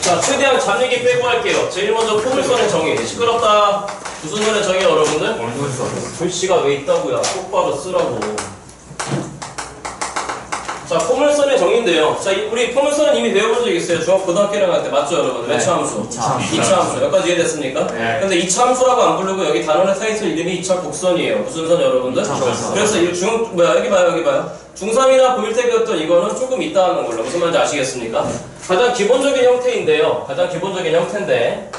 자, 최대한 잡얘기 빼고 할게요. 제일 먼저 포물선의 정의. 시끄럽다. 무슨 선의 정의 여러분들? 글씨가 왜 있다고요? 똑바로 쓰라고. 자, 포물선의 정의인데요. 자, 이- 우리 포물선은 이미 배워본 적 있어요. 중학 고등학교 1학년 때 맞죠, 여러분들? 몇차 함수? 2차 함수. 여기까지 이해됐습니까? 네. 근데 2차 함수라고 안 부르고 여기 단원의 타이틀 이름이 2차 곡선이에요. 무슨 선 여러분들? 곡선. 그래서 이 중, 뭐야, 여기 봐요, 여기 봐요. 중3이나 고1 때 배웠던 이거는 조금 이따 하는 걸로. 무슨 말인지 아시겠습니까? 가장 기본적인 형태인데요. 가장 기본적인 형태인데.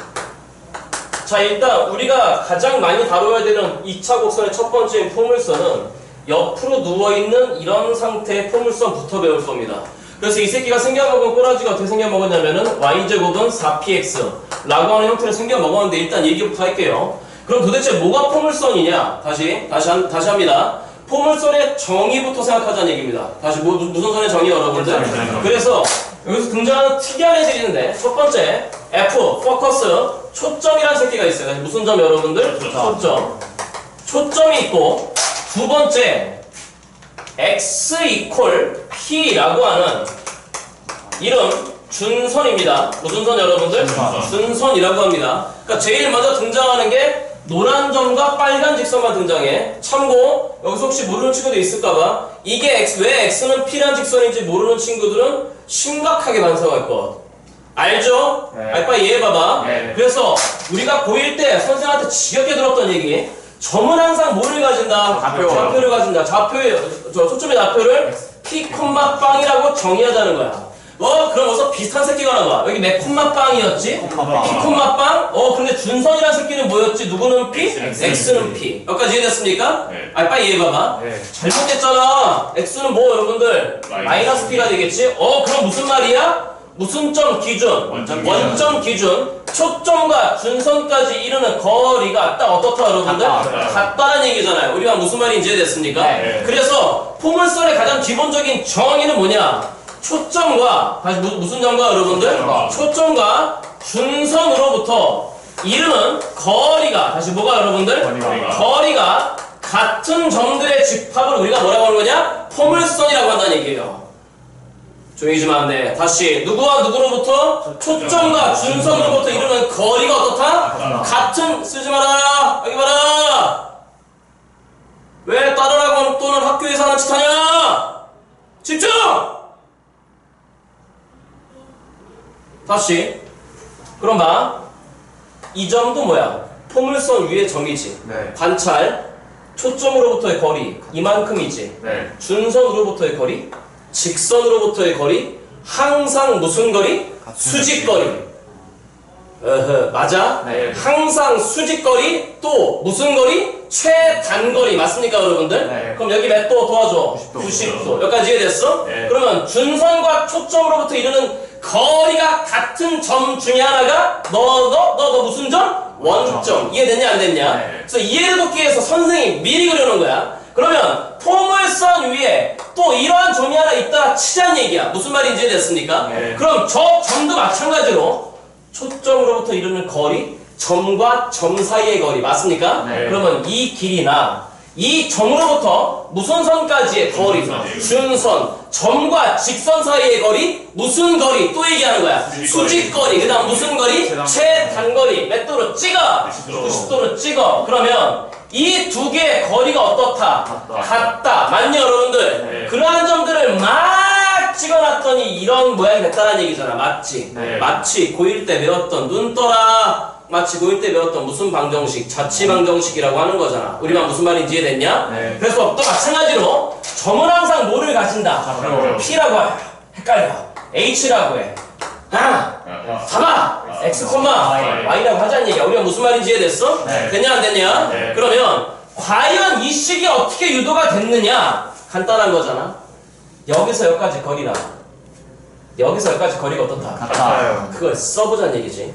자, 일단 우리가 가장 많이 다뤄야 되는 2차 곡선의 첫 번째인 포물선은 옆으로 누워있는 이런 상태의 포물선부터 배울 겁니다. 그래서 이 새끼가 생겨먹은 꼬라지가 어떻게 생겨먹었냐면은 y제곱은 4px 라고 하는 형태로 생겨먹었는데 일단 얘기부터 할게요. 그럼 도대체 뭐가 포물선이냐? 다시, 다시, 한- 다시 합니다. 포물선의 정의부터 생각하자는 얘기입니다. 다시 뭐, 무슨 선의 정의 여러분들? 그래서 여기서 등장하는 특이한 애들이 있는데 첫 번째 F, 포커스, 초점이라는 새끼가 있어요. 무슨 점 여러분들? 초점. 초점이 있고 두 번째 x 이퀄 p라고 하는 이름 준선입니다. 무슨 선 여러분들? 준선. 이라고 합니다. 그러니까 제일 먼저 등장하는 게 노란 점과 빨간 직선만 등장해. 참고 여기서 혹시 모르는 친구도 있을까봐 이게 x 왜 x는 p란 직선인지 모르는 친구들은 심각하게 반성할 것. 알죠? 네. 알바 이해해봐봐. 네. 그래서 우리가 고1 때 선생한테 지겹게 들었던 얘기 점은 항상 뭐를 가진다? 좌표. 좌표를 가진다. 좌표의 저 초점의 좌표를 p 콤마 빵이라고 정의하자는 거야. 어 그럼 어서 비슷한 새끼가 나와. 여기 몇 콤마 빵이었지? 콤마 빵. 콤마 빵? 어 근데 준선이라는 새끼는 뭐였지? 누구는 p? X는 x는 p. 여기까지 이해됐습니까? 네. 아 빨리 이해해봐봐. 네. 잘못됐잖아. x는 뭐 여러분들? 마이너스 마이너스 p가 되겠지? 어 그럼 무슨 말이야? 무슨 점 기준? 원점 기준. 원점 기준. 초점과 준선까지 이르는 거리가 딱 어떻다 여러분들? 같다. 같다는 얘기잖아요. 우리가 무슨 말인지 이해됐습니까? 네. 그래서 포물선의 가장 기본적인 정의는 뭐냐? 초점과 다시 무, 무슨 점과 여러분들? 초점과. 초점과 준선으로부터 이르는 거리가 다시 뭐가 여러분들? 거리가. 거리가 같은 점들의 집합을 우리가 뭐라고 하는 거냐? 포물선이라고 한다는 얘기예요. 조용히 좀 하네. 다시 누구와 누구로부터 초점과 준선으로부터 이르는 거리가 어떻다? 같은 쓰지 마라. 여기 봐라. 왜 따르라고 또는 학교에서 하는 짓 하냐? 집중! 다시. 그럼 봐. 이 점도 뭐야? 포물선 위의 점이지. 네. 관찰. 초점으로부터의 거리. 이만큼이지. 네. 준선으로부터의 거리, 직선으로부터의 거리, 항상 무슨 거리? 수직거리. 어허, 맞아? 네. 항상 수직거리, 또 무슨 거리? 최단거리. 맞습니까, 여러분들? 네. 그럼 여기 몇 도 도와줘? 90도. 90도. 여기까지 이해됐어? 네. 그러면 준선과 초점으로부터 이르는 거리가 같은 점 중에 하나가 너, 너, 너, 너 무슨 점? 원점. 이해됐냐, 안 됐냐? 네. 그래서 이해를 돕기 위해서 선생님이 미리 그려놓은 거야. 그러면 포물선 위에 또 이러한 점이 하나 있다 치자는 얘기야. 무슨 말인지 이해됐습니까? 네. 그럼 저 점도 마찬가지로 초점으로부터 이르는 거리, 점과 점 사이의 거리 맞습니까? 네. 그러면 이 길이나 이 점으로부터 무슨 선까지의 거리, 준선. 점과 직선 사이의 거리, 무슨 거리 또 얘기하는 거야. 수직거리. 그 다음 무슨 거리? 최단- 최단거리. 몇 도로 찍어? 90도. 90도로 찍어. 그러면 이 두 개의 거리가 어떻다? 같다. 같다. 맞냐, 여러분들? 네. 그러한 점들을 막 찍어놨더니 이런 모양이 됐다는 얘기잖아. 맞지? 네. 마치 고1 때 배웠던 눈 떠라. 마치 고1 때 배웠던 무슨 방정식? 자치 방정식이라고 하는 거잖아. 우리만 무슨 말인지 이해됐냐? 네. 그래서 또 마찬가지로 점은 항상 뭐를 가진다? 좌표. P라고 해. 헷갈려. H라고 해. 아! 아, 잡아! X, Y. Y라고 하자는 얘기야. 우리가 무슨 말인지 이해됐어? 네. 됐냐, 안 됐냐? 네. 그러면, 과연 이 식이 어떻게 유도가 됐느냐? 간단한 거잖아. 여기서 여기까지 거리라. 여기서 여기까지 거리가 어떻다? 같아요. 그걸 써보자는 얘기지.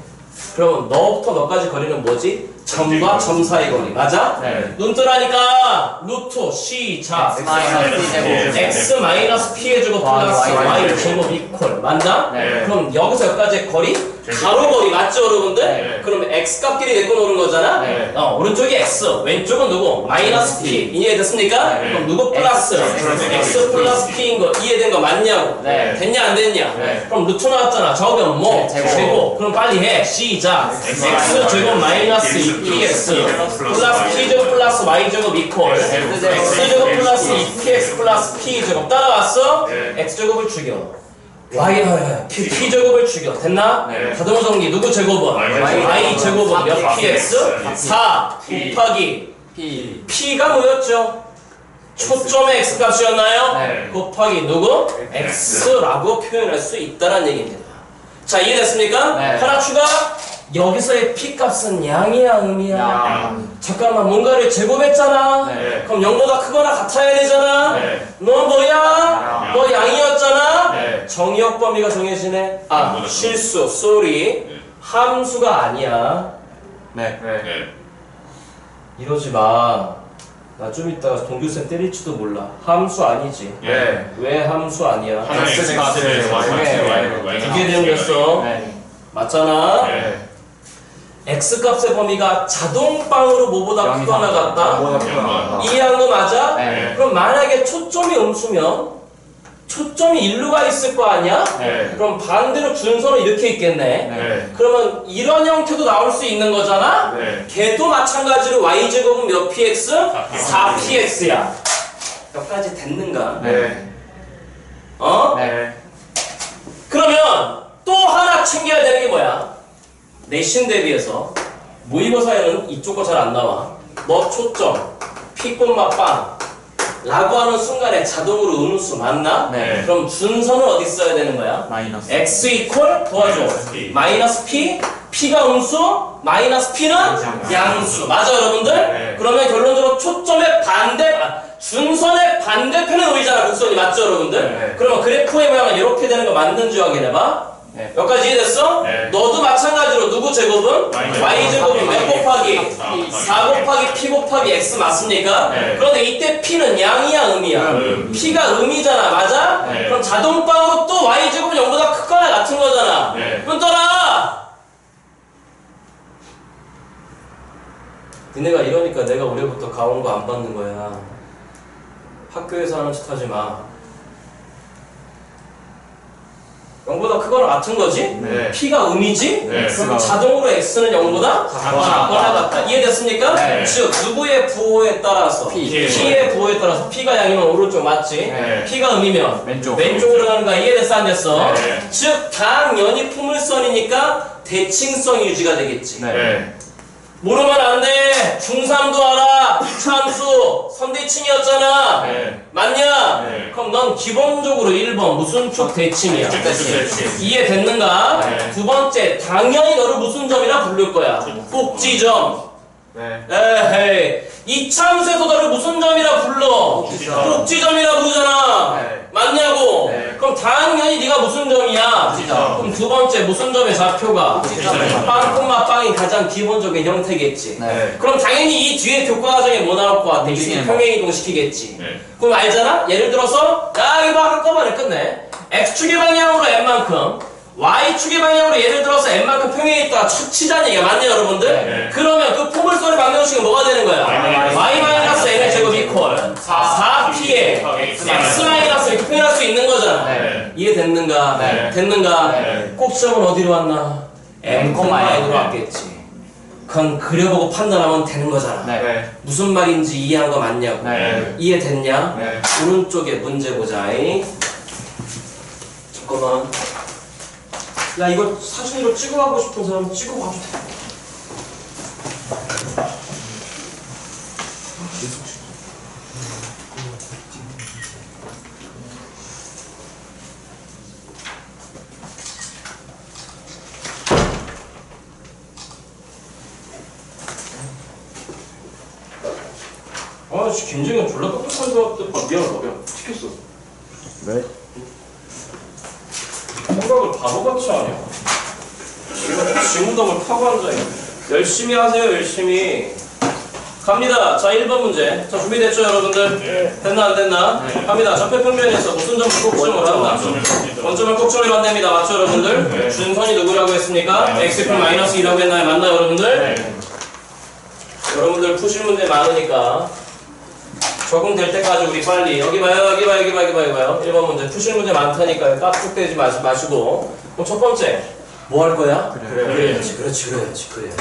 그러면 너부터 너까지 거리는 뭐지? 점과 점 사이 거리 맞아? 네. 눈 뜨라니까 루트 시작 X 마이너스 P 제곱. x 마이너스 p의 제곱 와, 플러스 Y y 제곱 이퀄 맞나? 네. 그럼 여기서 여기까지의 거리 가로 거리 맞죠 여러분들? 네. 그럼 x 값끼리 내꺼놓는 거잖아? 네. 어 오른쪽이 x 왼쪽은 누구? 마이너스 p 이해됐습니까? 네. 그럼 누구 플러스? X, 플러스 p인 거 이해된 거 맞냐고? 네. 됐냐 안 됐냐? 네. 그럼 루트 나왔잖아 적으면 뭐? 제- 제곱. 그럼 빨리 해 시작 X x 제곱 마이너스 2px 플러스 p 제곱 플러스 y 제곱 equal Z 제곱. x 제곱 플러스 2px 플러스 p 제곱 따라왔어? 네. x 제곱을 죽여 y p, p 제곱을 죽여 됐나? 네. 가동호 정리 누구 제곱은? Y y 제곱은 몇사 px? px. 4 P. 곱하기 P. p가 뭐였죠? 초점의 x 값이었나요? 네. 곱하기 누구? x라고 표현할 수 있다는 얘기입니다. 자 이해됐습니까? 네. 하나 추가. 여기서의 p 값은 양이야 음이야? 양. 잠깐만 뭔가를 제곱했잖아. 네. 그럼 0보다 크거나 같아야 되잖아. 네. 너 뭐야? 양. 너 양이었잖아. 네. 정의역 범위가 정해지네. 아 실수, 쏘리. 네. 함수가 아니야. 네. 네. 이러지 마. 나 좀 이따가 동규쌤 때릴지도 몰라. 함수 아니지. 예. 왜 함수 아니야? 하나 X X 값을 값을 Y 네, Y Y 두개. 네. 맞잖아. 네. X 값의 범위가 자동방으로 뭐보다 크거나 같다. 뭐보다 이해한 거 맞아? 네. 그럼 만약에 초점이 음수면 초점이 일루가 있을 거 아니야? 네. 그럼 반대로 준서는 이렇게 있겠네. 네. 그러면 이런 형태도 나올 수 있는 거잖아? 네. 걔도 마찬가지로 y제곱은 몇 px? 4px. 4px야. 여기까지 됐는가? 네. 어? 네. 그러면 또 하나 챙겨야 되는 게 뭐야? 내신 대비해서 모의고사에는 이쪽 거 잘 안 나와. 너 초점, 피꽃 맛 빵 라고 하는 순간에 자동으로 음수 맞나? 네. 그럼 준선은 어디 써야 되는 거야? 마이너스. x 이퀄 도와줘. 마이너스 P. p가 음수, 마이너스 p는 양수. 양수. 맞아 여러분들? 네. 그러면 결론적으로 초점의 반대, 아, 준선의 반대편에 놓이잖아 곡선이 맞죠 여러분들? 네. 그러면 그래프의 모양은 이렇게 되는 거 맞는지 확인해봐. 네. 여기까지 이해됐어? 네. 너도 마찬가지로 누구 제곱은? Y y 제곱은 몇 곱하기? 사4 곱하기 p 곱하기 x 맞습니까? 네. 그런데 이때 p는 양이야 음이야? 음. p가 음이잖아 맞아? 네. 그럼 자동방으로 또 y 제곱은 0보다 크거나 같은 거잖아 네. 그럼 떠나! 니네가 이러니까 내가 올해부터 강원고 안 받는 거야 학교에서 하는 짓 하지 마 0보다 크거나 같은 거지? 네. P가 음이지? 네. 그럼 자동으로 X는 0보다 작거나 같다. 이해됐습니까? 네. 즉 누구의 부호에 따라서 P. P의 부호에 따라서 P가 양이면 오른쪽 맞지? 네. P가 음이면 왼쪽. 왼쪽으로 가는 거야. 이해됐어 안 됐어? 네. 즉 당연히 포물선이니까 대칭성이 유지가 되겠지. 네. 네. 모르면 안 돼. 중3도 알아. 이차함수 선대칭이었잖아. 네. 맞냐? 네. 그럼 넌 기본적으로 1번 무슨 쪽 대칭이야? 대칭. 이해됐는가? 네. 두 번째, 당연히 너를 무슨 점이라 부를 거야? 꼭지점. 네. 에헤이. 이차함수에서 너를 무슨 점이라 불러? 꼭지점. 꼭지점이라 부르잖아. 네. 맞냐고? 네. 그럼 당연히 네가 무슨 점이야? 꼭지점. 그럼 두 번째 무슨 점의 좌표가? 꼭지점. 빵, 콤마, 빵이 가장 기본적인 형태겠지. 네. 그럼 당연히 이 뒤에 교과 과정에 뭐 나올 것 같아? 움직이는 평행 이동 시키겠지. 네. 그럼 알잖아? 예를 들어서 야 이거 한꺼번에 끝내. x축의 방향으로 n만큼 y축의 방향으로 예를 들어서 n만큼 평행에 있다가 치자는 얘기가 맞네요 여러분들? 네. 그러면 그 포물선의 방정식은 뭐가 되는 거야? Y y 마이너스 n의 제곱 이퀄 4p에 x 마이너스 이렇게 표현할 수 있는 거잖아. 네. 이해됐는가? 네. 됐는가? 네. 꼭지점은 어디로 왔나? m, n으로 네. 왔겠지. 그건 그려보고 판단하면 되는 거잖아. 네. 네. 무슨 말인지 이해한 거 맞냐고. 네. 이해됐냐? 네. 오른쪽에 문제 보자. 이. 잠깐만. 야 이거 사진으로 찍어가고 싶은 사람 찍어가도 돼. 아씨 김정현 졸라 빡빡한 거 같아. 아, 미안하다. 야 시켰어. 왜? 생각을 바보같이 하냐? 지금 지문덕을 파고 앉아있네. 열심히 하세요, 열심히. 갑니다. 자, 1번 문제. 자, 준비됐죠, 여러분들? 됐나, 안 됐나? 갑니다. 좌표평면에서 무슨 점을 꼭점으로 한다? 원점을 꼭점으로 한답니다. 맞죠, 여러분들? 준선이 누구라고 했습니까? x표 마이너스 2라고 했나요? 맞나요, 여러분들? 여러분들 푸실 문제 많으니까 적응될 때까지 우리 빨리 여기 봐요 여기 봐요 여기 봐요 여기 봐요, 여기 봐요. 1번 문제 푸실 문제 많다니까요. 깍둑대지 마시, 마시고. 그럼 첫 번째 뭐 할 거야? 그래. 그래야지 그렇지 그래야지 그래야지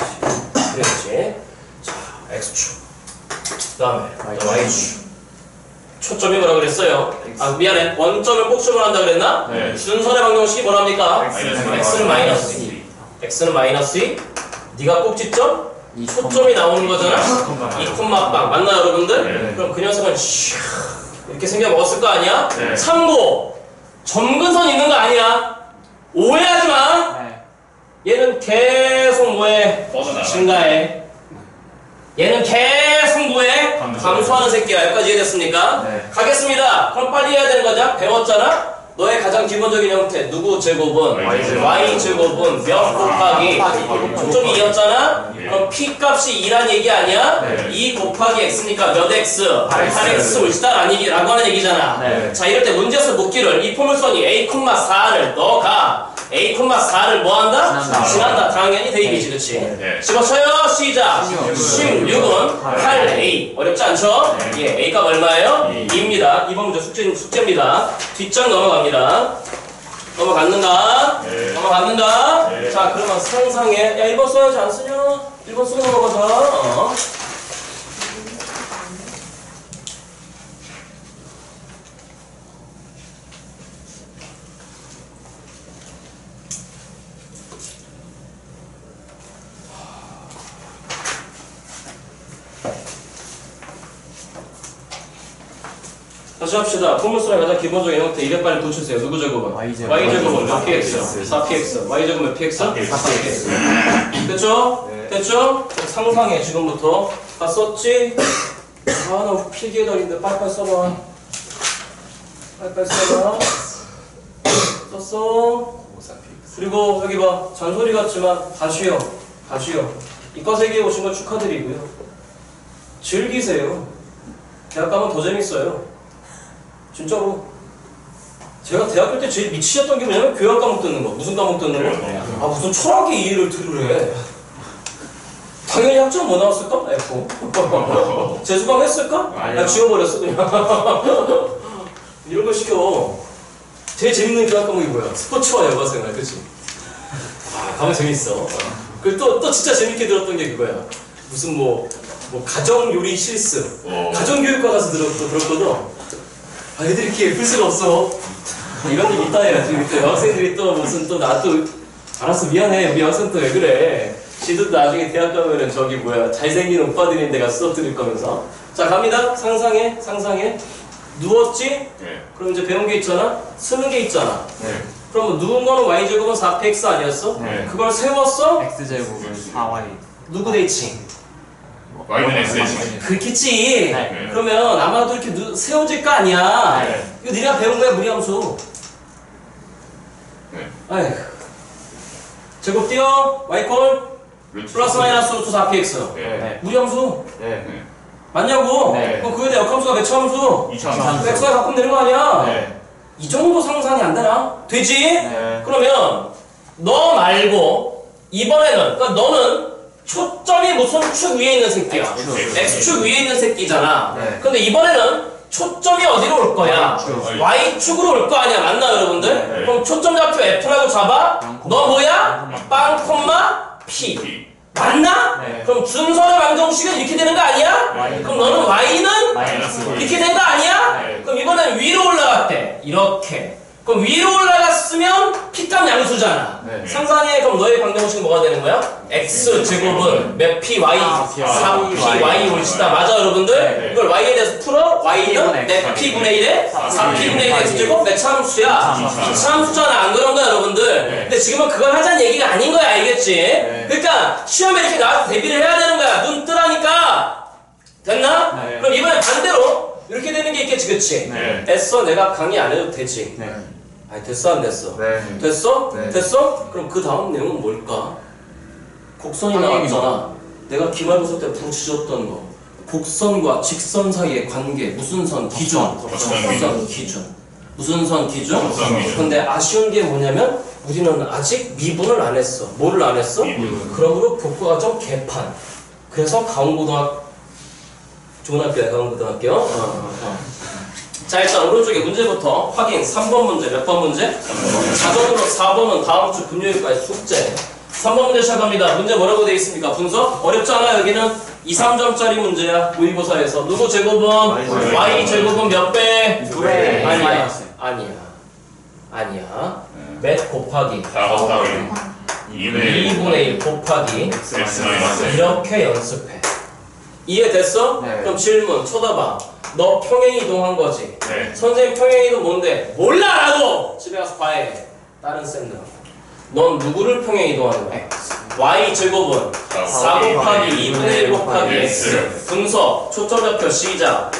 그래야지. 자 x축. 그 다음에 y축. 초점이 뭐라 그랬어요? 아 미안해. 원점을 꼭점을 한다 그랬나? 네. 순선의 방정식이 뭐랍니까? x는 마이너스 2 x는 마이너스 2 네가 꼭지점? 초점이 나오는 거잖아? 이 콤마 빵 맞나 여러분들? 네. 그럼 그 녀석은 슉 이렇게 생겨 먹었을 거 아니야? 네. 참고 점근선 있는 거 아니야? 오해하지 마. 네. 얘는 계속 뭐해? 증가해. 얘는 계속 뭐해? 감소하는 새끼야. 여기까지 이해됐습니까? 네. 가겠습니다. 그럼 빨리 해야 되는 거죠? 배웠잖아? 너의 가장 기본적인 형태 누구 제곱은 Y 제곱. y 제곱은 몇 곱하기 초점이 2였잖아? 예. 그럼 p 값이 2란 얘기 아니야? 네. 2 곱하기 x니까 몇 x? 8x. 8x 올시다 라는 얘기라고 하는 얘기잖아 네. 자 이럴 때 문제에서 묻기를 이 포물선이 a, 4를 너가 a, 4를 뭐 한다? 지난다. 지난다 당연히 대입이지 그치? 네. 집어쳐요 시작 16 은 8a 어렵지 않죠? 네. 예, a값 얼마예요? 이. 2입니다 이번 문제 숙제, 숙제입니다 뒷장 넘어갑니다 넘어갔는가? 네. 넘어갔는가? 네. 자 그러면 상상해 야 1번 써야지 안 쓰냐? 1번 쓰고 넘어가자 어. 다시 합시다. 포물선의 가장 기본적인 형태 이래 빨리 붙여주세요. 누구 제곱은? Y 제곱. Y 제곱은 몇 px? 4px. Y 제곱은 몇 px? 4px. 됐죠? 네. 됐죠? 상상해 지금부터. 다 썼지? 아나 필기해달인데 빨리빨리 써봐. 빨리빨리 써봐. 썼어. 그리고 여기 봐. 잔소리 같지만. 다 쉬어. 이과세계에 오신 거 축하드리고요. 즐기세요. 대학 가면 더 재밌어요. 진짜로. 제가 대학교 때 제일 미치셨던 게 뭐냐면 교양 과목 듣는 거. 무슨 과목 듣는 거? 아 무슨 철학의 이해를 들으래. 당연히 학점 뭐 나왔을까? F. 재수강 했을까? 나. 지워버렸어 그냥. 이런 거 시켜. 제일 재밌는 교양 과목이 뭐야? 스포츠와 여가생활, 그치? 아, 가면 재밌어. 그리고 또, 또 진짜 재밌게 들었던 게 그거야. 무슨 뭐, 뭐 가정 요리 실습. 어. 가정교육과 가서 들었, 또 들었거든. 아, 애들이 이렇게 예쁠 수가 없어. 이런 일 있다 해야지. 또 여학생들이 또 무슨 또 나 또, 알았어, 미안해. 우리 학생 또 왜 그래. 지도 나중에 대학 가면은 저기 뭐야. 잘생긴 오빠들인 데 가서 수업 들을 거면서. 자, 갑니다. 상상해, 상상해. 누웠지? 네. 그럼 이제 배운 게 있잖아? 쓰는 게 있잖아. 네. 그럼 누운 거는 y제곱은 4px 아니었어? 네. 그걸 세웠어? X 제곱은 4Y. 누구 대칭? Y는 SH. 그렇겠지. 네. 그러면 아마도 이렇게 누, 세워질 거 아니야. 네. 이거 네가 배운 거야 무리함수. 네. 아이고. 제곱 y콜 루트 플러스 마이너스 루트 4px. 네. 무리함수. 네. 맞냐고? 네. 그럼 그에 대해 역함수가 매차함수. 2차 x가 바꾸면 되는 거 아니야? 네. 이 정도 상상이 안 되나? 되지? 네. 그러면 너 말고 이번에는 그러니까 너는 초점이 무슨 축 위에 있는 새끼야? X축. X축 위에 있는 새끼잖아. 네. 근데 이번에는 초점이 어디로 올 거야? Y축. Y축으로 올 거 아니야. 맞나 여러분들? 네. 그럼 초점 좌표 F라고 잡아? 빵, 콤마. 너 뭐야? 빵, 빵, 콤마, P. P. 맞나? 네. 그럼 준선의 방정식은 이렇게 되는 거 아니야? Y. 그럼 너는 Y는 마이너스 이렇게 된 거 아니야? 네. 그럼 이번엔 위로 올라갔대. 이렇게. 그럼 위로 올라갔으면 P값 양수잖아. 네. 상상해. 그럼 너의 방정식은 뭐가 되는 거야? X 제곱은 몇 P Y? 아, P, 4P Y 올시다. 맞아, 여러분들? 네. 이걸 Y에 대해서 풀어. Y는 P분의 몇 X. P분의 1에 4P분의 1 X 제곱 몇 차함수야? 차함수. 차함수잖아. 안 그런 거야, 여러분들? 네. 근데 지금은 그걸 하자는 얘기가 아닌 거야, 알겠지? 네. 그러니까 시험에 이렇게 나와서 대비를 해야 되는 거야. 눈 뜨라니까. 됐나? 네. 그럼 이번에 반대로 이렇게 되는 게 있겠지, 그치? 네. 됐어, 내가 강의 안 해도 되지. 네. 아니, 됐어, 안 됐어? 네. 됐어? 네. 됐어? 그럼 그 다음 내용은 뭘까? 곡선이 나왔잖아. 내가 기말고사 때 부르짖었던 거. 곡선과 직선 사이의 관계 무슨 선 기준. 곱선 기준. 무슨 선 기준? 곱선 기준. 근데 아쉬운 게 뭐냐면 우리는 아직 미분을 안 했어. 뭐를 안 했어? 미분. 그러므로 교과과정 개판. 그래서 강원고등학교 좋은 학교야 강원고등학교. 어, 어, 어. 자 일단 오른쪽에 문제부터 확인. 3번 문제 몇 번 문제? 자전으로 4번은 다음 주 금요일까지 숙제. 3번 문제 시작합니다. 문제 뭐라고 되어 있습니까? 분석? 어렵잖아 여기는? 2, 3점짜리 문제야 모의고사에서. 누구 제곱은? Y Y 제곱은 몇 배? 두 배. 아니야. 마이너스. 아니야. 아니야. 몇 곱하기? 4 곱하기. 2분의 2분의 1 곱하기. X 마이너스 이렇게 연습해 이해됐어? 네. 그럼 질문 쳐다봐 너 평행 이동한 거지? 네. 선생님 평행 이동 뭔데? 몰라 나도! 집에 가서 과외해 다른 쌤들 넌 누구를 평행 이동하는 거야? y 제곱은 4 곱하기 2분의 1 곱하기 x 분석 초점 좌표 시작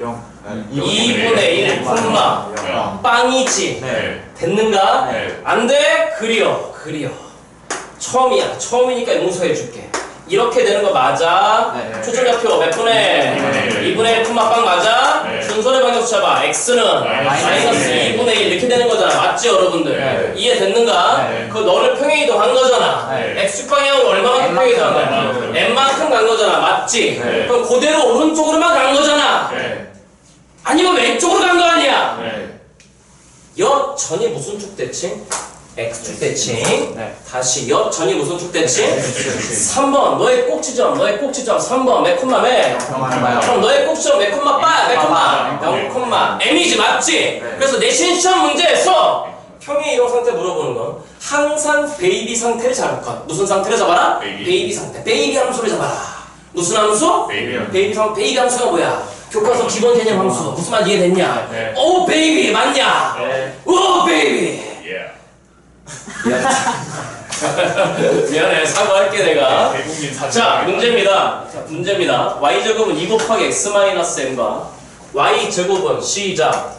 0. 2분의 1 콤마 영. 빵이지 네. 됐는가? 네. 안 돼? 그려 그려 처음이야 처음이니까 용서해 줄게 이렇게 되는 거 맞아? 네. 초점 좌표 몇 분의? 이분의 일. 2분의 1 콤마 빵 맞아? 네. 순서의 방향수 잡아 x는 마이너스 마이너스 네. 2분의 1 이렇게 되는 거잖아 맞지 여러분들? 네. 이해됐는가? 네. 그 너를 평행이동 한 거잖아 네. x 방향으로 얼마만큼 평행이동 한 거야? N만큼. 간 거잖아 맞지? 네. 그럼 그대로 오른쪽으로만 간 거잖아 네. 아니면 왼쪽으로 간 거 아니야? 네. 여전이 무슨 축 대칭? X축 대칭 네. 다시 여전이 무슨 축 대칭? X축 3번 너의 꼭지점 너의 꼭지점 3번 매콤마매 콤마요. 그럼 너의 꼭지점 매콤마 빠 매콤마 콤마. 0 콤마 m이지 맞지? 그래서 내신 시험 문제에서 평행 이동 상태 물어보는 건 항상 베이비 상태를 잡을 것 무슨 상태를 잡아라? 베이비. 상태 베이비 함수를 잡아라 무슨 함수? 베이비. 베이비 함 베이비 함수가 뭐야? 교과서 기본 개념 함수 무슨 말 이해됐냐? 네. 오 baby 맞냐? 네. oh baby yeah. 미안해. 사과할게 내가. 대국민. 자 문제입니다. 자, 문제입니다. y제곱은 2 곱하기 x 마이너스 m과 y제곱은 시작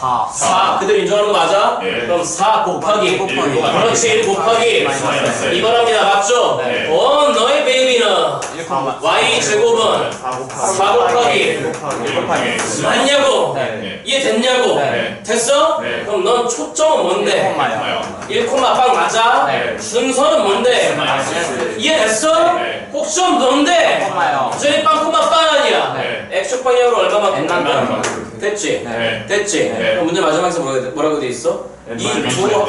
4. 4 그대로 인정하는 거 맞아? 네. 그럼 4 곱하기 일 곱하기. 그렇지 1 곱하기 마이너스. 이거랍니다 맞죠? 네. 어 너의 baby는 1 콤마. y제곱은 4 4 곱하기 1 곱하기 1 곱하기 X. 맞냐고? 네. 네. 이해됐냐고? 네. 됐어? 네. 그럼 넌 초점은 1 뭔데? 콤마요. 1 콤마 빵 맞아? 네. 순서는 뭔데? 이해됐어? 네. 꼭좀 뭔데? 콤마요. 저희 빵 콤마 빵 아니야? 네. X축 방향으로 얼마만큼? N만큼. 됐지? 네. 됐지? 네. 그럼 문제 마지막에서 뭐라고, 돼- 뭐라고 돼 있어? N만큼.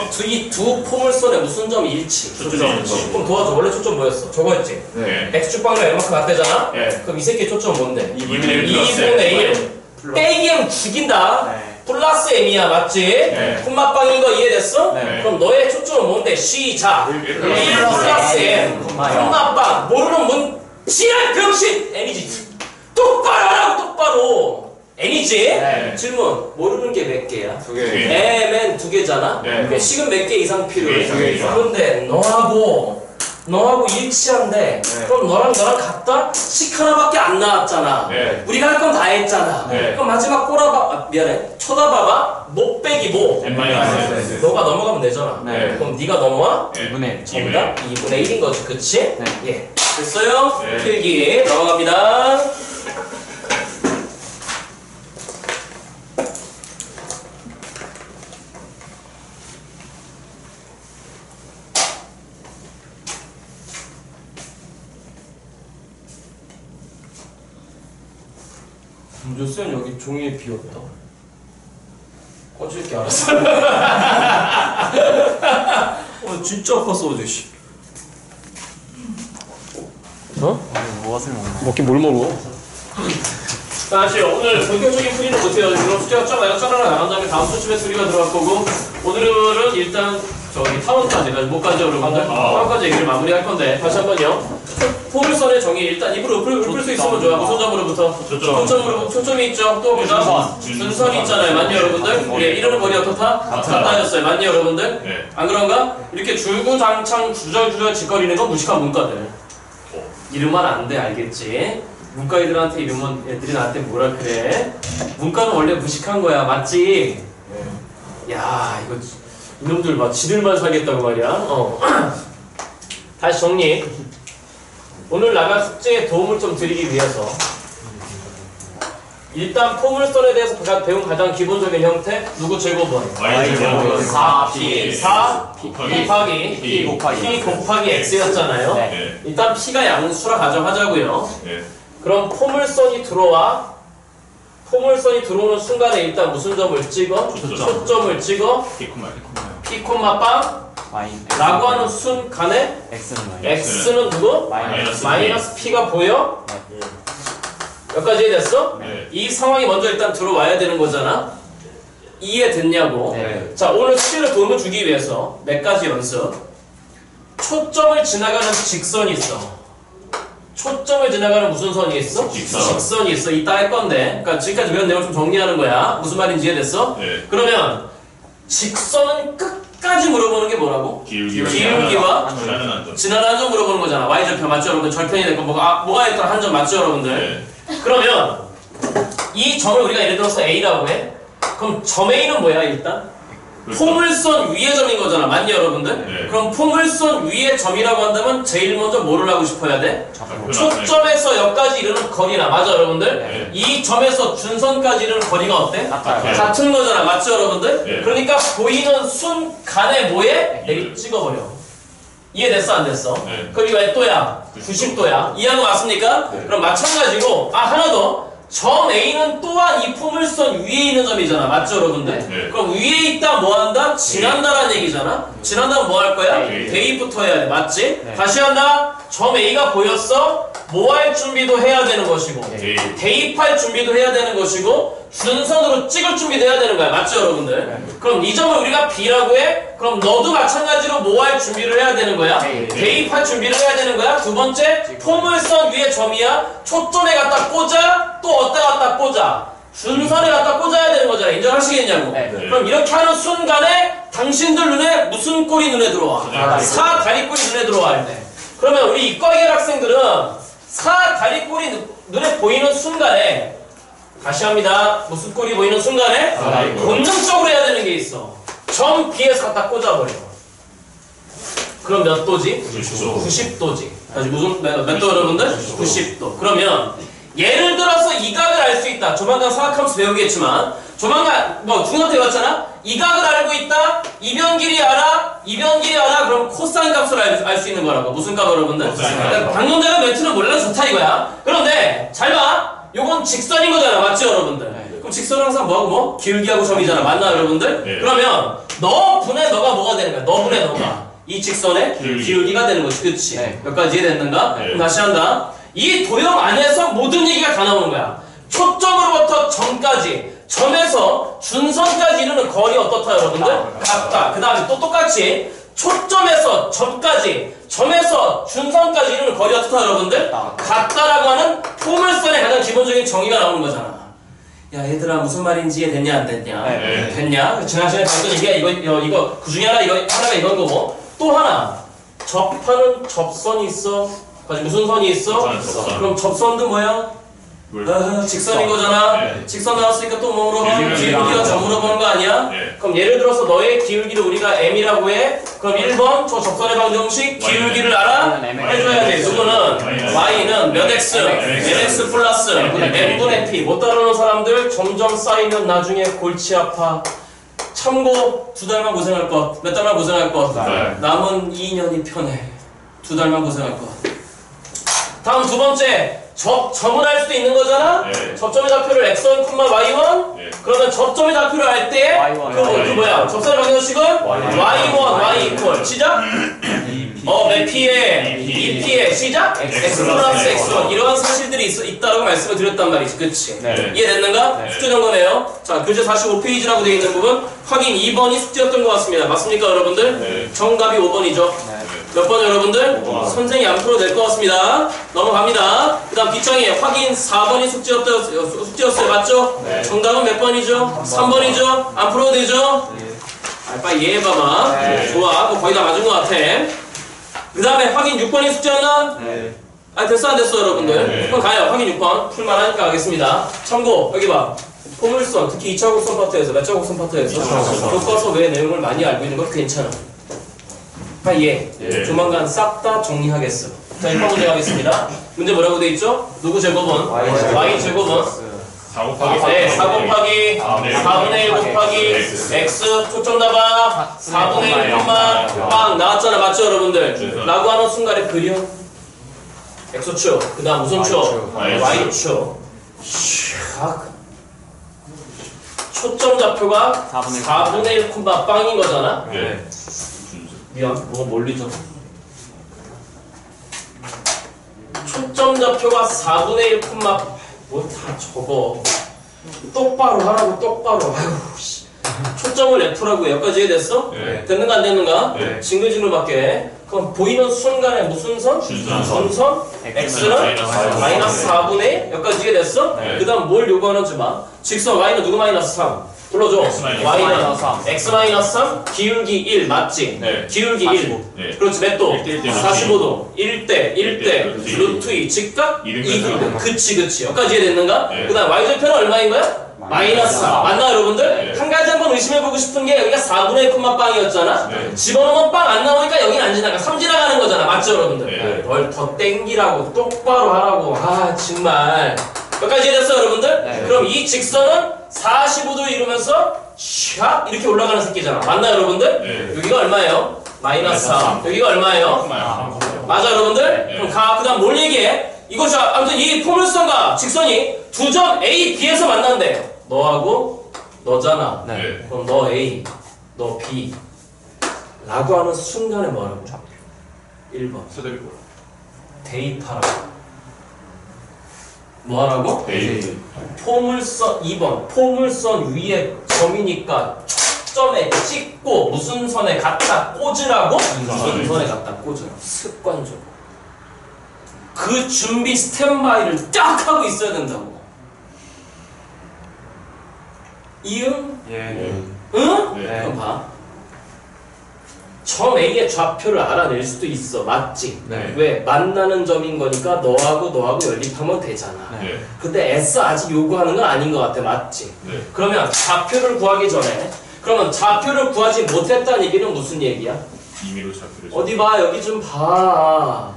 이두이두 포물선의 무슨 점이 일치? 초점 일치. 그럼 도와줘. 원래 초점 뭐였어? 저거였지? 네. X축 방향 얼마큼 같대잖아? 네. 그럼 이 새끼 초점 뭔데? 2분의 1 플러스 2분의 1 빼기 M 죽인다 네. 플러스 M이야 맞지? 네. 콤마빵인 거 이해됐어? 네. 그럼 너의 초점은 뭔데? 시작 1일 플러스 M. 콤마빵 모르는 문 지랄 병신 N이지 똑바로 하라고 똑바로 N이지? 네. 질문 모르는 게 몇 개야? 두 개. M은 두 개잖아? 네. 그럼 식은 몇 개 이상 필요해? 두개 이상. 그런데 너하고 너하고 일치한데 네. 그럼 너랑 너랑 같다? 식 하나밖에 안 나왔잖아 네. 우리가 할 건 다 했잖아 네. 그럼 마지막 꼬라봐 아, 미안해 쳐다봐봐 못 빼기 뭐 N 마이너스. 너가 넘어가면 되잖아 네. 그럼 네가 넘어와? 2분의 1. 정답 2분의 1인 거지 그치? 네. 예 됐어요? 네. 필기 넘어갑니다 문조쌤 여기 종이에 비었다 꺼질게 알았어 어 진짜 아팠어 어제 씨 어? 먹나? 먹긴 뭘 먹어? 다시 오늘 본격적인 풀이는 못해요. 이거 숙제가 쫙 짜라라 나간 다음에 다음 수집에 수리가 들어갈 거고 오늘은 일단 저기 타원까지 못 가죠 여러분들? 타원까지 얘기를 마무리할 건데. 다시 한번요. 포물선의 정의 일단 입으로 읊을 수 있으면 좋아 무슨 점으로부터. 초점. 초점으로 초점이 있죠? 또 그다음 준선. 순선이 있잖아요. 맞니 여러분들? 우리. 이름은 머리 어떻다? 같다 하셨어요. 맞니 여러분들? 네. 안 그런가? 이렇게 줄구장창 주저주저 짓거리는 건 무식한 문과들. 이름만 안 돼 알겠지? 문과 애들한테 이러면 애들이 나한테 뭐라 그래? 문과는 원래 무식한 거야. 맞지? 야 이거 이놈들 막 지들만 살겠다고 말이야 어. 다시 정리. 오늘 나갈 숙제에 도움을 좀 드리기 위해서 일단 포물선에 대해서 가- 배운 가장 기본적인 형태 누구 제곱은 Y 제곱 4P 4 곱하기 곱하기 P 곱하기 P 곱하기 X였잖아요. 네. 네. 일단 P가 양수라 가정하자고요. 네. 그럼 포물선이 들어와 포물선이 들어오는 순간에 일단 무슨 점을 찍어? 초점. 초점을 찍어 P 콤마 빵 라고 하는 순간에 X는 X는 누구? 마이너스 마이너스 P가 보여? 네. 여기까지 이해됐어? 네. 이 상황이 먼저 일단 들어와야 되는 거잖아. 이해됐냐고. 네. 자, 오늘 수시를 도움을 주기 위해서 몇 가지 연습. 초점을 지나가는 직선이 있어. 초점을 지나가는 무슨 선이 있어? 직선. 이 있어. 이따 할 건데. 그러니까 지금까지 배운 내용을 좀 정리하는 거야. 무슨 말인지 이해됐어? 네. 그러면 직선은 끝까지 물어보는 게 뭐라고? 기울기와 기울기와 지나는 점 물어보는 거잖아. Y절편 맞죠, 여러분들? 절편이 됐건 뭐가, 아, 뭐가 됐든 한점 맞죠, 여러분들? 네. 그러면 이 점을 우리가 예를 들어서 A라고 해. 그럼 점 A는 뭐야 일단? 그렇죠. 포물선 위의 점인 거잖아. 맞니 여러분들? 네. 그럼 포물선 위의 점이라고 한다면 제일 먼저 뭐를 하고 싶어야 돼? 초점에서 여기까지 이르는 거리나 맞아 여러분들? 네. 이 점에서 준선까지 이르는 거리가 어때? 같아요 네. 같은 거잖아. 맞죠 여러분들? 네. 그러니까 보이는 순간에 뭐에? 내리 찍어버려. 이해됐어 안 됐어? 네. 그럼 이거 몇 도야? 90도야. 이해한 거 맞습니까? 네. 그럼 마찬가지고 아 하나 더. 점 A는 또한 이 포물선 위에 있는 점이잖아. 맞죠, 여러분들? 네. 그럼 위에 있다 뭐 한다? 지난다라는 얘기잖아. 지난다면 뭐 할 거야? 네. 대입부터 해야 돼. 맞지? 네. 다시 한다. 점 A가 보였어? 뭐 할 준비도 해야 되는 것이고. 네. 대입할 준비도 해야 되는 것이고 준선으로 찍을 준비도 해야 되는 거야. 맞죠, 여러분들? 그럼 이 점을 우리가 B라고 해? 그럼 너도 마찬가지로 뭐 할 준비를 해야 되는 거야? 네. 대입할 준비를 해야 되는 거야. 두 번째, 포물선 위에 점이야. 초점에 갖다 꽂아. 또 어디다 갖다 꽂아. 준선에 갖다 꽂아야 되는 거잖아. 인정하시겠냐고. 네. 네. 그럼 이렇게 하는 순간에 당신들 눈에 무슨 꼴이 눈에 들어와? 사다리꼴. 사다리꼴이 눈에 들어와 할 때. 그러면 우리 이과계열 학생들은 사 다리꼴이 눈- 눈에 보이는 순간에 다시 합니다. 무슨 꼴이 보이는 순간에 사다리꼴. 본능적으로 해야 되는 게 있어. 점 B에서 갖다 꽂아버려. 그럼 몇 도지? 90도 90도지. 다시 무슨 몇, 몇 도 여러분들? 90도. 그러면 예를 들어서 이 각을 알 수 있다. 조만간 사각함수 배우겠지만 조만간 뭐 중학교 때 봤잖아. 이 각을 알고 있다. 이변 길이 알아. 이변 길이 알아. 그럼 코사인 값을 알 수 있는 거라고. 무슨 값 여러분들? 방금 전에 멘트는 몰라도 좋다 이거야. 그런데 잘 봐. 요건 직선인 거잖아. 맞죠 여러분들? 그럼 직선은 항상 뭐하고 뭐? 기울기하고 점이잖아. 맞나 여러분들? 네. 그러면 너 분의 너가 뭐가 되는 거야? 너 분의 너가. 이 직선의 기울기. 기울기가 되는 거지, 그치? 네. 여기까지 이해됐는가? 네. 그럼 다시 한다. 이 도형 안에서 모든 얘기가 다 나오는 거야. 초점으로부터 점까지, 점에서 준선까지 이르는 거리 어떻다, 여러분들? 같다. 그 다음에 또 똑같이 초점에서 점까지, 점에서 준선까지 이르는 거리 어떻다, 여러분들? 같다. 같다라고 하는 포물선의 가장 기본적인 정의가 나오는 거잖아. 야 얘들아 무슨 말인지 이해됐냐 안 됐냐? 네. 됐냐? 지난 시간에 봤던 얘기가 이거 이거, 이거 그 중에 하나 이거 하나가 이건 거고 또 하나 접하는 접선이 있어. 가지 무슨 선이 있어? 접선. 그럼 접선도 뭐야? 물. 아, 직선인 거잖아. 네. 직선 나왔으니까 또뭐 물어봐? 기울기랑. 기울기가 점 물어보는 거 아니야? 네. 그럼 예를 들어서 너의 기울기를 우리가 m이라고 해. 그럼 1번 저 접선의 방정식 기울기를 알아? 해줘야 돼. 누구는 Y는 몇 x? Mx 플러스 M분의 P. 못 따르는 사람들 점점 쌓이면 나중에 골치 아파. 참고 두 달만 고생할 것. 몇 달만 고생할 것. 달. 남은 2년이 편해. 두 달만 고생할 것. 다음 두 번째. 접, 점을 할 수도 있는 거잖아? 네. 접점의 좌표를 x1, y1? 네. 그러면 접점의 좌표를 알 때, Y1, 그, 그 Y1. 뭐야? 접선의 방정식은 Y1. y1, y 이퀄. 시작? 어, 몇 P에, EP. 2P에 시작? X X 플러스 X1. 이러한 사실들이 있, 있다라고 말씀을 드렸단 말이지. 그치? 네. 이해됐는가? 네. 숙제 점검해요. 자, 교재 45페이지라고 되어 있는 부분. 확인 2번이 숙제였던 것 같습니다. 맞습니까, 여러분들? 네. 정답이 5번이죠. 네. 몇번 여러분들? 번. 선생이 안 풀어낼 것 같습니다. 넘어갑니다. 그 다음 뒷장에 확인 4번이 숙제였어요. 숙제였어요. 맞죠? 네. 정답은 몇 번이죠? 3번 이죠? 안 풀어도 되죠? 아, 빨리 이해해봐봐. 네. 좋아. 뭐 거의 다 맞은 것 같아. 그 다음에 확인 6번이 숙제였나? 네. 아, 됐어, 안 됐어, 여러분들? 네. 그럼 가요. 확인 6번. 풀만하니까 가겠습니다. 참고, 여기 봐. 포물선, 특히 2차 곡선 파트에서, 몇 차 곡선 파트에서. 교과서 외의 내용을 많이 알고 있는 건 괜찮아. 다 이해. 예. 조만간 싹 다 정리하겠어. 자, 1번 문제 가겠습니다. 문제 뭐라고 돼 있죠? 누구 제곱은? y 제곱은? 4 곱하기 네, 4 곱하기 4분의 1 곱하기 x 초점 잡아 4분의 1 콤마 빵 나왔잖아 맞죠 여러분들? 라고 하는 순간에 그려 x축 그 다음 무슨 y축 샥 초점 좌표가 4분의 4분의 1 콤마 빵인 거잖아 네. 미안 너무 멀리 져 초점 좌표가 4분의 1 콤마 뭐다 적어 똑바로 하라고 똑바로 아유 씨 초점을 F라고 여기까지 이해됐어? 네. 됐는가 안 됐는가? 네. 징글징글밖에 그럼 보이는 순간에 무슨 선? 준선. 준선? X는 마이너스 마이너스 4분의 1 여기까지 이해됐어? 네. 그 다음 뭘 요구하는지 봐 직선 Y는 누구 마이너스 3 불러줘 X 마이너스 Y는 3. X 마이너스 3 기울기 1 맞지? 네. 기울기 45. 1 네. 그렇지 몇 도? 1대 1대 45도 1대 1대 루트 이. 루트 2 직각 이등 2등 변화. 그치 그치 여기까지 이해됐는가? 네. 그 다음 y절편은 얼마인 거야? 마이너스 4 맞나 여러분들? 네. 한 가지 한번 의심해보고 싶은 게 여기가 4분의 1 콤마 빵이었잖아 네. 집어넣으면 빵 안 나오니까 여긴 안 지나가 3 지나가는 거잖아 맞죠 여러분들? 네. 뭘 더 땡기라고 똑바로 하라고 아 정말 여기까지 이해됐어 여러분들? 네. 그럼 이 직선은 45도 이루면서 샥 이렇게 올라가는 새끼잖아 맞나 여러분들? 네. 여기가 얼마예요? 마이너스 3 마이너스 여기가 얼마예요? 아, 맞아 여러분들? 네. 그럼 가 그 다음 뭘 얘기해? 이것이 아- 아무튼 이 포물선과 직선이 두 점 A, B에서 만난대 너하고 너잖아 네. 그럼 너 A, 너 B 라고 하는 순간에 뭐하라고? 1번 서대비 대입하라고 뭐하라고? 데이트. 포물선 2번 포물선 위에 점이니까 점에 찍고 무슨 선에 갖다 꽂으라고? 순선에. 순선에 갖다 꽂으라고 습관적으로 그 준비 스탠바이를 딱 하고 있어야 된다고 이응? 예. 응? 네. 그럼 봐. 점 A의 좌표를 알아낼 수도 있어. 맞지? 네. 왜? 만나는 점인 거니까 너하고 너하고 연립하면 되잖아. 네. 근데 S 아직 요구하는 건 아닌 것 같아. 맞지? 네. 그러면 좌표를 구하기 전에 그러면 좌표를 구하지 못했다는 얘기는 무슨 얘기야? 임의로 잡히를. 어디 봐. 여기 좀 봐.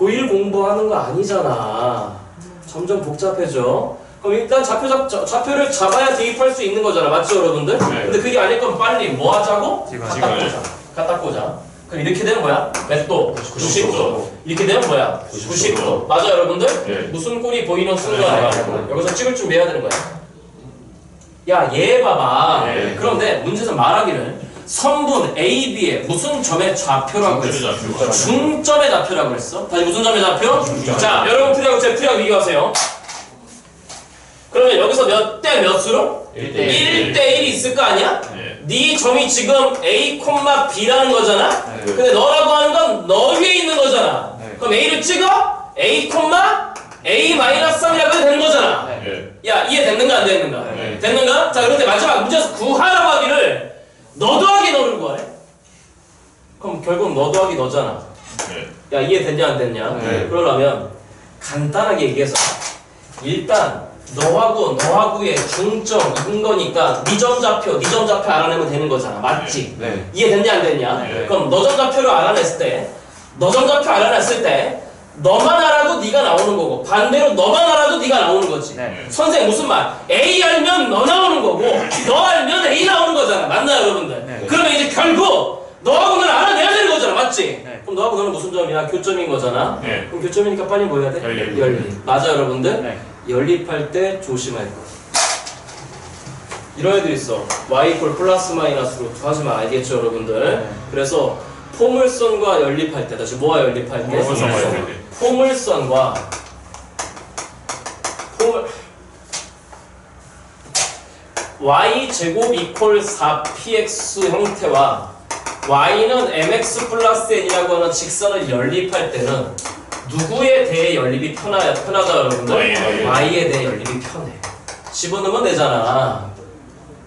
고1 공부하는 거 아니잖아. 점점 복잡해져. 그럼 일단 좌표 잡, 좌- 좌표를 잡아야 대입할 수 있는 거잖아. 맞죠, 여러분들? 네. 근데 그게 아닐 거면 빨리 뭐 하자고? 지금. 갖다 꽂아. 그럼 이렇게 되는 거야? 몇 도? 90도. 이렇게 되면 뭐야? 90도. 90도. 맞아, 여러분들? 네. 무슨 꼴이 보이는 순간에 네. 여기서 찍을 준비해야 되는 거야. 야, 얘 봐봐. 네. 그런데 문제에서 말하기를 선분 A, B의 무슨 점의 좌표라고 했어? 잡히고. 중점의 좌표라고 했어? 다시 무슨 점의 좌표? 중점. 자, 여러분 풀이하고 제 풀이하고 비교하세요. 그러면 여기서 몇 대 몇으로? 1대 1대 1이 있을 거 아니야? 네. 네 점이 지금 A, B라는 거잖아? 네. 근데 너라고 하는 건 너 위에 있는 거잖아. 네. 그럼 A를 찍어? A, A 마이너스 3이라고 해도 되는 거잖아. 네. 네. 야, 이해 됐는가 안 됐는가? 네. 됐는가? 자, 그런데 마지막 문제에서 구하라고 하기를 너 더하기 너를 구하래? 그럼 결국 너 더하기 너잖아. 네. 야, 이해 됐냐 안 됐냐? 네. 그러려면 간단하게 얘기해서 일단 너하고 너하고의 중점 인 거니까 네 점 좌표, 네 점 좌표 알아내면 되는 거잖아. 맞지? 네. 이해됐냐 안 됐냐? 네. 그럼 너 점 좌표를 알아냈을 때, 너 점 좌표 알아냈을 때 너만 알아도 네가 나오는 거고 반대로 너만 알아도 네가 나오는 거지. 네. 선생 무슨 말? A 알면 너 나오는 거고 너 알면 A 나오는 거잖아. 맞나요, 여러분들? 네. 그러면 이제 결국 너하고 너는 알아내야 되는 거잖아. 맞지? 네. 그럼 너하고 너는 무슨 점이야? 교점인 거잖아. 네. 그럼 교점이니까 빨리 뭐 해야 돼? 연립. 연립. 맞아, 여러분들? 네. 연립할 때 조심할 거. 이런 애들 있어. y 이퀄 플러스 마이너스로 하지만 알겠죠, 여러분들? 네. 그래서 포물선과 연립할 때, 다시 뭐와 연립할 때? 때. 포물선과 포물 y 제곱 이퀄 4px 형태와 y는 mx 플러스 n이라고 하는 직선을 연립할 때는 누구에 대해 연립이 편하, 편하다 여러분들? Y에 대해. y에 대해 연립이 편해 집어넣으면 되잖아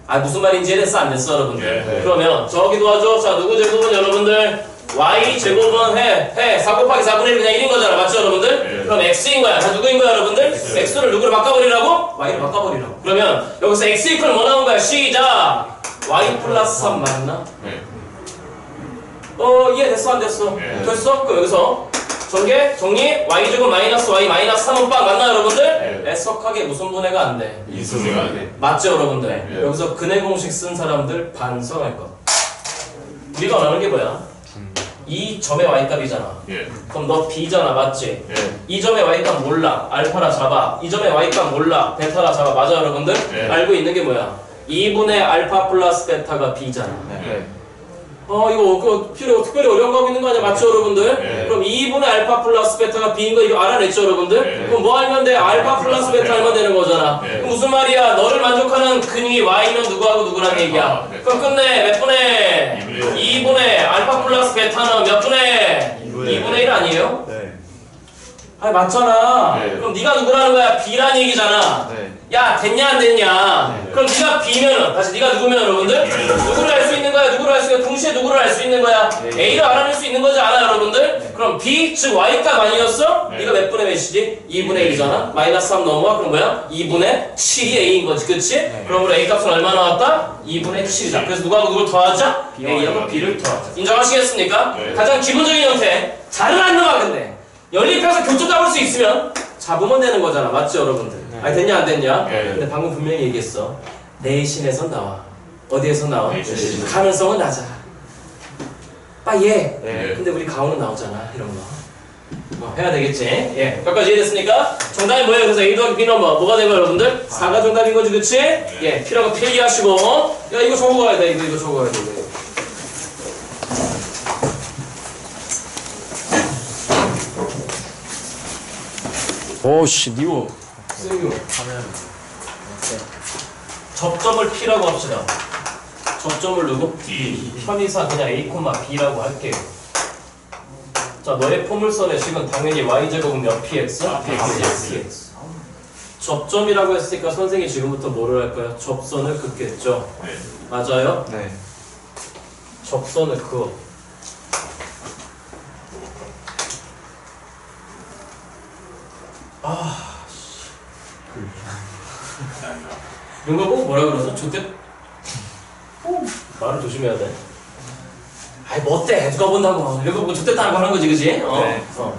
아 무슨 말인지 이해됐어 안 됐어 여러분들? 네. 그러면 저기 도와줘 자 누구 제곱은 여러분들 y 제곱은 해, 해, 4 곱하기 4분의 1 그냥 1인 거잖아 맞죠 여러분들? 네. 그럼 x인 거야 다 누구인 거야 여러분들? X. x를 누구로 바꿔버리라고? y로 바꿔버리라고 그러면 여기서 x 이퀄 뭐 나온 거야 시작 y 플러스 3 맞나? 네. 어 이해됐어 안 됐어? 네. 됐어? 그럼 여기서 전개 정리 y제곱 마이너스 y 마이너스 3은 빵 맞나요 여러분들? 네. 애석하게 무슨 분해가 안 돼? 인수가 안 돼. 맞죠 여러분들? 네. 여기서 근해 공식 쓴 사람들 반성할 것 우리가 원하는 게 뭐야? 이 점의 y값이잖아 예. 그럼 너 b잖아 맞지? 예. 이 점의 y값 몰라 알파라 잡아 이 점의 y값 몰라 베타라 잡아 맞아 여러분들? 네. 알고 있는 게 뭐야? 2분의 알파 플러스 베타가 b잖아 네. 어 이거 그 필요 특별히 어려운 거 하고 있는 거 아니야 맞죠 여러분들? 네. 그럼 2분의 알파 플러스 베타가 b인 거 이거 알아냈죠 여러분들? 네. 그럼 뭐 알면 돼? 알파 플러스 베타 알면 되는 거잖아 네. 그럼 무슨 말이야? 너를 만족하는 근이 y는 누구하고 누구란 얘기야? 아, 네. 그럼 끝내 몇 분의? 이분의 2분의 알파 플러스 베타는 몇 분의? 이분의 2분의 1 아니에요? 네. 아니 맞잖아. 네. 그럼 네가 누구라는 거야? B라는 얘기잖아. 네. 야 됐냐 안 됐냐? 네. 그럼 네가 B면은 다시 네가 누구면 여러분들? 누구를 알 수 있는 거야? 누구를 알 수 있는? 동시에 누구를 알 수 있는 거야? 네. A를 알아낼 수 있는 거지 않아 여러분들? 그럼 B 즉 Y값 아니었어? 네. 네가 몇 분의 몇이지? 2분의 1이잖아. 마이너스 3 넘어와 그럼 뭐야? 2분의 7이 A인 거지 그치? 그럼 우리 A 값은 얼마 나왔다? 2분의 7이다. 그래서 누가 누구를 더하자? A하고 B를 더하자. 인정하시겠습니까? 네. 가장 기본적인 형태. 잘은 안 나와 근데. 연립해서 교점 잡을 수 있으면 잡으면 되는 거잖아. 맞죠, 여러분들? 네. 아니, 됐냐, 안 됐냐? 네. 근데 방금 분명히 얘기했어. 내신에서 나와. 어디에서 나와? 내신에서. 가능성은 낮아. 빠예. 네. 근데 우리 가오는 나오잖아. 이런 거. 뭐 해야 되겠지? 예. 여기까지 이해됐습니까? 정답이 뭐예요? 그래서 A 더하기 B 넘버. 뭐가 된 거예요, 여러분들? 4가 정답인 거지, 그치? 예. P라고 필기하시고. 야, 이거 적어 가야 돼. 이거, 이거 적어 가야 돼. 이거. 오씨 니오. 쓰레기. 하면 접점을 P라고 합시다. 접점을 누구? D. 편의상 그냥 A, B라고 할게요. 자, 너의 포물선의 식은 당연히 y제곱은 몇 px? 아, px. px. 접점이라고 했으니까 선생이 지금부터 뭐를 할까요? 접선을 긋겠죠. 네. 맞아요? 네. 접선을 그어. 이런 거 보고 뭐라 그러죠? 저때 말을 조심해야 돼. 아이 뭐 어때? 누가 본다고 이런 거 보고 저때 따고 하는 거지, 그지? 어. 네. 어.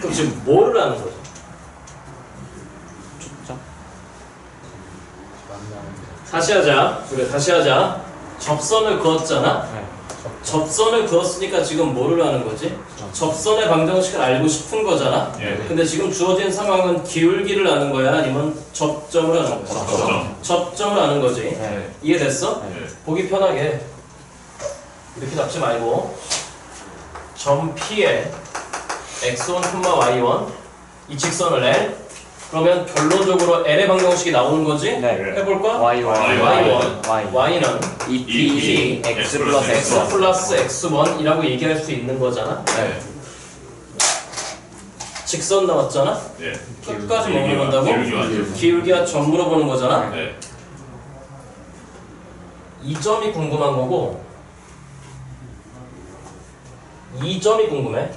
그럼 지금 뭐를 하는 거죠? 다시 하자. 그래, 다시 하자. 접선을 그었잖아. 네. 접선을 그었으니까 지금 뭐를 하는 거지? 접선의 방정식을 알고 싶은 거잖아. 예. 근데 지금 주어진 상황은 기울기를 아는 거야? 아니면 접점을 아는 거야? 접점. 접점을 아는 거지. 네. 이해됐어? 네. 보기 편하게 이렇게 잡지 말고 점 P에 x1, y1 이 직선을 L 그러면 결론적으로 L의 방정식이 나오는 거지? 네. 해볼까? Y Y Y1 Y. Y는 E P X 플러스 X. 플러스 X1이라고 얘기할 수 있는 거잖아. 네. 직선 나왔잖아. 네. 끝까지 뭐 물어본다고? 기울기와 점 물어보는 거잖아. 네. 이 점이 궁금한 거고 이 점이 궁금해.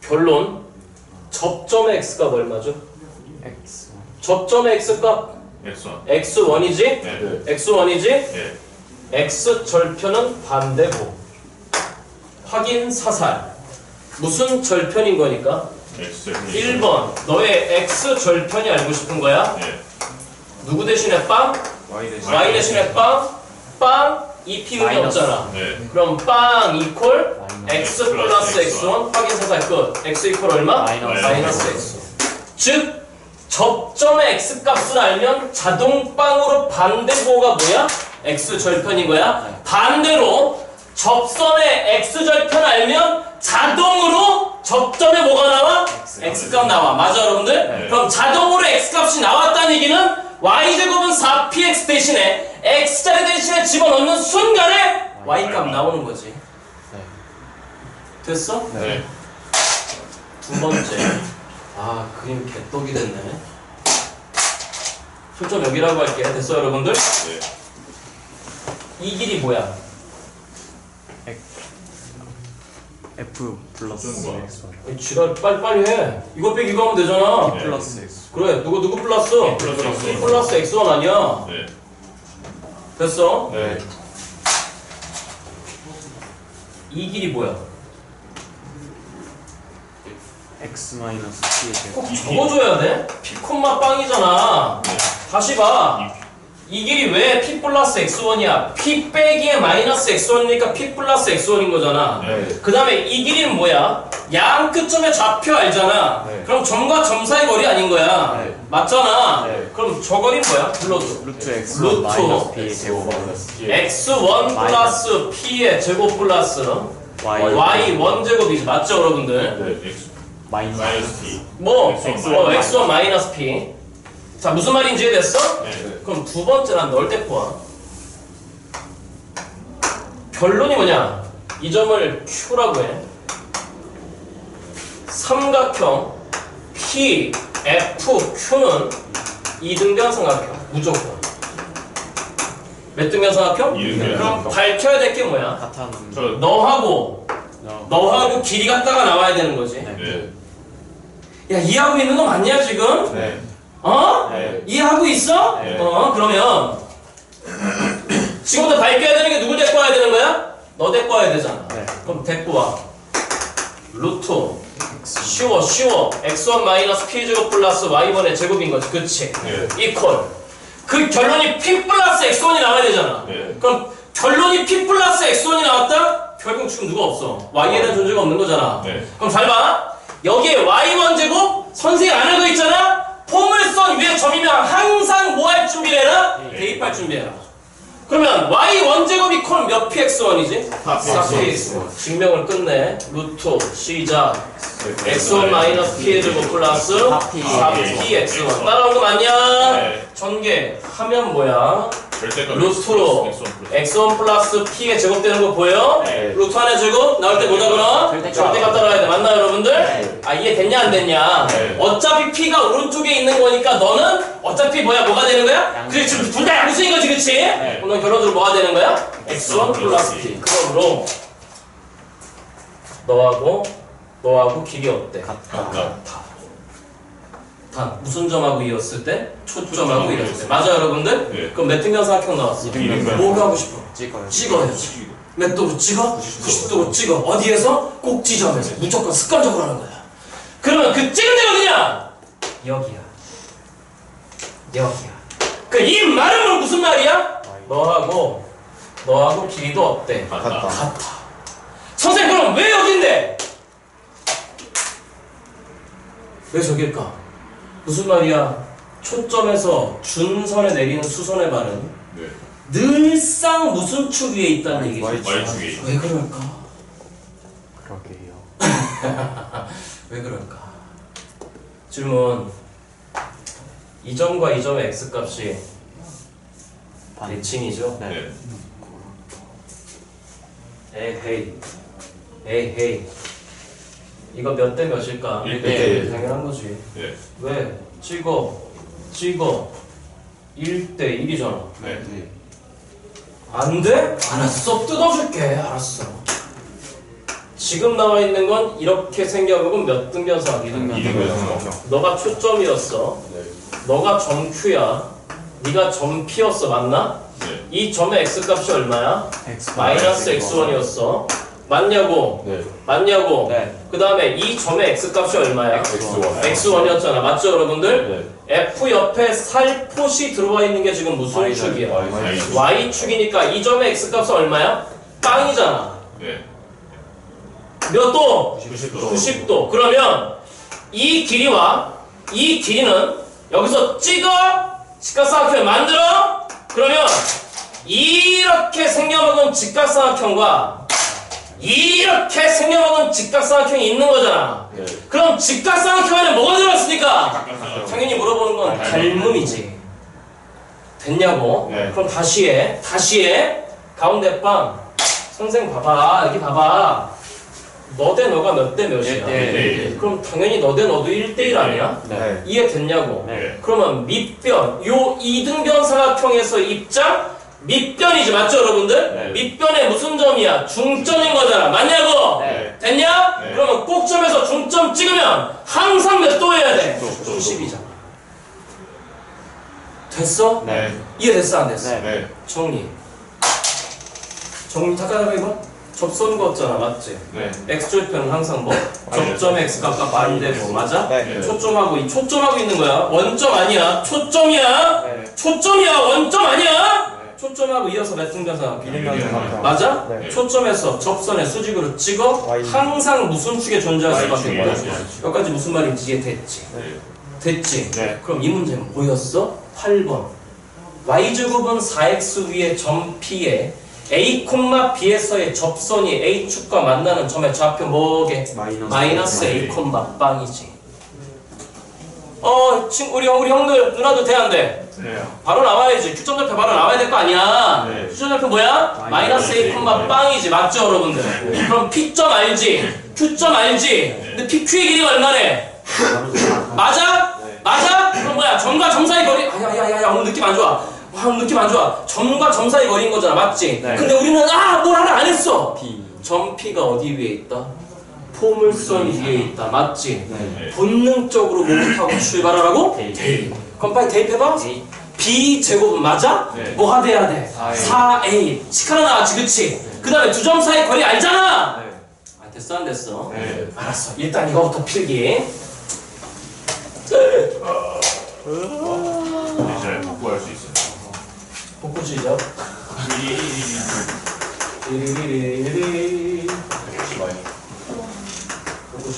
결론 접점의 x값 얼마죠? X. 접점의 x값 X1. x1이지? 네. x1이지? 네. x 절편은 반대고 확인 사살 무슨 절편인 거니까? X. 1번 너의 x 절편이 알고 싶은 거야? 네. 누구 대신에 빵? Y 대신. y 대신에 빵? 빵? 이 마이너스. 없잖아 네. 그럼 빵 이퀄 x 플러스 x1 확인 사살 끝 x 이퀄 얼마? 마이너스. 마이너스 x 즉 접점의 x 값을 알면 자동빵으로 반대고가 뭐야? x 절편인 거야 네. 반대로 접선의 x 절편 알면 자동으로 접점에 뭐가 나와? X. x 값 나와 맞아 여러분들? 네. 그럼 자동으로 x 값이 나왔다는 얘기는 y제곱은 4px 대신에 x자리 대신에 집어넣는 순간에 y 값 나오는 거지 네. 됐어? 네. 두 번째. 아, 그림 개떡이 됐네. 초점 여기라고 할게. 됐어, 여러분들? 네. 이 길이 뭐야? F 플러스 쓰는 거야. X1 아니, 지랄 빨리 빨리 해. 이거 빼기 이거 하면 되잖아. 네. 플러스 X 그래 누구 누구 플러스? 플러스 P 플러스 X1 아니야? 네. 됐어? 네. 이 길이 뭐야? X 마이너스 P의 제곱 꼭 적어줘야 돼? P 콤마 빵이잖아. 다시 봐. 이 길이 왜 P 플러스 X1이야? P 빼기에 마이너스 X1이니까 P 플러스 X1인 거잖아. 네. 그 다음에 이 길이는 뭐야? 양 끝점의 좌표 알잖아. 네. 그럼 점과 점 사이 거리 아닌 거야. 네. 맞잖아. 네. 그럼 저 거리는 뭐야? 불러줘. 루트 X1 루트 마이너스 P의 제곱 X1 플러스 P의 제곱 플러스 Y Y 원제곱이지. 맞죠, 여러분들? 네. X 마이너스 마이너스 T. 뭐? X1 어, X1 마이너스 P. 자, 무슨 말인지 이해됐어? 네. 그럼 두 번째 난널 데리고 와. 결론이 뭐냐? 이 점을 Q라고 해. 삼각형 P, F, Q는 이등변 삼각형. 무조건. 몇 등변 삼각형? 이등변 그럼 삼각형. 밝혀야 될 게 뭐야? 같아는 저 너하고 너 너하고 길이 같다가 나와야 되는 거지. 네. 네. 야 이해하고 있는 거 맞냐 지금? 네. 어? 네. 이해하고 있어? 네. 어 그러면 지금부터 밝혀야 되는 게 누굴 데리고 와야 되는 거야? 너 데리고 와야 되잖아. 네. 그럼 데리고 와. 루트 쉬워 쉬워 x1 마이너스 p 제곱 플러스 y번의 제곱인 거지 그치? 네. equal 그 결론이 p 플러스 x1이 나와야 되잖아. 네. 그럼 결론이 p 플러스 x1이 나왔다? 결국 지금 누가 없어. y에 대한 존재가 없는 거잖아. 네. 그럼 잘 봐. 여기에 y1 제곱 선생님 안 하고 있잖아? 포물선 위에 점이면 항상 뭐 할 준비를 해라? 네. 대입할 준비해라. 그러면 y1 제곱 equal 몇 px1이지? 4px1. 증명을 끝내. 루트 시작. 네. x1 마이너스 p 제곱 플러스 4p. 4px1 따라온 거 맞냐? 네. 전개 하면 뭐야? 루트로 x1 플러스 p에 제곱되는 거 보여? 네. 루트 안에 제곱 나올 때 뭐다 그럼? 절대값. 따라야 돼 맞나요 여러분들? 네. 아 이해 됐냐 안 됐냐? 네. 어차피 p가 오른쪽에 있는 거니까 너는 어차피 뭐야 뭐가 되는 거야? 양- 그래 지금 둘다 양수인 거지 그치? 그럼 넌 결론적으로 뭐가 되는 거야? x1 플러스 p 그러므로 너하고 너하고 길이 어때? 같다. 다 무슨 점하고 이었을 때? 초점하고 초점하고 이었을 때 이었을 맞아 여러분들? 네. 그럼 몇 등변 사각형 나왔어? 이등변 뭐 하고 싶어? 찍어요 찍어야지. 몇 도로 찍어? 90도로 찍어. 어디에서? 꼭지점에서. 무조건 습관적으로 하는 거야. 그러면 그 찍은 데가 어디냐? 여기야. 여기야. 그 이 말은 무슨 말이야? 너하고 너하고 길이도 어때? 같다. 같아. 선생님 그럼 왜 여긴데? 왜 저길까? 무슨 말이야? 초점에서 준선에 내리는 수선의 발은 네. 늘상 무슨 축 위에 있다는 얘기죠. 왜 그럴까? 그러게요 왜 그럴까? 질문. 이 점과 이 점의 x 값이 반 대칭이죠? 네. 네. 에헤이. 에헤이. 이거 몇 대 몇일까? 일 대 일. 당연한 거지. 네. 왜? 찍어. 찍어. 1대 1이잖아. 네. 안 돼? 알았어. 뜯어줄게. 알았어. 지금 나와 있는 건 이렇게 생겨보면 몇 등변사? 이등변 이등변 삼각형. 너가 초점이었어. 네. 너가 점 Q야. 네가 점 P였어. 맞나? 네. 이 점의 X 값이 얼마야? X 마이너스 X1이었어. 맞냐고? 네. 맞냐고? 네 그 다음에 이 점의 X 값이 얼마야? X1. X1이었잖아. 맞죠, 여러분들? 네. F 옆에 살포시 들어와 있는 게 지금 무슨 Y 축이야? Y. Y축이니까 이 점의 X값은 얼마야? 빵이잖아. 네. 몇 도? 90도. 90도. 그러면 이 길이와 이 길이는 여기서 찍어 직각삼각형을 만들어 그러면 이렇게 생겨먹은 직각삼각형과 이렇게 생겨먹은 직각삼각형이 있는 거잖아. 네. 그럼 직각삼각형 안에 뭐가 들어갔으니까? 네. 당연히 물어보는 건 닮음이지. 됐냐고? 네. 그럼 다시 해. 다시 해. 가운데 빵. 선생 봐봐. 여기 봐봐. 너 대 너가 몇 대 몇이야? 일대 일. 그럼 당연히 너 대 너도 1대1 아니야? 네 이해 됐냐고? 네. 그러면 밑변, 요 이등변 사각형에서 입장 밑변이지 맞죠 여러분들? 네. 밑변에 무슨 점이야? 중점인 거잖아 맞냐고? 네. 됐냐? 네. 그러면 꼭점에서 중점 찍으면 항상 몇도 해야 돼? 도, 도, 도. 90이잖아. 됐어? 네. 이해됐어 안 됐어? 네. 네. 정리. 정리 잠깐 이거 접선 거었잖아 맞지? 네. x절편은 항상 뭐 접점 x 값과 반대고 맞아? 네. 초점하고 이 초점하고 있는 거야. 원점 아니야. 초점이야. 네. 초점이야. 원점 아니야. 초점하고 이어서 비례면서 각형. 맞아? 네. 초점에서 접선의 수직으로 찍어 Y. 항상 무슨 축에 존재할 수밖에 없어. 여기까지 무슨 말인지 이해됐지? 네. 됐지? 네. 그럼 이 문제는 뭐였어? 8번. y제곱은 4x 위의 점 P에 a, b에서의 접선이 a축과 만나는 점의 좌표 뭐게? 마이너스. 마이너스 a, 빵이지. 어, 친 우리 형, 우리 형들 누나도 돼안 돼? 네. 바로 나와야지. 좌표 바로 나와야 될 거 아니야. 네. 좌표 뭐야? 마이너스 A, 빵이지. 맞죠, 여러분들? 그럼 P점 알지? Q점 알지? 근데 PQ의 길이가 얼마래? 맞아? 네. 맞아? 그럼 뭐야? 점과 점 사이 거리? 아야야야야 오늘 느낌 안 좋아. 와 오늘 느낌 안 좋아. 점과 점 사이 거리인 거잖아, 맞지? 네. 근데 우리는 아 뭘 하나 안 했어. B. 점 P가 어디 위에 있다? 포물선 위에 있다, 맞지? 네. 본능적으로 뭐부터 출발하라고? 대입. 그 럼 빨리 대입해봐. B 제곱은 맞아? 네. 뭐가 돼야 돼? 4A. 시카라 나왔지, 그치? 그 다음에 두 점 사이 거리 알잖아. 네. 아 됐어 안 됐어? 네. 알았어. 일단 이거부터 필기. 이제 복구할 수 있어요. 복구 시작. 리리리리리. 복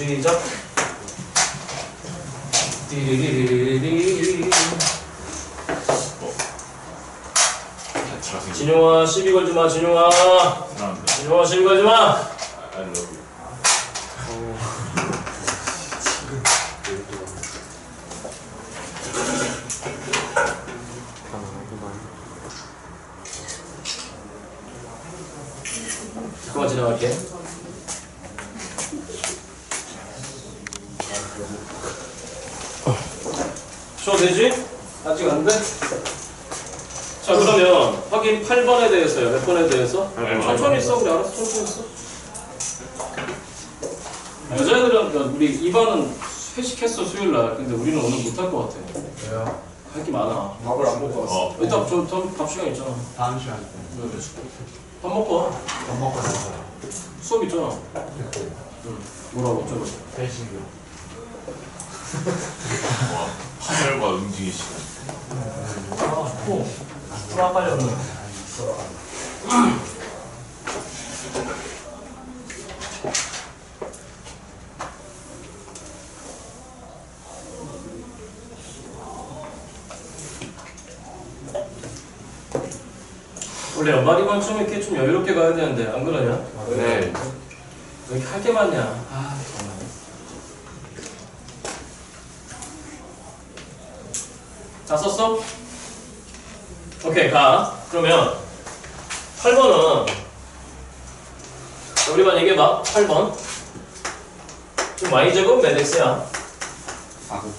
자승. 진용아 시비 걸지 마, 진용아. 사랑합니다. 진용아 시비 걸지 마. I love you. 그만 지나갈게. 쉬어도 되지? 아직 안 돼? 자 그러면 확인 8번에 대해서요. 몇 번에 대해서? 번. 천천히 써. 우리 알아서 천천히 써. 여자애들은 그러니까 우리 2번은 회식했어 수요일 날. 근데 우리는 오늘 못할 것 같아. 왜요? 할 게 많아. 밥을 안 먹고 왔어. 어. 이따 저밥 시간 있잖아. 다음 시간에 밥 먹고 와. 밥 먹고 왔어요. 수업 있잖아. 응. 뭐라고 어쩌고. 와, 하늘과 응징의 시간. 빨리 오는. 원래 연말이건 좀 이렇게 좀 여유롭게 가야 되는데 안 그러냐? 네. 왜 이렇게 할 게 많냐? 아 정말. 다 썼어? 오케이 가. 그러면 8번은 우리 반 얘기해봐. 8번. 지금 y제곱 몇 x야?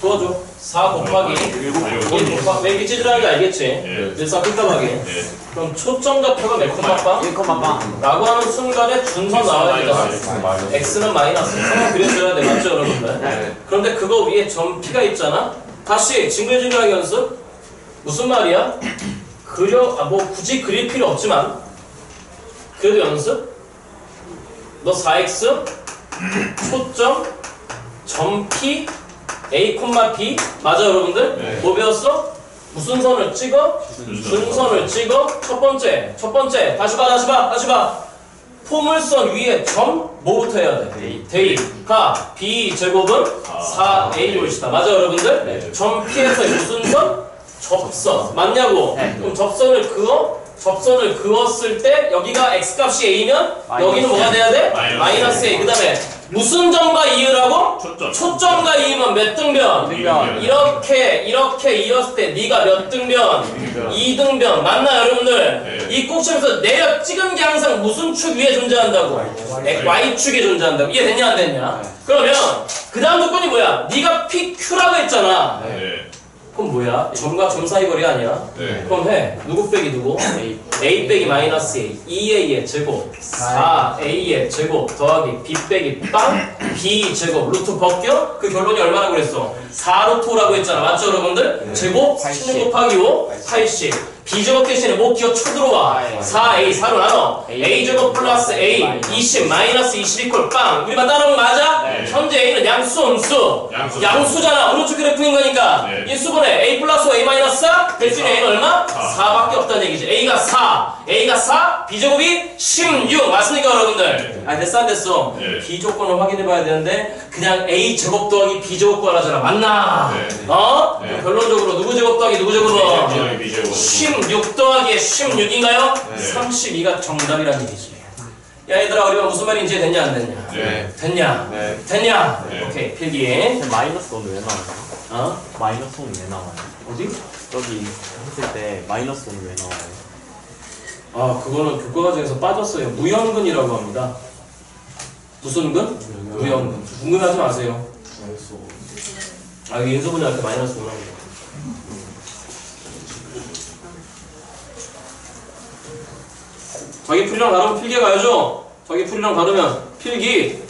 도와줘. 4 곱하기 1 곱하기 왜 이렇게 찌질하게 알겠지? 예. 1 4 끝값하기. 네. 그럼 초점 좌표가 몇 콤마빵? 1,빵. 라고 하는 순간에 준선 나와야 되잖아. x는 마이너스. 성을 그려줘야 돼. 맞죠, 여러분들? 네. 그런데 그거 위에 점 P가 있잖아? 다시 징글징글하게 연습? 무슨 말이야? 그려, 아, 뭐 굳이 그릴 필요 없지만 그래도 연습? 너 4x 초점 점 P A, B 맞아 여러분들? 네. 뭐 배웠어? 무슨 선을 찍어? 준선을 찍어 첫 번째 첫 번째 다시 봐 다시 봐 다시 봐 포물선 위에 점 뭐부터 해야 돼? 대입. 대입 가 B 제곱은 4A 올시다 맞아 여러분들? 네. 점 P에서 무슨 선? 접선 맞냐고? 네. 그럼 접선을 그어 접선을 그었을 때 여기가 x 값이 a면 여기는 뭐가 돼야 돼? 마이너스 마이너스 a 그 다음에 무슨 점과 이으라고? 초점. 초점과 이으면 몇 등변? 등변. 이렇게 이렇게 이었을 때 네가 몇 등변? 등변. 2등변 맞나 여러분들? 네. 이 꼭지에서 내려 찍은 게 항상 무슨 축 위에 존재한다고? 네, Y축에 존재한다고 이해됐냐 안 됐냐? 그러면 그 다음 조건이 뭐야? 네가 PQ라고 했잖아 네. 그럼 뭐야? 점과 점 사이 거리 아니야? 네. 그럼 해. 누구 빼기 누구? A a 빼기 마이너스 a 2a의 제곱 4a의 제곱 더하기 b 빼기 빵 b 제곱 루트 벗겨 그 결론이 얼마라고 그랬어? 4루트 5라고 했잖아 맞죠 여러분들? 제곱 16 곱하기 5 80 b 제곱 대신에 뭐 기어 쳐들어와 4a 4로 나눠 a 제곱 플러스 a 20 마이너스 20 이퀄 빵 우리만 따라오면 맞아? 네. 현재 a는 양수 음수 양수. 양수잖아 어느 쪽 그래프인 거니까 네. 인수분해 a 플러스 a 마이너스 4 대신에 a는 얼마? 4 밖에 없다는 얘기지 a가 4 a가 4 b제곱이 16 맞습니까 여러분들? 아 됐어 안 됐어? 네. b조건을 확인해 봐야 되는데 그냥 a 제곱 더하기 b 제곱 구하라잖아 맞나? 네. 어? 네. 결론적으로 누구 제곱 더하기 누구? 비제곱 비제곱 16 더하기 16인가요? 네. 32가 정답이라는 얘기지 야 얘들아 우리가 무슨 말인지 됐냐 안 됐냐? 네. 됐냐? 네. 됐냐? 네. 오케이 필기 마이너스 5는 왜 나와요? 어? 마이너스 5는 왜 나와요? 어디? 저기 했을 때 마이너스 5는 왜 나와요? 아 그거는 교과과정에서 빠졌어요 무연근이라고 합니다 무슨 근? 무연근 궁금해하지 마세요 아 이거 인수분해할 때 마이너스 5 나옵니다 자기 풀이랑 다르면 필기 가야죠. 자기 풀이랑 다르면 필기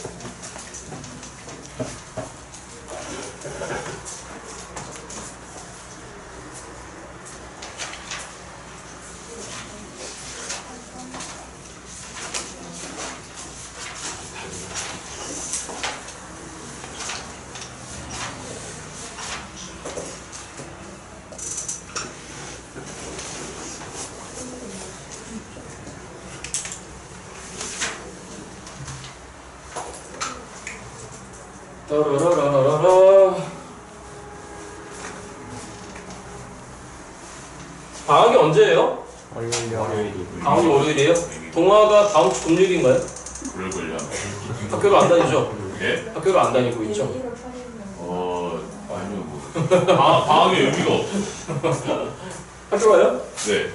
16인가요? 그럴걸요. 학교를 안 다니죠? 예? 학교를 안 다니고 있죠? 어, 아니요. 뭐. 방, 방학에 의미가 없어. 학교 가요? 네.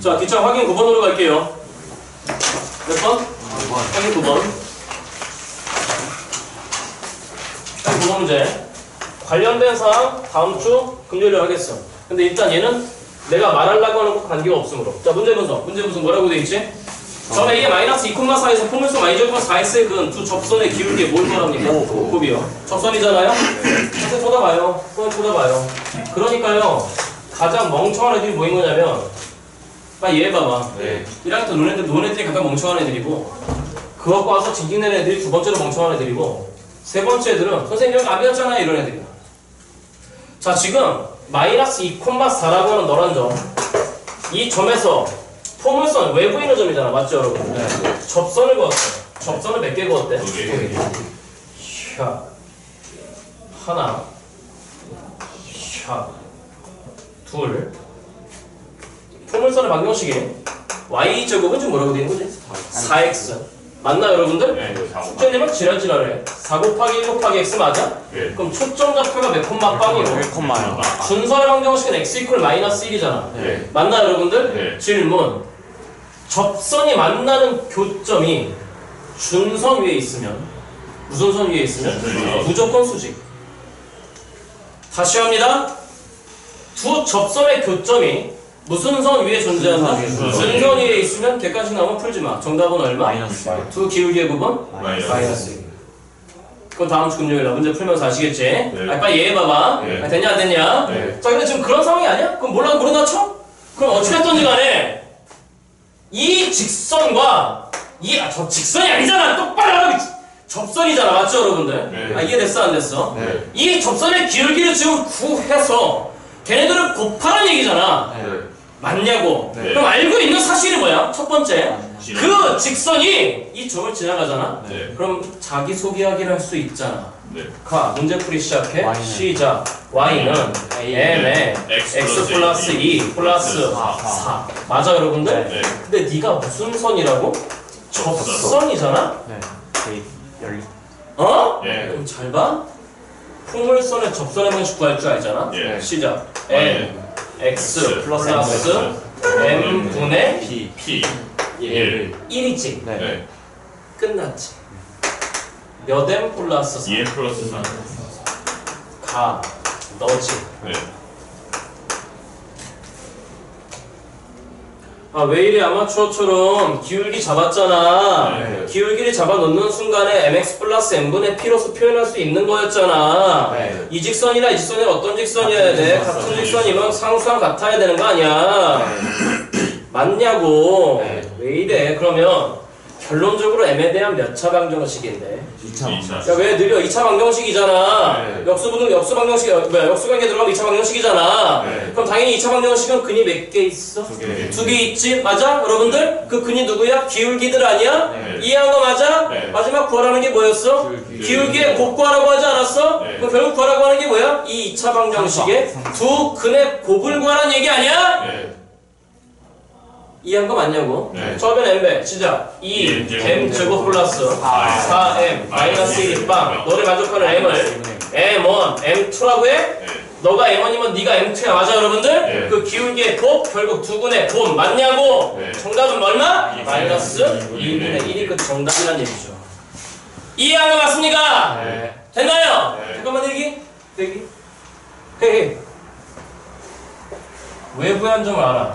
자, 기차 확인 9번으로 갈게요. 몇 번? 확인 9번. 9번 문제. 관련된 사항 다음 주 금요일에 하겠어. 근데 일단 얘는 내가 말하려고 하는 거 관계가 없으므로. 자, 문제 분석. 문제 분석 뭐라고 돼 있지? 점 A의 마이너스 2,4에서 포물선 Y제곱은 4X의 근 두 접선의 기울기에 뭘 말합니까? 곱이요. 접선이잖아요? 선생 쳐다봐요. 선생 쳐다봐요. 그러니까요. 가장 멍청한 애들이 뭐인 거냐면 빨리 얘 봐봐. 네. 1학년 때 노는 애들, 노는 애들이 가장 멍청한 애들이고 그 갖고 와서 징징 내는 애들이 두 번째로 멍청한 애들이고 세 번째 애들은 선생님 안 배웠잖아요 이런 애들이야. 자 지금 마이너스 2,4라고 하는 너란 점. 이 점에서 포물선 외부에 있는 점이잖아. 맞죠 여러분? 접선을 그었어. 접선을 몇 개 그었대? 두 개. 샤 하나 샤 둘 포물선의 방정식이 y제곱은 지금 뭐라고 되는 거지? 4x 맞나 여러분들? 네 숙제님은 지랄지랄해 4 곱하기 1 곱하기 x 맞아? 예 그럼 초점 좌표가 몇 콤마 빵이로 1콤마요. 준서의 방정식은 x 이퀄 마이너스 1이잖아 네. 맞나 여러분들? 네. 질문 접선이 만나는 교점이 준선 위에 있으면 무슨 선 위에 있으면. 무조건 수직 다시 합니다 두 접선의 교점이 무슨 선 위에 존재한다? 준선 위에. 있으면 객관식 나오면 풀지 마 정답은 얼마? 마이너스. 두 기울기의 부분? 마이너스 마이너스 그건 다음 주 금요일 날 문제 풀면서 아시겠지? 네. 아, 빨리 얘해봐봐 네. 아, 됐냐 안 됐냐? 네. 자 근데 지금 그런 상황이 아니야? 그럼 몰라 모르나 쳐? 그럼 어찌됐든지 간에 이 직선과 이 아 저 직선이 아니잖아 똑바로 하라고 이- 접선이잖아 맞죠 여러분들? 네. 아 이해됐어 안 됐어? 네. 이 접선의 기울기를 지금 구해서 걔네들을 곱하는 얘기잖아 네. 맞냐고 네. 그럼 알고 있는 사실이 뭐야? 첫 번째 지나- 그 직선이 이 점을 지나가잖아 네. 그럼 자기 소개하기를 할 수 있잖아 네. 가 문제 풀이 시작해 Y는 시작 y는 A, m에 X x 플러스 2 플러스 사. 4 맞아 여러분들? 네. 근데 네가 무슨 선이라고? 접선이잖아? 네. 네. 열. 어? 예. 그럼 잘 봐. 포물선의 접선의 방식 구할 줄 알잖아? 예. 시작 네. N x 플러스 플러스 m 분의 P. P 1 1이지 네. 네. 끝났지 몇 m 플러스 4? 2M 플러스 4. 가 너지 네. 아 왜 이래 아마추어처럼 기울기 잡았잖아 네. 기울기를 잡아놓는 순간에 mx 플러스 n분의 p로서 표현할 수 있는 거였잖아 네. 이 직선이나 이 직선이 어떤 직선이어야 돼? 같은 직선이면 상수랑 같아야 되는 거 아니야 맞냐고 네. 왜 이래 그러면 결론적으로 m에 대한 몇 차 방정식인데 2차. 야 왜 느려 2차 방정식이잖아 네. 역수분은 역수 방정식 어, 뭐야 역수관계 들어가면 2차 방정식이잖아 네. 그럼 당연히 2차 방정식은 근이 몇 개 있어? 두 개. 두 개 있지 맞아 여러분들? 그 근이 누구야? 기울기들 아니야? 네. 이해한 거 맞아? 네. 마지막 구하라는 게 뭐였어? 기울기. 기울기의 곱 구하라고 하지 않았어? 네. 그럼 결국 구하라고 하는 게 뭐야? 이 2차 방정식의 두 근의 곱을 구하라는 얘기 아니야? 네. 이해한 거 맞냐고? 네. 처음엔 m배 시작 2이 제곱 m 제곱 플러스 사. 4m 마이너스 1이 빵 너를 만족하는 m을 네. m1 m2라고 해? 네. 너가 m1이면 네가 m2야 맞아 여러분들? 네. 그 기울기의 곱 결국 두 근의 곱 맞냐고? 네. 정답은 얼마? 이 마이너스 이분의 2분의 1이 그 정답이란 얘기죠 이해한 거 맞습니까? 네. 됐나요? 네. 잠깐만 대기 대기 헤이 외부의 한 점을 알아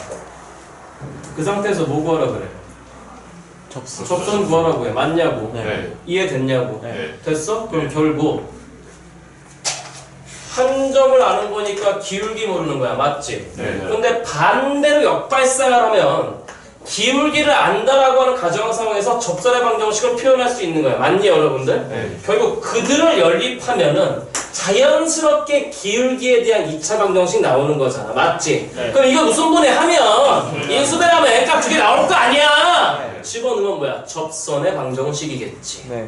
그 상태에서 뭐 구하라 그래? 접수. 접선 구하라고 해 맞냐고 네. 네. 이해됐냐고 네. 됐어? 그럼 네. 결국 한 점을 아는 거니까 기울기 모르는 거야 맞지? 네. 근데 반대로 역발상을 하면 기울기를 안다라고 하는 가정 상황에서 접선의 방정식을 표현할 수 있는 거야 맞니 여러분들? 네. 결국 그들을 연립하면은 자연스럽게 기울기에 대한 2차 방정식 나오는 거잖아 맞지? 네. 그럼 이거 무슨 분해 하면 네. 인수배하면 n값 두개 나올 거 아니야 네. 집어넣으면 뭐야? 접선의 방정식이겠지 네.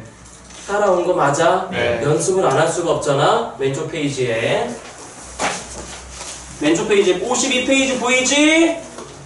따라온 거 맞아? 네. 연습은 안 할 수가 없잖아. 왼쪽 페이지에. 왼쪽 페이지에 52페이지 보이지?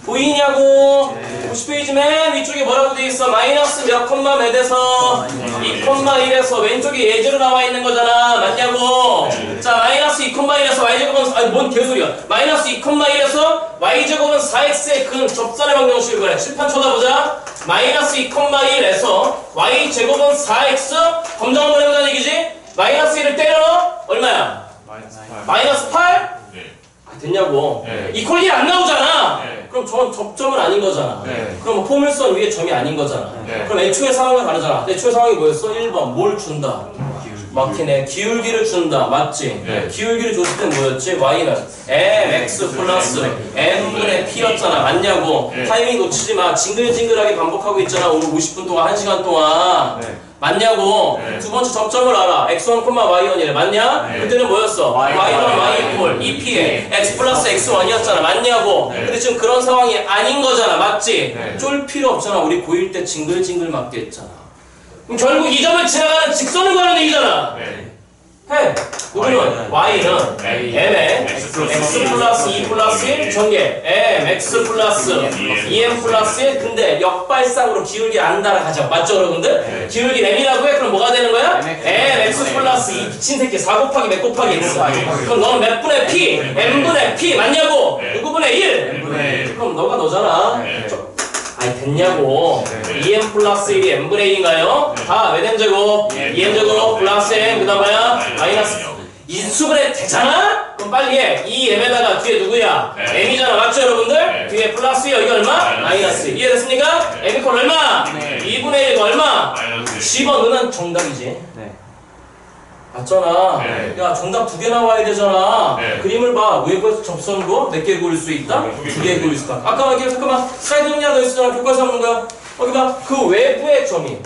보이냐고? 네. 50페이지 맨 위쪽에 뭐라고 돼 있어? 마이너스 몇 콤마 몇에서 2 콤마 1에서 왼쪽에 예제로 나와 있는 거잖아. 맞냐고? 네. 자, 마이너스 2 콤마 1에서 y제곱은 아니 뭔 개소리야. 마이너스 2 콤마 1에서 y제곱은 4x의 근 접선의 방정식을 그래. 칠판 쳐다보자. 마이너스 2 콤마 1에서 y제곱은 4x 검정 한번 해보자는 얘기지? 마이너스 1을 때려 얼마야? 마이너스 마이너스 8? 네. 아, 됐냐고. 네. 이퀄 1안 나오잖아. 네. 그럼 저건 접점은 아닌 거잖아. 네. 그럼 포물선 위에 점이 아닌 거잖아. 네. 그럼 애초의 상황이 다르잖아. 애초의 상황이 뭐였어? 1번 뭘 준다? 막히네. 기울기를 준다. 맞지? 네. 기울기를 줬을 땐 뭐였지? y는 mx 플러스 n분의 p였잖아. 맞냐고. 네. 타이밍 놓치지 마. 징글징글하게 반복하고 있잖아. 오늘 50분 동안, 1시간 동안. 네. 맞냐고. 네. 두 번째 접점을 알아. x1, y1이래. 맞냐? 네. 그때는 뭐였어? Y, y1, Y, y 이퀄 2p에 x 플러스 x1이었잖아. 맞냐고. 네. 근데 지금 그런 상황이 아닌 거잖아. 맞지? 네. 쫄 필요 없잖아. 우리 고1 때 징글징글 맞게 했잖아. 그럼 결국 이 점을 지나가는 직선을 구하는 얘기잖아. 네. 해. 누구는? y는 네. m에 X 플러스 x 이 플러스 2 플러스 1 전개 m x 플러스 2m 플러스 1 근데 역발상으로 기울기 안 따라가죠. 맞죠 여러분들? 네. 기울기 m이라고 해? 그럼 뭐가 되는 거야? M x 플러스 2 미친 새끼 4 곱하기 몇 곱하기 x 그럼 너는 몇 분의 p? m분의 p 맞냐고? 네. 누구분의 1? N분의 1. 그럼 너가 너잖아. 네. 저- 아니 됐냐고 네. 2m 플러스 1이 n분의 1인가요? 네. 다 몇m 제곱? 네. 2m 제곱 플러스 n 그 다음 뭐야? 네. 마이너스 인수분해 되잖아? 그럼 빨리 해. 이 m에다가 뒤에 누구야? 네. m이잖아. 맞죠, 여러분들? 네. 뒤에 플러스 여기 얼마? 마이너스. 이해됐습니까? 네. m 이퀄 얼마? 네. 2분의 1이 얼마? 마이너스 10원 넣으면 정답이지. 네. 맞잖아. 네. 야, 정답 두 개 나와야 되잖아. 네. 그림을 봐. 외부에서 접선고 몇개 그릴 수 있다? 네, 두개 그릴 수 있다. 아까 여기 잠깐만 정리 하나 있었잖아. 교과서 거야. 여기 봐. 그 외부의 점이.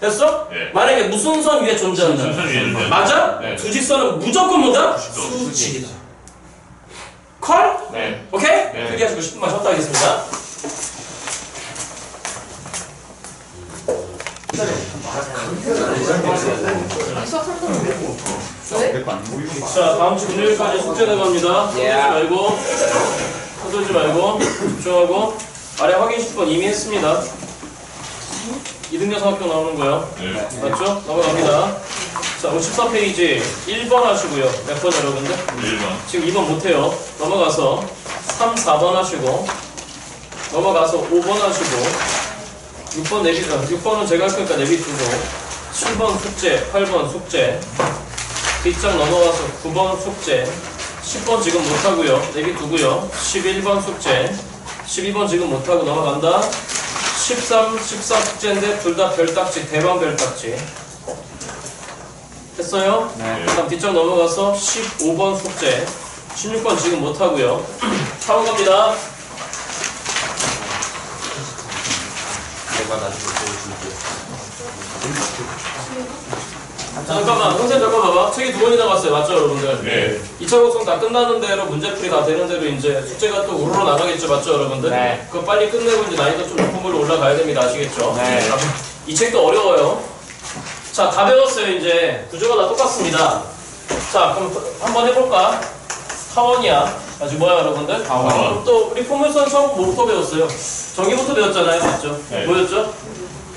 됐어? 네. 만약에 무슨 선 위에 존재한다. 순선 위에 있는 맞아? 네. 두 직선은 무조건 뭐다? 수직이다. 컬? 네. 오케이? 네. 싶은 말 쉬었다 하겠습니다. 3등 왜? 자, 다음 주 금요일까지 숙제 나갑니다. 서두지 말고, 서두지 말고, 집중하고, 아래 확인 10번 이미 했습니다. 이등여사 학교 나오는 거예요. 네. 맞죠? 넘어갑니다. 자, 54페이지 1번 하시고요. 몇 번 여러분들? 1번. 지금 2번 못해요. 넘어가서 3, 4번 하시고 넘어가서 5번 하시고 6번 내비, 아, 6번은 제가 할 거니까 내비 두고 7번 숙제, 8번 숙제. 뒷장 넘어가서 9번 숙제. 10번 지금 못하고요. 내비 두고요. 11번 숙제. 12번 지금 못하고 넘어간다. 13, 14 숙제인데 둘 다 별딱지, 대방 별딱지. 됐어요? 네. 그다음 뒷장 넘어가서 15번 숙제. 16번 지금 못하고요. 4번 갑니다. 내가 나중에 보여줄게. 잠깐만, 선생님 잠깐 봐봐. 책이 두 번이 나 갔어요. 맞죠, 여러분들? 네. 2차 곡성 다 끝나는 대로 문제풀이 다 되는 대로 이제 숙제가 또 우르르 나가겠죠, 맞죠, 여러분들? 네. 그거 빨리 끝내고 이제 나이도 좀 높은 걸로 올라가야 됩니다, 아시겠죠? 네. 자, 이 책도 어려워요. 자, 다 배웠어요, 이제. 구조가 다 똑같습니다. 자, 그럼 한번 해볼까? 타원이야. 아직 뭐야, 여러분들? 타원. 그럼 또 우리 포물선 처음 뭐부터 배웠어요? 전기부터 배웠잖아요, 맞죠? 네. 뭐였죠?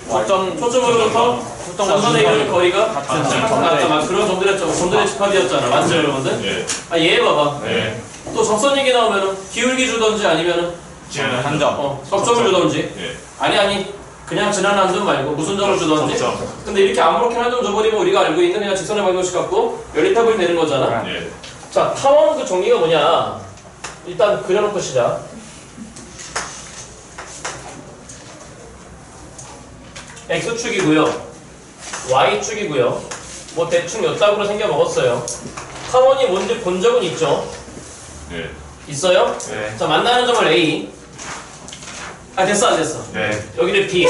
초점, 초점으로부터 전선에 이르는 거리가 같은 같은 같다. 막 그런 정들의 정들의 집합이었잖아, 맞죠, 여러분들? 네. 아, 얘 봐봐. 네. 또 적선 얘기 나오면은 기울기 주던지 아니면은 한 점. 어, 적점을 주던지 네. 아니 아니 그냥 지난 한 점 말고 무슨 점을 주던지 적점. 근데 이렇게 아무렇게 한점 줘버리면 우리가 알고 있는 그냥 직선의 방정식 갖고 연립합을 되는 거잖아 네. 자 타원 그 정의가 뭐냐 일단 그려놓고 시작 x축이고요 y축이고요 뭐 대충 요 짝으로 생겨 먹었어요 타원이 뭔지 본 적은 있죠 네. 있어요? 네. 자 만나는 점을 A 아 됐어 안 됐어 네. 여기를 B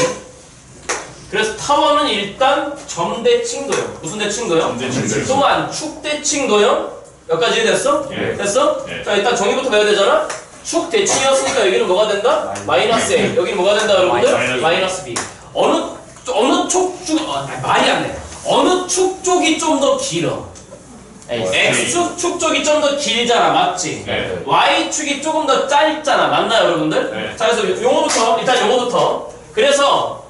그래서 타원은 일단 점대칭도형 무슨 대칭도형? 점대칭도형. 또한 축대칭도형 여기까지 이해됐어? 네. 됐어? 네. 자 일단 정의부터 배워야 되잖아 축대칭이었으니까 여기는 뭐가 된다? 마이너스 A 여기는 뭐가 된다 여러분들? 마이너스 B 어느 어느 축쪽 아, 말이 안 돼 어느 축 쪽이 좀 더 길어 에이. X축 쪽이 좀 더 길잖아 맞지? 네. Y축이 조금 더 짧잖아. 맞나요, 여러분들? 네. 자, 그래서 용어부터, 일단 용어부터. 그래서,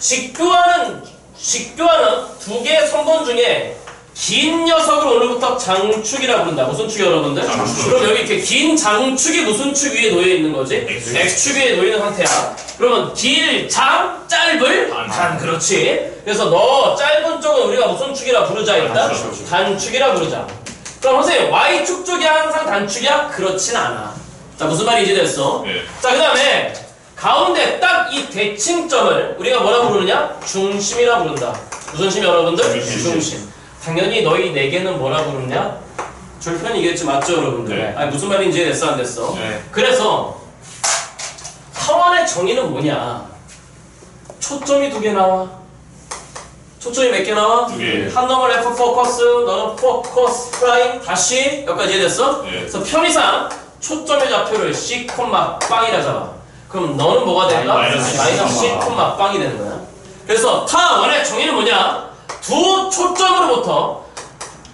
직교하는, 직교하는 두 개의 선본 중에 긴 녀석을 오늘부터 장축이라 부른다. 무슨 축이 여러분들? 장축. 그럼 여기 이렇게 긴 장축이 무슨 축 위에 놓여 있는 거지? X. X축 위에 놓여 있는 상태야. 그러면 길, 장, 짧을? 단. 단, 그렇지. 그래서 너 짧은 쪽은 우리가 무슨 축이라 부르자, 일단? 단축. 단축이라 부르자. 그럼 선생님, Y축 쪽이 항상 단축이야? 그렇진 않아. 자, 무슨 말인지 됐어? 네. 자, 그 다음에 가운데 딱 이 대칭점을 우리가 뭐라 부르느냐? 중심이라 부른다. 무슨 심 여러분들? 중심. 당연히 너희 네 개는 뭐라 부르냐? 줄편이겠지 맞죠 여러분들? 네. 아니 무슨 말인지 됐어 안 됐어? 네. 그래서 타원의 정의는 뭐냐? 초점이 두 개 나와. 초점이 몇 개 나와? 두 개. 한 놈은 F 포커스, 너는 focus prime. 다시 여기까지 이해됐어? 네. 그래서 편의상 초점의 좌표를 C, 빵이라 잡아. 그럼 너는 뭐가 된다? 마이너스 C, 빵이 되는 거야. 그래서 타원의 정의는 뭐냐? 두 초점으로부터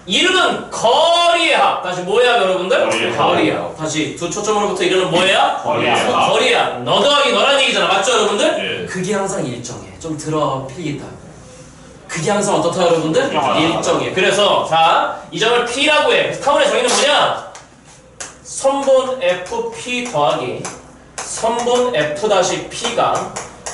이르는 거리의 합. 다시 뭐야 여러분들? 거리의 합. 거리의 합. 다시 두 초점으로부터 이르는 뭐야? 거리의 두 합. 거리의 합. 너 더하기 너란 얘기잖아. 맞죠 여러분들? 예. 그게 항상 일정해. 좀 들어 필기다. 그게 항상 어떻다 여러분들? 일정하다. 일정해. 그래서 자, 이 점을 P라고 해. 타원의 정의는 뭐냐? 선본 FP 더하기 선본 F-P가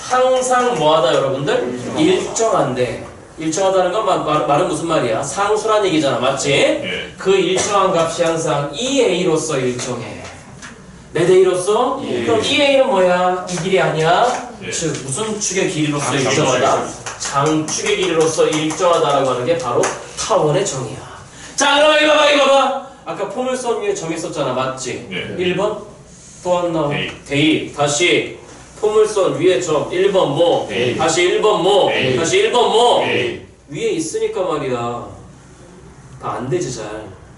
항상 뭐하다 여러분들? 일정한데 일정하다는 건 마- 말, 말은 무슨 말이야? 상수란 얘기잖아 맞지? 예. 그 일정한 값이 항상 2A로서 일정해 내 대이로서? 예. 그럼 2A는 뭐야? 이 길이 아니야? 예. 즉 무슨 축의 길이로서 장축의 일정하다? 장축의 길이로서 일정하다라고 하는 게 바로 타원의 정의야 자 그럼 이거 봐 이거 봐 아까 포물선 위에 점 있었잖아 맞지? 네. 1번 또한 나와. 대입 다시 포물선 위에 점 1번 뭐 대입. 다시 1번 뭐 대입. 다시 1번 뭐 네. 위에 있으니까 말이야 다 안 되지 잘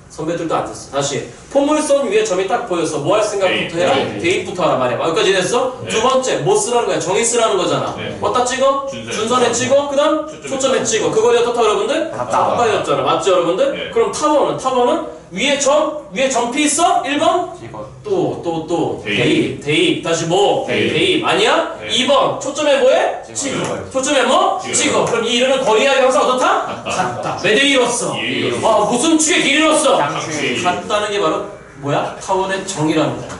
선배들도 안 됐어 다시 포물선 위에 점이 딱 보여서 뭐 할 생각부터. 해라 대입. 대입부터 하라 말이야 여기까지 됐어? 네. 두 번째 뭐 쓰라는 거야 정의 쓰라는 거잖아 네. 어디다 찍어? 준선에 준선에 찍어 그 다음 초점에 찍어 그 거리 어떻다 여러분들? 같다. 가까이였잖아 맞죠 여러분들? 네. 그럼 타원은 타원은 위에 점 위에 점 P 있어? 1번 이거 또, 또, 또. 대입. 대입. 대입. 다시 뭐? 대입. 대입. 아니야? 네. 2번. 초점에 뭐해? 찍어. 초점에 뭐? 찍어. 찍어. 그럼 이 이르는 거리 합이 항상 어떻다? 같다. 왜? 이로써. 아, 무슨 축의 길이로써? 같다는 게 바로 뭐야? 타원의 정의랍니다.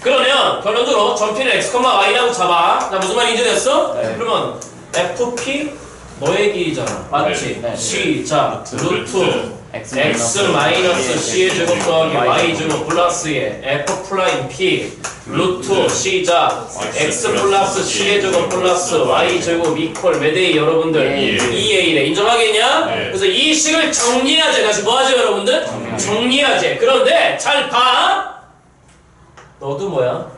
그러면 결론적으로 점 P는 x, y라고 잡아. 나 무슨 말 인지 됐어? 네. 그러면 fp 너의 길이잖아. 맞지? 네. 시작. 루트 X 마이너스 c의 제곱 더하기 y 제곱 플러스의 f 프라임 p 루트 시작 x 플러스 c의 제곱 플러스 y 제곱 이퀄 매대이 여러분들 예. 2a래 인정하겠냐? 네. 그래서 이 식을 정리해야지 다시 뭐하죠 여러분들? 정리해야지 그런데 잘 봐! 너도 뭐야?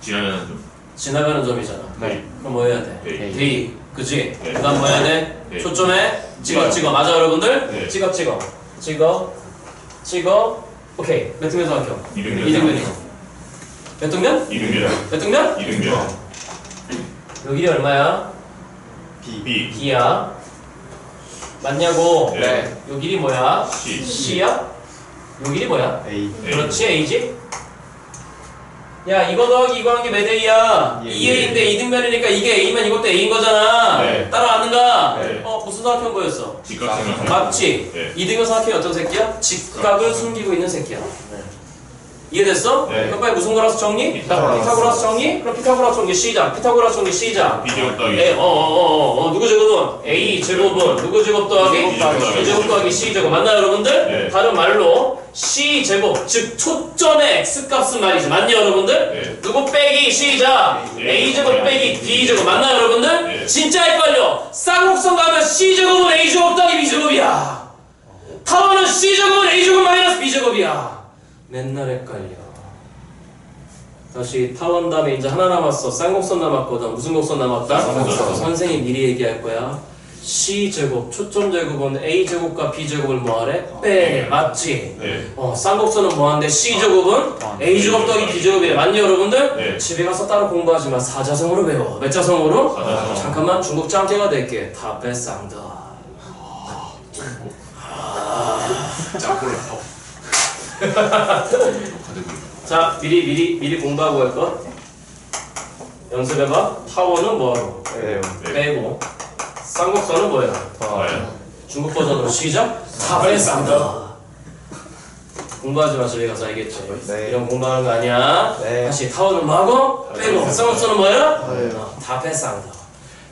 지나가는 좀. 지나가는 점이잖아 네. 그럼 뭐 해야 돼? 네. D 그지? 네. 그 다음 뭐 해야 돼? 네. 초점에 찍어 네. 찍어 맞아 여러분들? 네. 찍어 찍어 찍어 찍어 오케이 몇 등면 정확혀? 이등면. 2등면이요 몇 등면? 이등면. 몇 등면? 이등면. 여기 얼마야? B. B야 맞냐고 네. 요 길이 뭐야? C. C야? 요 길이 뭐야? A. 네. 그렇지 A지? 야 이거 더하기 이거 한게몇 A야? 예. 2A인데 2등면이니까 이게 A면 이것도 A인 거잖아 네. 따라왔는가? 네. 어 무슨 사각형 보였어? 직각. 맞지? 네. 이등변 사각형이 어떤 새끼야? 직각을 숨기고 있는 새끼야 이해됐어? 네. 그럼 빨리 무슨 거라서 정리? 피타고라스. 피타고라스 정리? 그럼 피타고라스 정리 시작 피타고라스 정리 시작 B 제곱 더하기. 에, 어, 어, 어, 어, 누구 제곱은? A 제곱은 누구 제곱 더하기? B 제곱 더하기. B 제곱 더하기 C 제곱 맞나요 여러분들? 네. 다른 말로 C 제곱 즉 초점의 X 값은 말이지 맞니 여러분들? 네. 누구 빼기 시작 네. A 제곱 빼기 B 제곱 맞나요 여러분들? 네. 진짜 헷갈려 쌍곡선 가면 C 제곱은 A 제곱 더하기 B 제곱이야 타원은 C 제곱은 A 제곱 마이너스 B 제곱이야 맨날 헷갈려 다시 타원 다음에 이제 하나 남았어 쌍곡선 남았거든 무슨 곡선 남았다? 쌍곡선. 선생님 미리 얘기할 거야 C 제곱 초점 제곱은 A 제곱과 B 제곱을 뭐하래? 빼 맞지? 네. 어, 쌍곡선은 뭐한데 C 제곱은 A 제곱 더하기 B 제곱이래 맞니 여러분들? 네. 집에 가서 따로 공부하지 마 사자성어로 배워 몇 자성어로? 사자성어. 잠깐만 중국 짱깨가 될게 쌍더 짝골을 퍽. 자 미리 미리 미리 공부하고 할것 연습해봐 뭐하고? 네. 네. 빼고 쌍곡선은 뭐야? 좋아요. 중국 버전으로 시작 다베 쌍더 공부하지 마 집에 가서 알겠지? 네. 이런 공부하는 거 아니야 네. 다시 타원은 뭐하고? 빼고 쌍곡선은 뭐야? 네. 다베 쌍더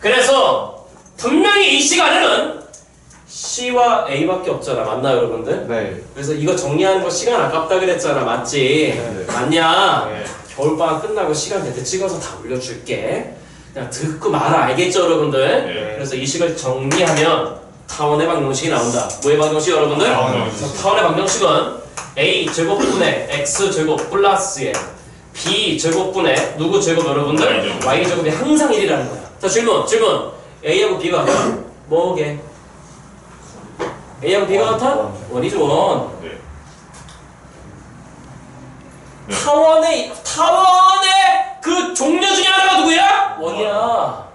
그래서 분명히 이 시간에는 C와 A밖에 없잖아 맞나요 여러분들? 네. 그래서 이거 정리하는 거 시간 아깝다 그랬잖아 맞지? 네. 맞냐? 네. 겨울방학 끝나고 시간 될 때 찍어서 다 올려줄게 그냥 듣고 말아 알겠죠 여러분들? 네. 그래서 이 식을 정리하면 타원의 방정식이 나온다 뭐의 방정식 여러분들? 타원의 방정식. 타원의 방정식은 A 제곱분의 X 제곱 플러스의 B 제곱분의 누구 제곱 여러분들? Y 제곱이 항상 1이라는 거야 자 질문 질문 A하고 B가 뭐게? A하고 B가 원, 같아? 원. 원이죠 원 네. 네. 타원의 타원의 그 종류 중에 하나가 누구야? 원이야.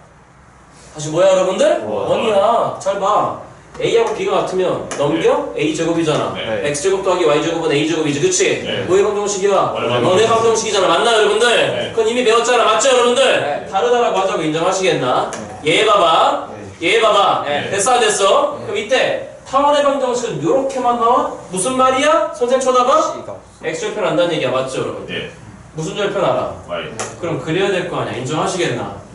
다시 뭐야 여러분들? 원. 원이야. 잘 봐. A하고 B가 같으면 넘겨 A 제곱이잖아. 네. X 제곱 더하기 Y 제곱은 A 제곱이지, 그렇지? 네. 뭐의 방정식이야? 원의 방정식. 원의 방정식이잖아. 맞나 여러분들? 네. 그건 이미 배웠잖아. 맞죠 여러분들? 네. 다르다라고 하자고 인정하시겠나? 얘 봐봐. 얘 봐봐. 네. 됐어 안 됐어? 그럼 이때 타원의 방정식은 이렇게만 나와? 무슨 말이야? 선생 쳐다봐. C가. X절편 안다는 얘기야 맞죠 여러분? 네. 무슨 절편 알아? Y. 그럼 그려야 될 거 아니야 인정하시겠나?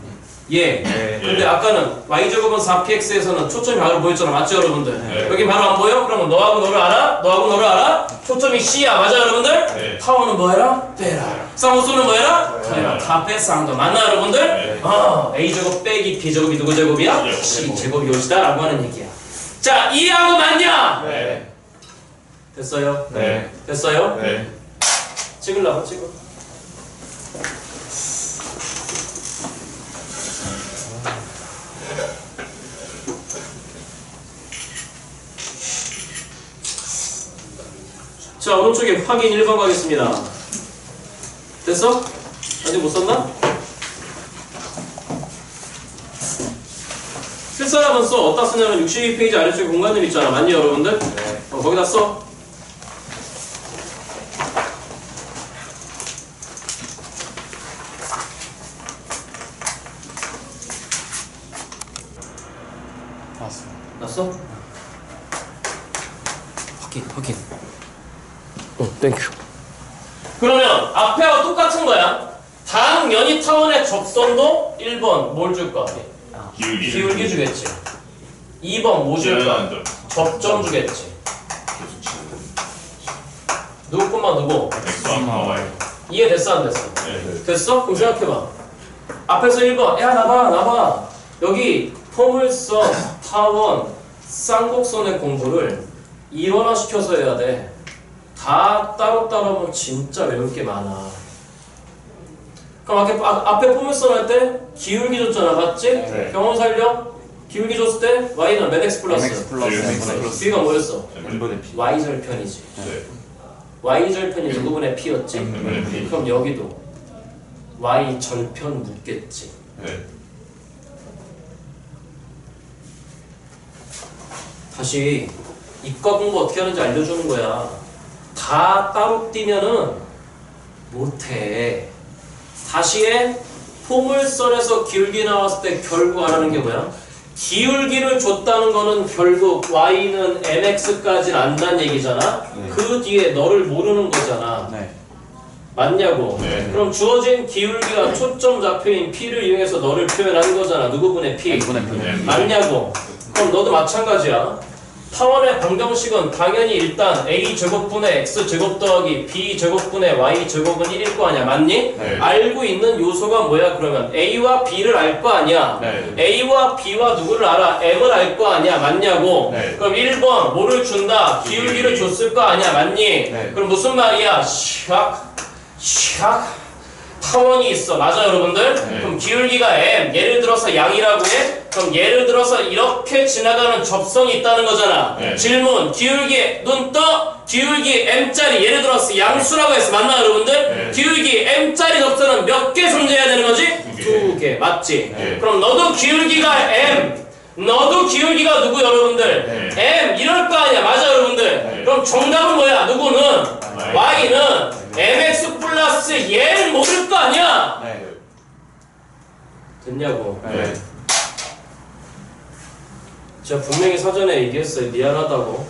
예 네. 근데 아까는 y제곱은 4px에서는 초점이 바로 보였잖아 맞죠 여러분들? 네. 여기 바로 안 보여? 그러면 너하고 너를 알아? 너하고 너를 알아? 초점이 C야 맞아 여러분들? 네. 타워는 뭐해라? 빼라 쌍호수는 뭐해라? 네. 빼라 다 뺐쌍도 맞나 여러분들? 네. 어 A제곱 빼기 B제곱이 누구 제곱이야? 네. C제곱이 요시다 라고 하는 얘기야 자 이해하고 맞냐? 네. 됐어요? 네. 됐어요? 네. 찍으려고 찍어 자 오른쪽에 확인 1번 가겠습니다 됐어? 아직 못 썼나? 쓸 사람은 써 어디다 쓰냐면 62페이지 아래쪽에 공간들 있잖아 맞니 여러분들? 네. 어, 거기다 써 봤어. 났어? 확인, 확인. 응, thank you. 그러면 앞에와 똑같은 거야. 당연히 타원의 접선도 1번 뭘 줄 거야? 기울기. 기울기 주겠지. 2번 뭐 줄까? 지나가는 점. 접점 주겠지. 계속 치는. 누구 것만 누구? X1, Y. 이해됐어 안 됐어? 네. 됐어? 그럼 생각해봐. 앞에서 1번, 야, 나봐, 나봐. 여기 포물선, 타원, 쌍곡선의 공부를 일원화 시켜서 해야 돼. 다 따로따로 하면 진짜 외울 게 많아. 그럼 앞에, 아, 앞에 포물선 할 때 기울기 줬잖아, 맞지? 네. 경험 살려? 기울기 줬을 때 y는 몇 x 플러스? MX 플러스 네. B가 뭐였어? N분의 P y절편이지. 네. y절편이 누구분의 p였지? N분의 P. 그럼 여기도 y 절편 묻겠지. 네. 다시 이과 공부 어떻게 하는지 알려주는 거야. 다 따로 뛰면은 못해. 다시 해. 포물선에서 기울기 나왔을 때 결국 안 하는 게 뭐야? 기울기를 줬다는 거는 결국 y는 mx까지는 안다는 얘기잖아. 네. 그 뒤에 너를 모르는 거잖아. 네 맞냐고. 네. 그럼 주어진 기울기가 초점 좌표인 p를 이용해서 너를 표현한 거잖아. 누구분의 p? N분의 P 네. 맞냐고. 그럼 너도 마찬가지야. 타원의 방정식은 당연히 일단 a 제곱분의 x 제곱 더하기 b 제곱분의 y 제곱은 1일 거 아니야. 맞니? 네. 알고 있는 요소가 뭐야 그러면 a와 b를 알 거 아니야. 네. a와 b와 누구를 알아? m을 알 거 아니야. 맞냐고. 네. 그럼 1번 뭐를 준다? 기울기를 줬을 거 아니야. 맞니? 네. 그럼 무슨 말이야? 샥 샥 타원이 있어. 맞아 여러분들? 네. 그럼 기울기가 m 예를 들어서 양이라고 해? 그럼 예를 들어서 이렇게 지나가는 접선이 있다는 거잖아. 네. 질문 기울기 눈 떠? 기울기 m짜리 예를 들어서 양수라고 해서 맞나 여러분들? 네. 기울기 m짜리 접선은 몇 개 존재해야 되는 거지? 두 개. 맞지? 네. 그럼 너도 기울기가 m 너도 기울기가 누구 여러분들? m 이럴 거 아니야 맞아 여러분들? 네. 그럼 정답은 뭐야? 누구는? Y. y는 mx 플러스 얘를 모를 거 아니야? 네 됐냐고 네. 제가 분명히 사전에 얘기했어요 미안하다고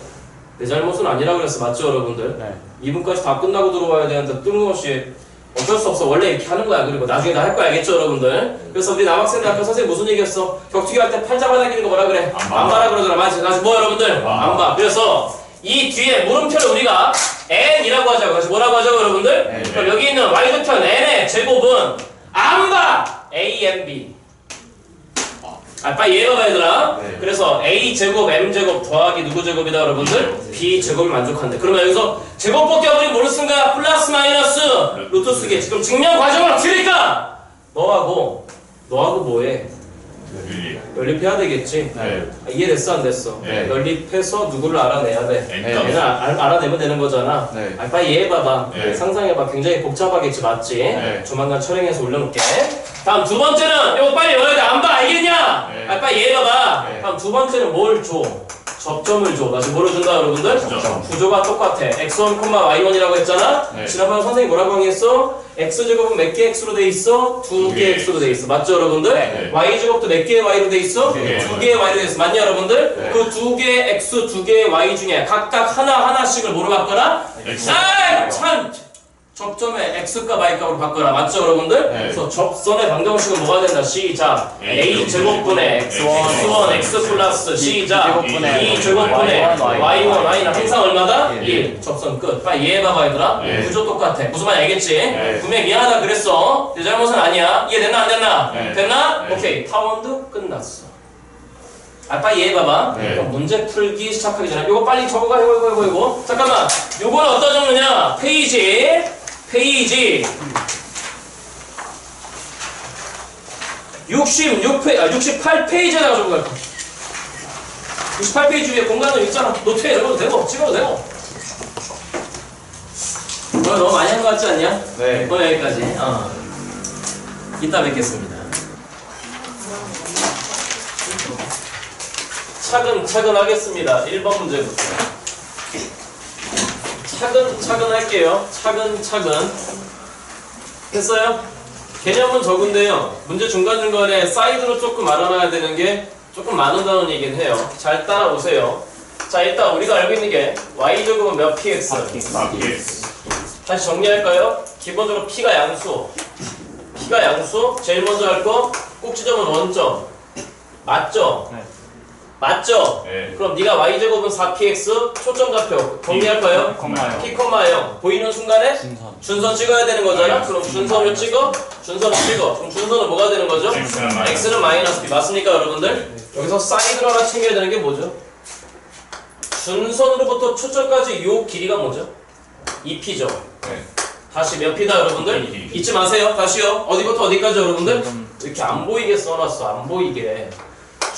내 잘못은 아니라 그랬어 맞죠 여러분들? 네. 2분까지 다 끝나고 들어와야 되는데 뜬금없이 어쩔 수 없어 원래 이렇게 하는 거야 그리고 나중에 나 할거 알겠죠 여러분들 그래서 우리 남학생들 아까 선생님 무슨 얘기했어 격투기 할 때팔 잡아당기는 거 뭐라 그래 안 봐. 안 봐라 그러더라 맞지 맞지 뭐 여러분들 봐. 안봐 그래서 이 뒤에 물음표를 우리가 n이라고 하자고 그래서 뭐라고 하자고 여러분들 네. 그럼 여기 있는 y좌편 n의 제곱은 안봐 a m b 아, 빨리 얘 봐봐 얘들아. 네. 그래서 a 제곱 m 제곱 더하기 누구 제곱이다 여러분들? b 제곱이 만족한대. 그러면 여기서 제곱 벗겨버린 뭐를 쓴 거야? 플러스 마이너스 루트 쓰겠지. 그럼 증명 과정을 틀니까 너하고 너하고 뭐해? 윤리. 연립해야 되겠지. 네. 아, 이해됐어 안 됐어? 네. 연립해서 누구를 알아내야 돼. N 네. 값. 얘는 알, 알아내면 되는 거잖아. 네. 아, 빨리 이해해봐봐. 네. 상상해봐. 굉장히 복잡하겠지, 맞지? 네. 조만간 촬영해서 올려놓을게. 다음 두 번째는 이거 빨리 외워야 돼. 안 봐, 알겠냐? 네. 아, 빨리 이해해봐봐. 네. 다음 두 번째는 뭘 줘? 접점을 줘. 다시 뭐를 준다, 여러분들? 접점. 구조가 똑같아. x1, y1이라고 했잖아? 네. 지난번에 선생님이 뭐라고 강의했어? x제곱은 몇개 x로 돼 있어? 두두개 개. x로 돼 있어. 맞죠, 여러분들? 네. y제곱도 몇 개의 y로 돼 있어? 두 개. 두 개의 y로 돼 있어. 맞냐, 여러분들? 네. 그두 개의 x, 두 개의 y 중에 각각 하나하나씩을 뭐로 바꿔라? 아, 참! 접점의 x값 y값으로 바꿔라. 맞죠, 여러분들? 네. 그래서 접선의 방정식은 뭐가 된다? 시작. A a 제곱분의 x1, x1 x 플러스 시작. 제곱분의 2 제곱분의 Y1, y1, y는 항상 얼마다? 예. 1. 접선 끝. 빨리 이해해봐봐, 얘들아. 네. 구조 똑같아. 무슨 말인지 알겠지? 네. 분명히 미안하다 그랬어. 내 잘못은 아니야. 이해됐나, 안 됐나? 네. 됐나? 네. 오케이. 타원도 끝났어. 아, 빨리 이해해봐봐. 네. 그럼 문제 풀기 시작하기 전에 요거 빨리 적어가, 이거, 이거, 이거, 이거. 잠깐만. 요거는 어디다 적느냐? 페이지. 페이지. 66페이지, 아, 68페이지에다가 적어갈 거야. 68페이지 위에 공간은 있잖아. 노트에 적어도 되고, 찍어도 되고. 너 너무 많이 한 것 같지 않냐? 네. 오늘 여기까지. 어. 이따 뵙겠습니다. 차근차근 하겠습니다. 1번 문제부터. 차근차근 할게요. 차근차근. 했어요? 개념은 적은데요. 문제 중간중간에 사이드로 조금 알아놔야 되는 게 조금 많은 단원이긴 해요. 잘 따라오세요. 자, 일단 우리가 알고 있는 게 y제곱은 몇 px? 아, X. 다시 정리할까요? 기본적으로 P가 양수. P가 양수. 제일 먼저 할 거, 꼭 지점은 원점. 맞죠? 네. 맞죠? 네. 그럼 네가 y제곱은 4px 초점 좌표 정리할까요? p, 0 보이는 순간에 순선. 준선 찍어야 되는 거잖아? 그럼 준선을 찍어? 준선을 찍어. 그럼 준선은 뭐가 되는 거죠? X는 마이너스. b 맞습니까 여러분들? 여기서 사이드로 하나 챙겨야 되는 게 뭐죠? 준선으로부터 초점까지 요 길이가 뭐죠? 2p죠. 네. 다시 몇 p다 여러분들? 이. 잊지 마세요. 다시요. 어디부터 어디까지 여러분들? 준선. 이렇게 안 보이게 써놨어. 안 보이게.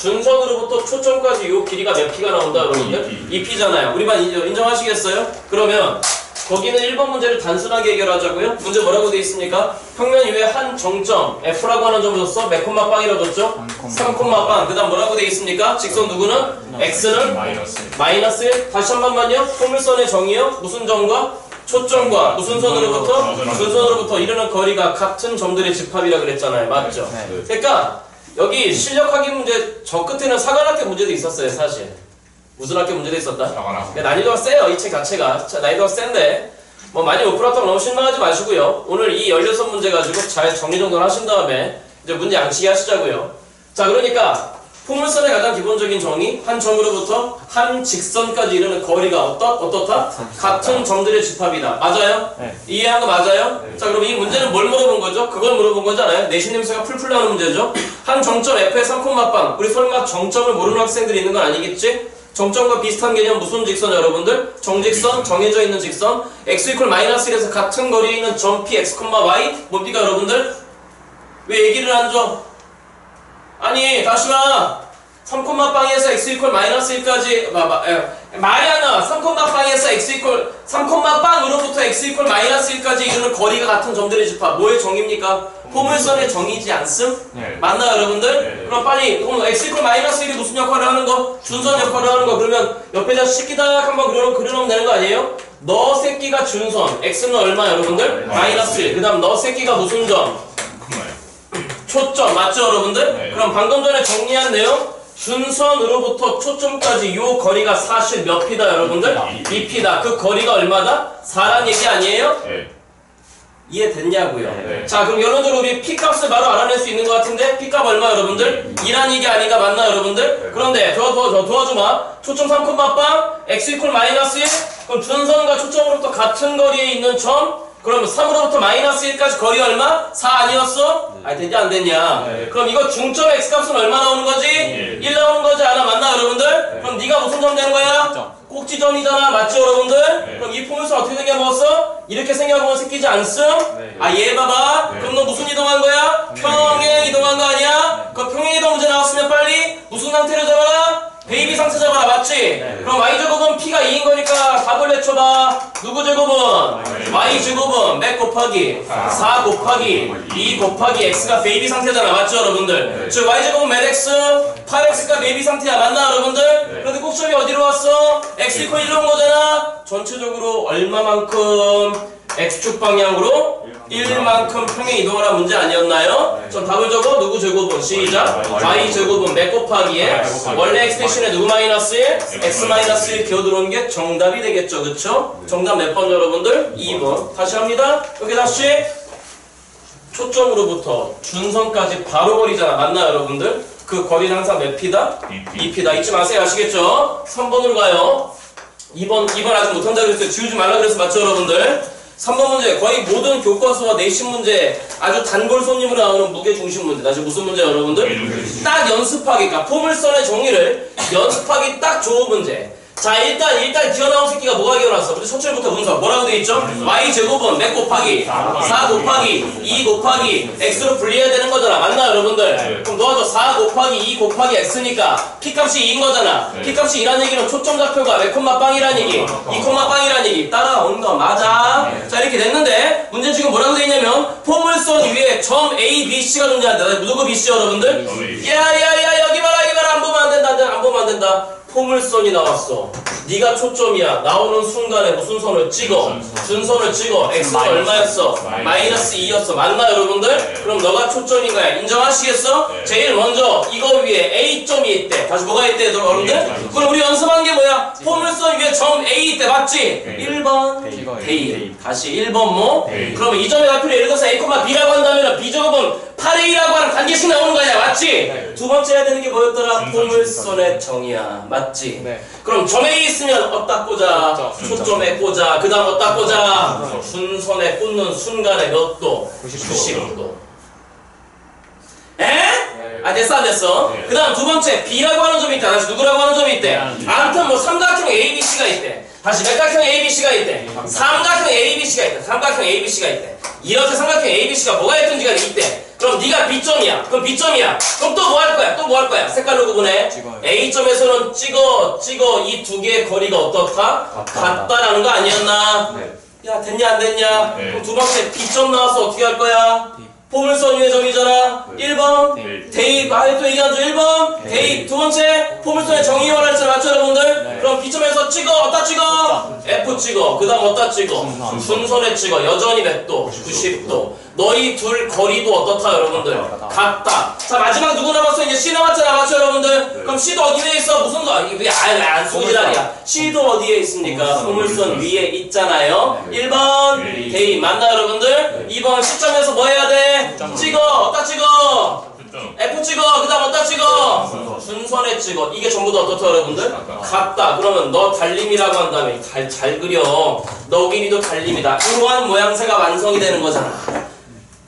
준선으로부터 초점까지 요 길이가 몇 p가 나온다 여러분들? 이 2p잖아요. 우리만 인정, 인정 하시겠어요? 그러면 거기는 1번 문제를 단순하게 해결하자고요. 문제 뭐라고 돼 있습니까? 평면 위에 한 정점 F라고 하는 점 줬어. 몇 콤마 빵이라고 줬죠? 3 콤마 빵. 그 다음 뭐라고 돼 있습니까? 직선 누구는? X는 마이너스. 마이너스 1. 다시 한 번만요. 포물선의 정의요. 무슨 점과? 초점과 무슨 선으로부터? 준선으로부터 이르는 거리가 같은 점들의 집합이라 그랬잖아요. 맞죠? 네. 그러니까 여기 실력 확인 문제 저 끝에는 사관학교 문제도 있었어요. 사실. 무슨 학교 문제도 있었다? 근데 난이도가 세요 이 책 자체가 자, 난이도가 센데 뭐 많이 못 풀었다고 너무 실망하지 마시고요 오늘 이 16문제 가지고 잘 정리정돈 하신 다음에 이제 문제 양치기 하시자고요 자 그러니까 포물선의 가장 기본적인 정의 한 점으로부터 한 직선까지 이르는 거리가 어떻, 어떻다? 같은 점들의 집합이다 맞아요? 네. 이해한 거 맞아요? 자 그럼 이 문제는 뭘 물어본 거죠? 그걸 물어본 거잖아요 내신 냄새가 풀풀 나는 문제죠 한 정점 F의 3콤마빵 우리 설마 정점을 모르는 학생들이 있는 건 아니겠지? 정점과 비슷한 개념 무슨 직선 여러분들? 정직선, 정해져 있는 직선 x 이퀄 마이너스 1에서 같은 거리에 있는 점 p x, y 뭡니까 여러분들? 왜 얘기를 안 줘? 아니 다시 마 3콤마 빵에서 x 이퀄 마이너스 1까지 마, 마, 에, 말이 안 나와 3콤마 빵에서 x 이퀄 3콤마 빵으로부터 x 이퀄 마이너스 1까지 이르는 거리가 같은 점들의 집합 뭐의 정의입니까? 포물선의 정의지 않음? 네. 맞나요 여러분들? 네. 그럼 빨리 그럼 x 이퀄 마이너스 1이 무슨 역할을 하는 거? 준선 역할을 하는 거 그러면 옆에다 식기다 한번 그려, 그려놓으면 되는 거 아니에요? 너 새끼가 준선 x는 얼마 여러분들? 마이너스 1 그 다음 너 새끼가 무슨 점? 초점 맞죠 여러분들? 네. 그럼 방금 전에 정리한 내용 준선으로부터 초점까지 요 거리가 사실 몇 피다 여러분들? 이. 2피다 그 거리가 얼마다? 4란 얘기 아니에요? 네. 이해됐냐고요 네. 자 그럼 여러분들 우리 P값을 바로 알아낼 수 있는 것 같은데 P값 얼마 여러분들? 2란 얘기 아닌가 맞나 여러분들? 네. 그런데 저 도와줘봐 초점 3콤마 빵 x 이퀄 마이너스 1 그럼 준선과 초점으로부터 같은 거리에 있는 점 그러면 3으로부터 마이너스 1까지 거리 얼마? 4 아니었어? 아니 됐냐 안 됐냐 네. 그럼 이거 중점 x값은 얼마 나오는 거지? 일. 1 나오는 거지 않아 맞나 여러분들? 네. 그럼 네가 무슨 점 되는 거야? 점. 꼭지점이잖아 맞죠 여러분들? 네. 그럼 이 포물선 어떻게 생겨먹었어? 이렇게 생겨먹으면 새끼지 않음? 네. 아얘 봐봐 네. 그럼 너 무슨 이동한 거야? 평행 이동한 거 아니야? 그 평행 이동 문제 나왔으면 빨리 무슨 상태를 잡아라? baby 상태 잡아라 맞지? 그럼 y제곱은 p가 2인 거니까 답을 내쳐봐 누구 제곱은? y제곱은 몇 곱하기 4 곱하기 2 곱하기 x가 baby 상태잖아 맞죠 여러분들? 네. 즉 y제곱은 몇 x? 8x가 baby 상태야 맞나 여러분들? 네. 그런데 꼭짓점이 어디로 왔어? x equal 1로 온 거잖아 전체적으로 얼마만큼 x축 방향으로 1만큼 평행 이동하라 문제 아니었나요? 전 답을 적어 누구 제곱은 시작 y 제곱은 몇 곱하기 에 원래 x 대신에 누구 마이너스 1? x 마이너스 1 기어 들어오는 게 정답이 되겠죠 그쵸? 정답 몇 번 여러분들? 2번 다시 합니다 여기 다시 초점으로부터 준선까지 바로 거리잖아 맞나요 여러분들? 그 거리는 항상 몇 피다? 2P. 2피다 잊지 마세요 아시겠죠? 3번으로 가요 2번 2번 아직 못한다 그랬어요 지우지 말라 그래서 맞죠 여러분들 3번 문제. 거의 모든 교과서와 내신 문제 아주 단골 손님으로 나오는 무게 중심 문제. 다시 무슨 문제 여러분들? 딱 연습하기가 포물선의 정의를 연습하기 딱 좋은 문제 자 일단 일단 기어나온 새끼가 뭐가 기어났어? 우리 첫째부터 문서. 뭐라고 돼 있죠? y 제곱은 몇 곱하기? 4 곱하기 2 곱하기 x로 분리해야 되는 거잖아. 맞나 여러분들? 네. 그럼 도와줘. 4 곱하기 2 곱하기 x니까 p값이 2인 거잖아. 네. p값이 2란 얘기는 초점 좌표가 몇 콤마 빵이란 얘기? 2 콤마 빵이란 얘기. 따라온 거 맞아? 자 이렇게 됐는데 문제 지금 뭐라고 돼 있냐면 포물선 위에 점 A, B, C가 존재한다. 누구 B, C 여러분들? 야야야 여기 봐라 여기 봐라. 안 보면 안 된다, 안 보면 안 된다 포물선이 나왔어 네가 초점이야 나오는 순간에 무슨 선을 찍어 준선을 찍어 x가 얼마였어 마이너스 2였어 맞나 여러분들? 네. 그럼 너가 초점인 거야 인정하시겠어? 네. 제일 먼저 이거 위에 A점이 있대 다시 뭐가 있대 여러분들? 네. 그럼 우리 연습한 게 뭐야? 포물선 위에 점 A 있대 맞지? 네. 1번 이거 대입 다시 1번 뭐? 그러면 이 점의 좌표를 예를 들어서 A, B라고 한다면 B제곱은 8A라고 하는 관계식 나오는 거 아니야 맞지? 두 번째 해야 되는 게 뭐였더라? 준선, 포물선의 정의야 맞지? 네. 그럼 점 A 있으면 어디다 꽂아? 초점에 꽂아 그 다음 어디다 꽂아? 준선에 꽂는 순간에 몇 도? 90도 에? 아 됐어 안 됐어? 네. 그 다음 두 번째 B라고 하는 점이 있다 다시 누구라고 하는 점이 있대 아무튼 뭐 삼각형 ABC가 있대 다시 맥각형 ABC가 있대 삼각형 ABC가 있대 삼각형 ABC가 있대 이렇게 삼각형 ABC가 뭐가 있든지가 있대 그럼 네가 B점이야 그럼 B점이야 그럼 또 뭐 할 거야 또 뭐 할 거야 색깔로 구분해 찍어요. A점에서는 찍어 찍어 이 두 개의 거리가 어떻다? 같다라는 거 아니었나? 네. 야 됐냐 안 됐냐? 네. 그럼 두 번째 B점 나와서 어떻게 할 거야? 포물선 위의 점이잖아. 1번. 네. 대입, 아예 또 얘기하죠. 1번. 네. 대입. 두 번째, 포물선의 정의 원활했잖아. 맞죠, 여러분들? 네. 그럼 B점에서 찍어. 어디다 찍어? F 찍어. 그 다음 어디다 찍어? 순선. 순선에 찍어. 여전히 몇 도? 90도. 너희 둘 거리도 어떻다, 여러분들? 같다. 같다. 자, 마지막 누구 남았어? 이제 C 남았잖아. 맞죠, 여러분들? 그럼 C도 어디에 있어? 무슨 거? 이게 왜, 아, 왜안 소지랄이야? C도 어디에 있습니까? 포물선 위에 있잖아요. 1번. 네. 대입. 맞나, 여러분들? 2번 시점에서 뭐 해야 돼? 찍어. 어디다 찍어? F 찍어. 그 다음 어디다 찍어? 순선에 찍어. 이게 전부 다 어떻다, 여러분들? 같다. 그러면 너 달림이라고 한 다음에 잘, 잘 그려. 너 길이도 달림이다. 이러한 모양새가 완성이 되는 거잖아.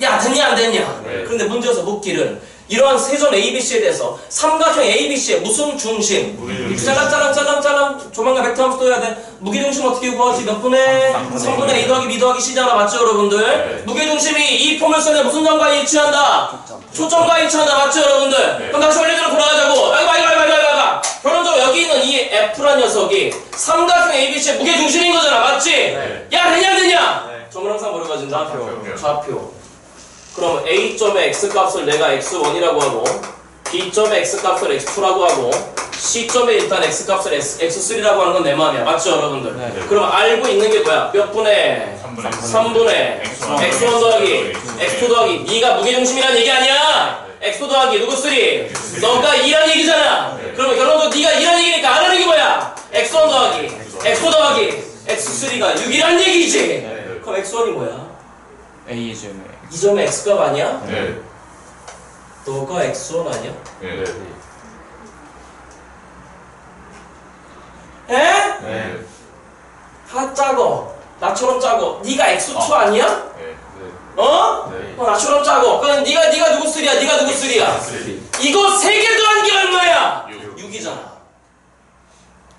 야, 됐냐, 안 됐냐? 네. 그런데 문제에서 묻기를 이러한 세점 ABC에 대해서 삼각형 ABC의 무슨 중심? 짤랑짤랑 짤랑짤랑 조만간 벡터 함수 또 해야 돼. 무게중심 어떻게 구하지? 몇 분의? 3분의 2 더하기 2 더하기 C잖아. 맞죠, 여러분들? 네. 무게중심이 이 포물선에 무슨 점과 일치한다? 초점과 일치한다. 맞죠, 여러분들? 네. 그럼 다시 원래대로 돌아가자고. 여기 봐, 여기 봐. 결론적으로 여기 있는 이 F란 녀석이 삼각형 ABC의 무게중심인 거잖아. 맞지? 네. 야, 되냐, 안 되냐? 네. 점을 항상 뭐로 가진다? 좌표. 좌표. 그럼 A점의 X값을 내가 X1이라고 하고 B점의 X값을 X2라고 하고 C점의 일단 X값을 X, X3라고 하는 건 내 마음이야. 맞죠, 여러분들? 네. 그럼 알고 있는 게 뭐야? 몇 분의 3분의 3분의 X1 더하기 X2 더하기 네가 무게중심이란 얘기 아니야? X2 더하기 누구 3? 너가 2란 얘기잖아. 그러면 결론적으로 네가 2란 얘기니까 알아는 게 뭐야? X1 더하기 X2 더하기 X3가 6이란 얘기지. 그럼 X1이 뭐야? A 점에 이 점의 X값 아니야? 네. 너가 X1 아니야? 네. 에? 네. 하 작어. 나처럼 작어. 네가 X2 아니야? 네. 어? 네. 어, 나처럼 작어. 그럼 네가 네가 누구 쓰리야? 네가 누구 쓰리야? 이거 세 개 더한 게 얼마야? 육. 6이잖아.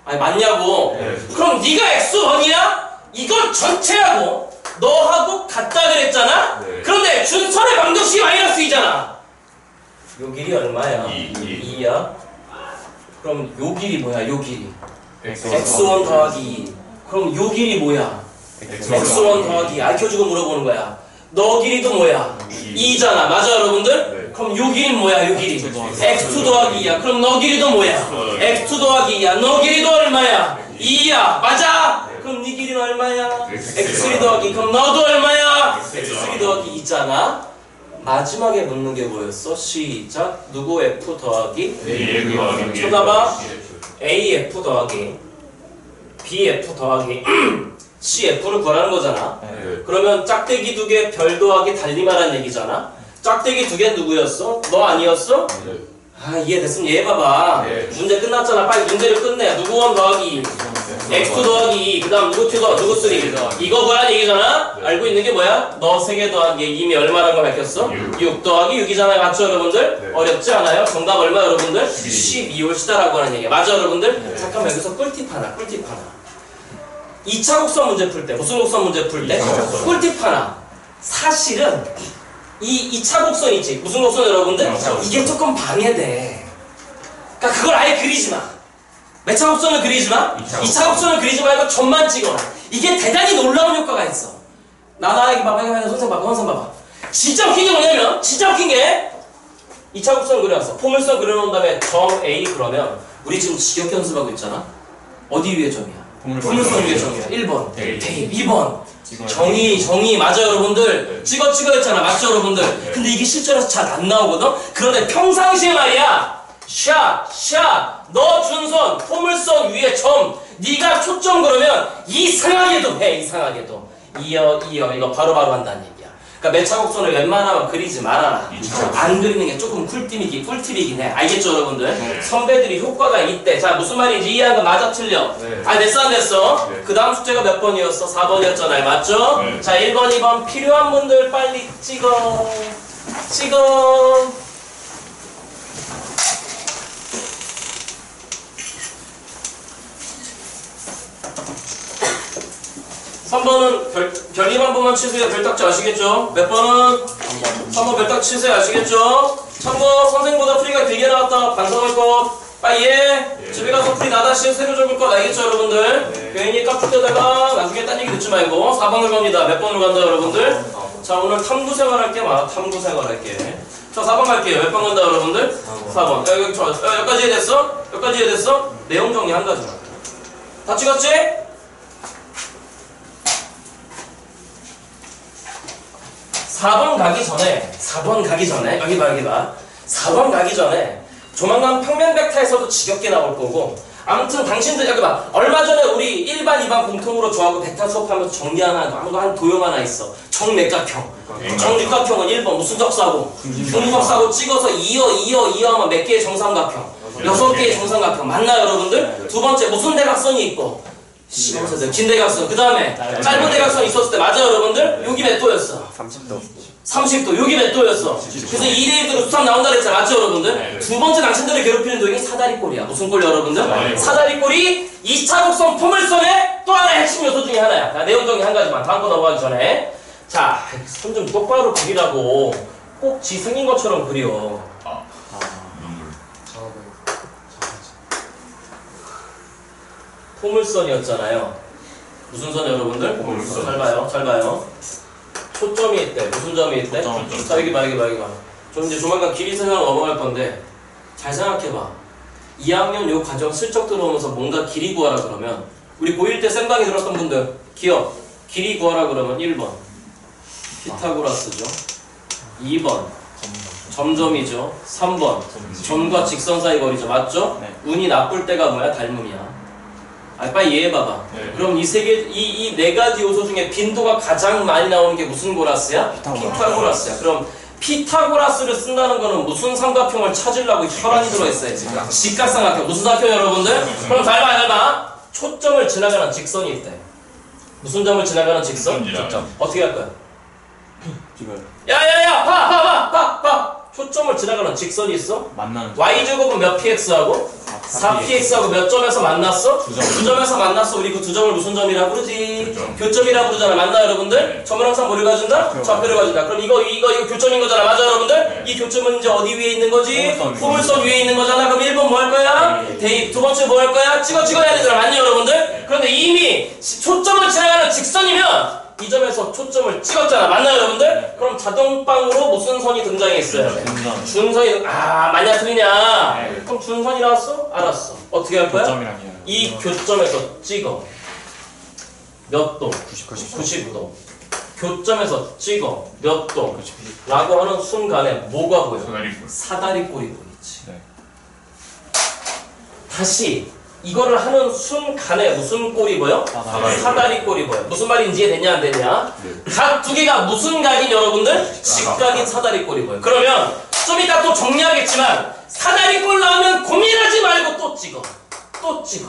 아니 맞냐고. 네. 그럼 네가 X1이야? 이건 전체하고 너하고 같다 그랬잖아? 네. 그런데 준선의 방정식이 마이너스 2잖아. 요 길이 얼마야? 이, 이. 2야? 그럼 요 길이 뭐야? 요 길이. X1 X1 더하기 2. 그럼 요 길이 뭐야? X1 더하기 알켜주고 물어보는 거야. 너 길이도 뭐야? 2 잖아. 맞아 여러분들? 네. 그럼 요 길이는 뭐야? 요 길이. X2 더하기 X2 더하기 2야. 그럼 너 길이도 뭐야? X2 더하기 2야. 너 길이도 얼마야? 2야. 맞아? 그럼 네 길이는 얼마야? X3 더하기. 그럼 너도 얼마야? X3 더하기 2잖아. 마지막에 묻는 게 뭐였어? 시작. 누구 F 더하기? A 더하기 쳐다봐. AF 더하기 BF 더하기 CF를 구하라는 거잖아. 네. 그러면 짝대기 두 개 별 더하기 달리마란 얘기잖아. 짝대기 두 개 누구였어? 너 아니었어? 네. 아 이해됐으면 얘 봐봐. 네. 문제 끝났잖아. 빨리 문제를 끝내. 누구 원 더하기 X2 더하기 2, 그 다음 누구 2 더, 누구 3 이거 뭐야 얘기잖아? 네. 알고 있는 게 뭐야? 너 3개 더하기 이미 얼마라는 걸 밝혔어? 육. 6 더하기 6이잖아요 맞죠 여러분들? 네. 어렵지 않아요? 정답 얼마 여러분들? 12. 12올 시다라고 하는 얘기야 맞아 여러분들? 잠깐만 여기서 꿀팁 하나 꿀팁 하나 2차 곡선 문제 풀 때 무슨 곡선 문제 풀 때? 꿀팁 하나 사실은 이 2차 곡선 있지 무슨 곡선 여러분들? 곡선. 이게 조금 방해돼 그러니까 그걸 아예 그리지 마 몇차 곡선을 그리지 마? 이차 2차 곡선을 그리지 말고 점만 찍어 이게 대단히 놀라운 효과가 있어. 나나 여기 봐봐 여기 선생 봐봐 선생 봐봐. 진짜 웃긴 게 뭐냐면 진짜 웃긴 게 2차 곡선 그려놨어. 포물선 그려놓은 다음에 점 A 그러면 우리 지금 지격 연습하고 있잖아. 어디 위에 점이야? 포물선 위에 점이야. 1번. 대입. 대입 2번. 찍어요. 정의 정의 맞아 여러분들. 네. 찍어 찍어 했잖아. 맞죠 여러분들? 네. 근데 이게 실제로 잘안 나오거든? 그런데 평상시에 말이야 샷 샷 너 준선 포물선 위에 점 네가 초점 그러면 이상하게도 해 이상하게도 이어 이어 이거 바로 바로 한다는 얘기야 그러니까 매차곡선을 웬만하면 그리지 말아라. 안 그리는 게 조금 꿀팁이긴, 꿀팁이긴 해. 알겠죠, 여러분들? 선배들이 효과가 있대. 자, 무슨 말인지 이해한 거 맞아, 틀려? 네. 아, 됐어, 안 됐어? 네. 그 다음 숙제가 몇 번이었어? 4번이었잖아요. 맞죠? 네. 자, 1번, 2번 필요한 분들 빨리 찍어. 찍어. 삼번은 별, 별님 한 번만 치세요. 별딱지 아시겠죠? 몇 번은? 3번 별딱 치세요. 아시겠죠? 참고 선생보다 풀이가 길게 나왔다. 반성할 것. 해. 예. 집에 가서 풀이 나다시 새로 적을 것 알겠죠, 여러분들? 괜히 깍두기다가 나중에 딴 얘기 듣지 말고 4번을 갑니다. 몇 번으로 간다, 여러분들? 자, 오늘 탐구 생활 할게. 마 탐구 생활 할 게. 자, 4번 갈게요. 몇 번 간다, 여러분들? 4번. 야, 여기, 저, 야, 여기까지 이해됐어? 여기까지 이해됐어? 내용 정리 한 가지만. 다 찍었지? 4번 가기 전에 4번 가기 전에 여기 봐 여기 봐. 4번 가기 전에 조만간 평면벡터에서도 지겹게 나올 거고 아무튼 당신들 여기 봐. 얼마 전에 우리 1반 2반 공통으로 저하고 벡터 수업하면서 정리 하나 아무도 한 도형 하나 있어. 정맥각형 정육각형은 1번 무슨 적사고? 중적사고 찍어서 이어 이어 이어 하면 몇 개의 정삼각형? 여섯 개의 정삼각형. 맞나요 여러분들? 두 번째 무슨 대각선이 있고 시범세대 긴 대각선 그 다음에 짧은 대각선 있었을 때 맞아요 여러분들? 여기 몇 도였어? 30도 30도 여기 몇 도였어? 그래서 2대 1도로 수상 나온다 그랬잖아 맞죠 여러분들? 네. 두 번째 당신들을 괴롭히는 도형이 사다리꼴이야 무슨 꼴 여러분들? 사다리꼴. 사다리꼴이 2차 곡선 포물선의 또 하나의 핵심 요소 중에 하나야 자, 내용 정리 한 가지만 다음 거 넘어가기 전에 자손 좀 똑바로 그리라고 꼭 지승인 것처럼 그려 눈물. 포물선이었잖아요. 무슨 선 여러분들? 포물선. 잘 봐요 잘 봐요. 초점이 있대 무슨 점이 있대? 자 여기 봐 여기 봐 여기 봐 좀 이제 조만간 길이 생활 넘어갈 건데 잘 생각해봐. 2학년 요 과정 슬쩍 들어오면서 뭔가 길이 구하라 그러면 우리 고1 때 쌤강의 들었던 분들 기억. 길이 구하라 그러면 1번. 피타고라스죠. 2번. 점점이죠. 3번. 점과 직선 사이 거리죠. 맞죠? 네. 운이 나쁠 때가 뭐야? 닮음이야 아 빨리 이해해 봐봐 네. 그럼 이 세 개, 이, 이 네 가지 요소 중에 빈도가 가장 많이 나오는 게 무슨 고라스야? 피타고라스. 야 그럼 피타고라스를 쓴다는 거는 무슨 삼각형을 찾으려고 혈안이 들어있어요 지금 직각삼각형 무슨 삼각형 여러분들? 그럼 잘 봐, 잘 봐. 초점을 지나가는 직선이 있대 무슨 점을 지나가는 직선? 직선. 어떻게 할 거야? 이걸 야야야 봐 봐 봐 봐 봐 초점을 지나가는 직선이 있어? 만나는 y제곱은 몇 px하고? 4px하고 몇 점에서 만났어? 두 점. 두 점에서 만났어. 우리 그 두 점을 무슨 점이라고 그러지? 교점. 교점이라고 그러잖아. 맞나 여러분들? 네. 점을 항상 뭐를 가진다? 좌표를 가진다. 그럼 이거 이거 이거 교점인 거잖아. 맞아 여러분들? 네. 이 교점은 이제 어디 위에 있는 거지? 포물선 위에. 있는 거잖아. 그럼 1번 뭐 할 거야? 대입. 대입. 두 번째 뭐 할 거야? 찍어 찍어야 되잖아. 맞니 여러분들? 그런데 이미 시- 초점을 지나가는 직선이면 이 점에서 초점을 찍었잖아. 맞나요, 여러분들? 그럼 자동방으로 무슨 선이 등장했어요? 분선 준선이 아 만약 틀리냐? 네. 그럼 준선이 나왔어? 알았어. 어떻게 할 거야? 점이랑이요 이 교점에서 찍어. 몇 도? 90 90도. 교점에서 찍어. 몇 도? 라고 하는 순간에 뭐가 보여? 사다리꼴. 사다리꼴이 보이지. 네. 다시 이거를 하는 순간에 무슨 꼴이 보여? 사다리. 사다리꼴이 보여. 무슨 말인지 이해됐냐 안 됐냐? 네. 각두 개가 무슨 각인 여러분들? 직각인 사다리 꼴이 보여. 그러면 좀 이따 또 정리하겠지만 사다리 꼴 나오면 고민하지 말고 또 찍어. 또 찍어.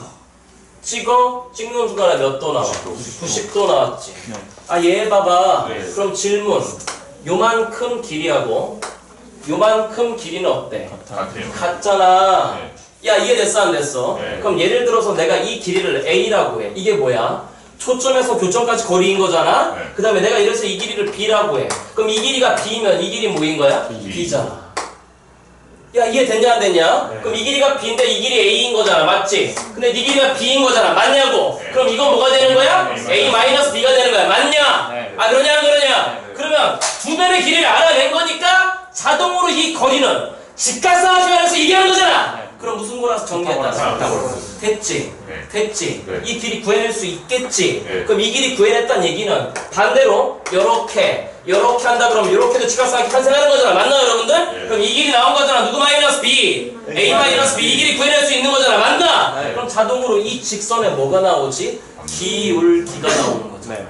찍어. 찍는 순간에 몇 도 나와? 90도 나왔지. 네. 아, 얘 봐봐. 네. 그럼 질문. 요만큼 길이하고 요만큼 길이는 어때? 같아요. 같잖아. 네. 야, 이해됐어, 안 됐어? 네. 그럼 예를 들어서 내가 이 길이를 A라고 해. 이게 뭐야? 초점에서 교점까지 거리인 거잖아? 네. 그 다음에 내가 이래서 이 길이를 B라고 해. 그럼 이 길이가 B면 이 길이 뭐인 거야? B. B잖아. 야, 이해됐냐, 안 됐냐? 네. 그럼 이 길이가 B인데 이 길이 A인 거잖아. 맞지? 근데 네 길이가 B인 거잖아. 맞냐고? 네. 그럼 이건 뭐가 되는 거야? 네, A 마이너스 B가 되는 거야. 맞냐? 네. 아, 그러냐, 안 그러냐? 그러면 두 배의 길이를 알아낸 거니까 자동으로 이 거리는 직각삼각형에서 얘기하는 거잖아. 네. 그럼 무슨 거라서 정리했다? 됐지. 네. 됐지. 네. 이 길이 구해낼 수 있겠지. 네. 그럼 이 길이 구해냈다는 얘기는 반대로 요렇게 요렇게 한다 그러면 요렇게도 직각삼각형 탄생하는 거잖아. 맞나요, 여러분들? 네. 그럼 이 길이 나온 거잖아. 누구 마이너스 B? A 마이너스 B 이 길이 구해낼 수 있는 거잖아. 맞나? 네. 그럼 자동으로 이 직선에 뭐가 나오지? 기울기가 나오는 거죠. 네.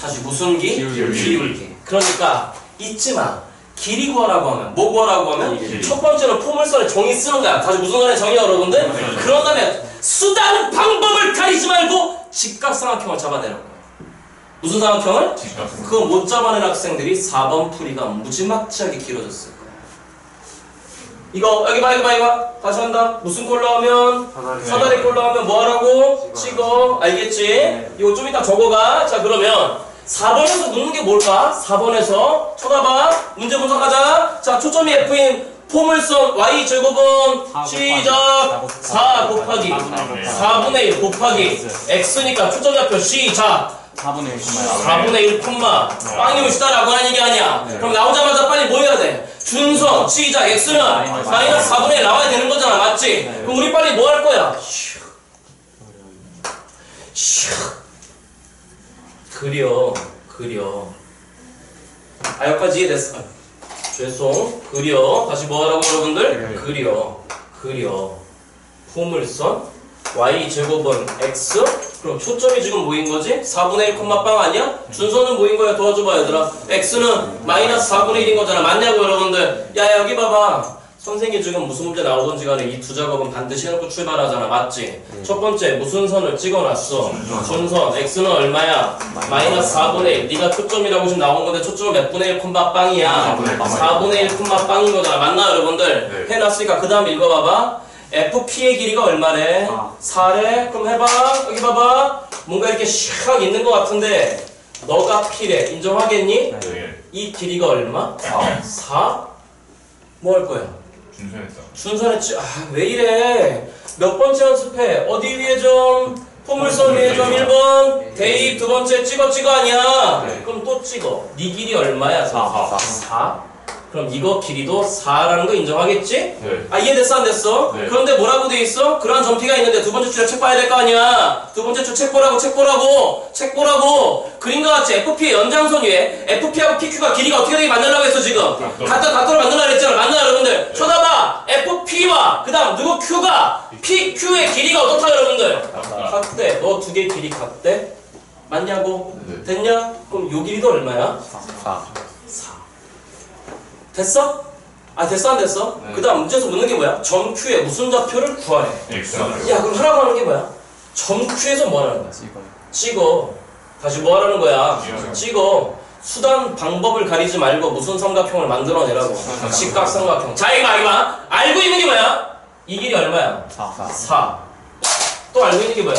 다시 무슨 기? 기울기. 기울기. 그러니까 잊지 마. 길이 구하라고 하면 뭐 구하라고 하면 길이. 첫 번째는 포물선의 정의 쓰는 거야. 다시 무슨 선의 정의야 여러분들? 그런 다음에 수단 방법을 가리지 말고 직각삼각형을 잡아내는 거야. 무슨 삼각형을? 직각삼각형. 그거 못 잡아낸 학생들이 4번 풀이가 무지막지하게 길어졌을 거야. 이거 여기 봐 여기 봐 이거 다시 한다. 무슨 꼴로 하면 사다리 꼴로 하면 뭐 하라고? 찍어. 알겠지? 이거 좀 이따 적어가. 자 그러면 4번에서 묻는 게 뭘까? 4번에서 쳐다봐. 문제 분석하자. 자 초점이 F인 포물선 Y 제곱은 시작. 4 곱하기. 4분의 1 곱하기. X니까 초점 좌표 시작. 4분의 1 4분의 1 콤마. 빵이 오시다라고 하는 얘기 아니야. 그럼 나오자마자 빨리 뭐 해야 돼? 준선. 시작. X는 마이너스 4분의 1 나와야 되는 거잖아. 맞지? 그럼 우리 빨리 뭐 할 거야? 슉 그려 그려 아 여기까지 이해됐어. 아, 죄송. 그려 다시 뭐 하라고 여러분들? 그려 그려 포물선 y 제곱은 x. 그럼 초점이 지금 뭐인 거지? 4분의 1 콤마 빵 아니야? 준선은 뭐인 거야? 도와줘봐 얘들아. x는 마이너스 4분의 1인 거잖아. 맞냐고 여러분들? 야 여기 봐봐 선생님이 지금 무슨 문제 나오던지 간에 이 두 작업은 반드시 해놓고 출발하잖아 맞지? 첫 번째 무슨 선을 찍어놨어 준선 x는 얼마야? 마이너스 4분의 1 네가 초점이라고 지금 나온 건데 초점은 몇 분의 1 콤마 빵이야 4분의 1 콤마 빵인 거잖아 맞나 여러분들? 네. 해놨으니까 그 다음 읽어봐봐 FP의 길이가 얼마래? 4래? 그럼 해봐. 여기 봐봐. 뭔가 이렇게 샥 있는 것 같은데 너가 P래. 인정하겠니? 네. 이 길이가 얼마? 4? 뭐할 거야? 준수했어. 순서에 찌... 아, 왜 이래? 몇 번째 연습해? 어디 위에 점? 포물선 위에 점 1번 대입 두 번째 찍어 찍어 아니야? 네. 그럼 또 찍어 네 길이 얼마야? 4. 4? 그럼 이거 길이도 4라는 거 인정하겠지? 네. 아 이해됐어 안 됐어? 네. 그런데 뭐라고 돼 있어? 그러한 점피가 있는데 두 번째 줄에 책 봐야 될 거 아니야 두 번째 줄 책 보라고 책 보라고 책 보라고 그림과 같이 FP의 연장선 위에 FP하고 PQ가 길이가 어떻게 되게 만들려고 했어 지금 각도로. 갖다 각도로 만들라 그랬잖아 맞나 여러분들 쳐다봐 FP와 그 다음 누구 Q가 PQ의 길이가 어떻다 여러분들. 같대 너 두 개 길이 같대? 맞냐고? 네. 됐냐? 그럼 요 길이도 얼마야? 4. 4 됐어? 아 됐어 안 됐어? 네. 그 다음 문제에서 묻는 게 뭐야? 점 Q의 무슨 좌표를 구하래 X. 야 그럼 하라고 하는 게 뭐야? 점 Q에서 뭐 하라는 거야? 이거. 찍어 다시 뭐 하라는 거야? 찍어 수단 방법을 가리지 말고 무슨 삼각형을 만들어내라고 직각 삼각형 자 이거 봐 이거 봐 알고 있는 게 뭐야? 이 길이 얼마야? 4. 4. 4 또 알고 있는 게 뭐야?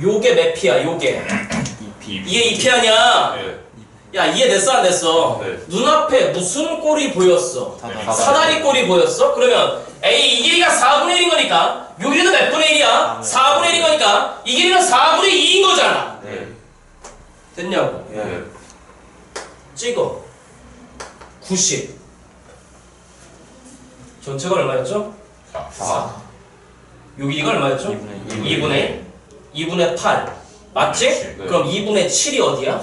요게 몇 피야 요게 2. 이게 2피 아니야 네. 야 이해됐어 안 됐어? 네. 눈앞에 무슨 꼴이 보였어? 네. 사다리 꼴이 보였어? 그러면 A 이 길이가 4분의 1인 거니까 요 길이는 몇 분의 1이야? 4분의 1인 거니까 이 길이는 4분의 2인 거잖아 네. 됐냐고 네. 찍어 90 전체가 얼마였죠? 4. 4 요 길이가 얼마였죠? 2분의 1 2분의 8 맞지? 네. 그럼 2분의 7이 어디야?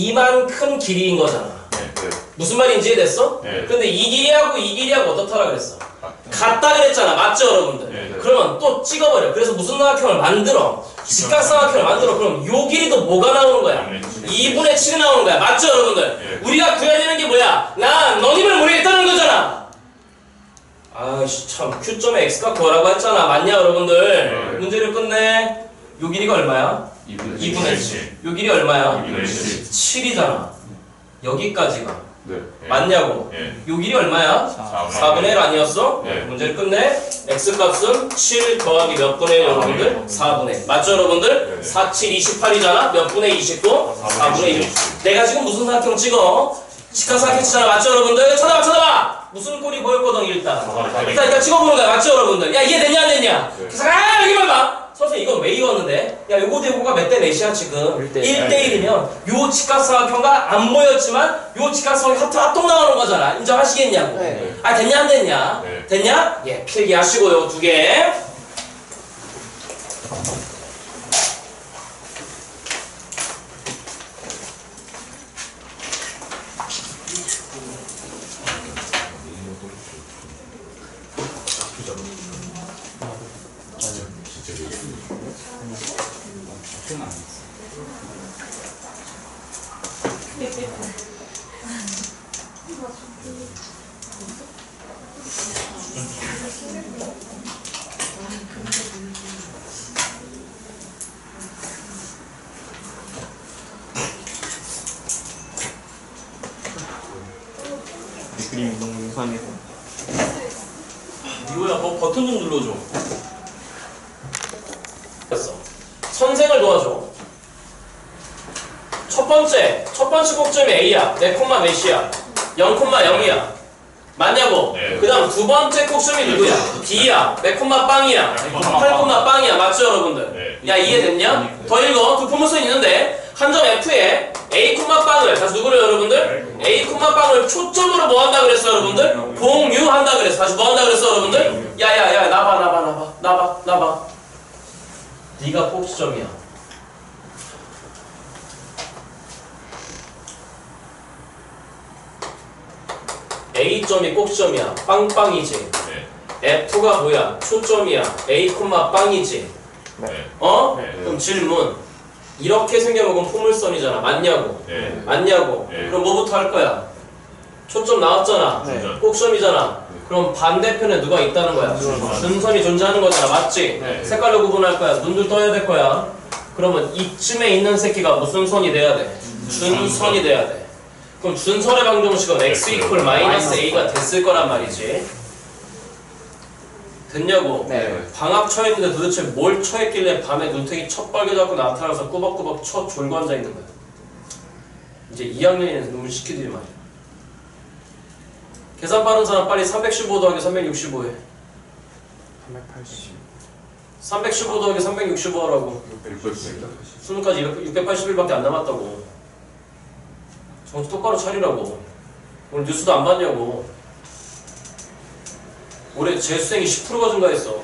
이만큼 길이인 거잖아 네. 네. 무슨 말인지 이해됐어? 네. 근데 이 길이하고 이 길이하고 어떻다라 그랬어? 같다. 같다 그랬잖아 맞죠 여러분들? 네, 네. 그러면 또 찍어버려 그래서 무슨 삼각형을 만들어 직각삼각형을 만들어 그럼 요 길이도 뭐가 나오는 거야? 2분의 7이 나오는 거야 맞죠 여러분들? 네. 우리가 구해야 되는 게 뭐야? 난 너님을 모르겠다는 거잖아 아이씨 참 Q점에 X가 구하라고 했잖아 맞냐 여러분들? 네. 문제를 끝내 요 길이가 얼마야? 2분의 2분의 7. 요 길이 얼마야? 2분의 7. 7이잖아 여기까지가 네. 맞냐고 예. 요 길이 얼마야? 4분의 1 아니었어? 네. 문제를 끝내 x값은 7 더하기 몇 분의 1 여러분들? 4분의 1 맞죠 여러분들? 네. 4, 7, 28이잖아 몇 분의 29? 4분의 1 29. 내가 지금 무슨 삼각형 찍어? 직각삼각형 치잖아 맞죠 여러분들? 쳐다봐 쳐다봐 무슨 꼴이 보였거든 일단 사다리. 일단 일단 찍어보는 거야 맞죠 여러분들? 야 이해됐냐 안 됐냐? 네. 그래서 아 여기만 봐 선생님 이건 왜 이었는데? 야 요거 대 요거가 몇 대 몇이야 지금? 1대 1대1이면 요 직각삼각형과 안 모였지만 요 직각삼각형 합, 합동 나오는 거잖아 인정하시겠냐고 네. 아 됐냐 안 됐냐? 네. 됐냐? 예 필기하시고요 두개 버튼 좀 눌러줘. 됐어. 선생을 도와줘. 첫 번째 첫 번째 꼭점이 A야. 내 콤마 몇이야? 0 콤마 0이야. 맞냐고? 네. 그 다음 두 번째 꼭점이 누구야? B야. 내 콤마 빵이야. 8 콤마 빵이야. 맞죠 여러분들? 야 이해됐냐? 더 읽어. 그 포문선 있는데 한 점 F에 A 콤마 빵을 다시 누구를 여러분들? A 콤마 빵을 초점으로 뭐 한다 그랬어 여러분들? 공유한다 그랬어 다시 뭐 한다 그랬어 여러분들? 야야야 나봐 나봐 나봐 나봐 나봐 네가 꼭지점이야 A점이 꼭지점이야 빵빵이지 네. F가 뭐야? 초점이야 A 콤마 빵이지 네. 어? 네. 그럼 질문 이렇게 생겨먹은 포물선이잖아 맞냐고 네. 맞냐고 네. 그럼 뭐부터 할 거야? 초점 나왔잖아 네. 꼭점이잖아 그럼 반대편에 누가 있다는 거야? 준선이 존재하는 거잖아 맞지? 네. 색깔로 구분할 거야 눈들 떠야 될 거야 그러면 이쯤에 있는 새끼가 무슨 선이 돼야 돼? 준선이 돼야 돼 그럼 준선의 방정식은 x 이퀄 마이너스 a가 됐을 거란 말이지 됐냐고? 네. 방학 처했는데 도대체 뭘 처했길래 밤에 눈탱이 첫 빨개져갖고 나타나서 꾸벅꾸벅 쳐 졸고 앉아 있는 거야. 이제 2학년이라서 눈물 시키더니 말이야. 계산 빠른 사람 빨리 315 더하기 365 해. 380. 315 더하기 365 하라고. 680. 수능까지 681밖에 안 남았다고. 정신 똑바로 차리라고. 오늘 뉴스도 안 봤냐고. 올해 재수생이 10%가 증가했어.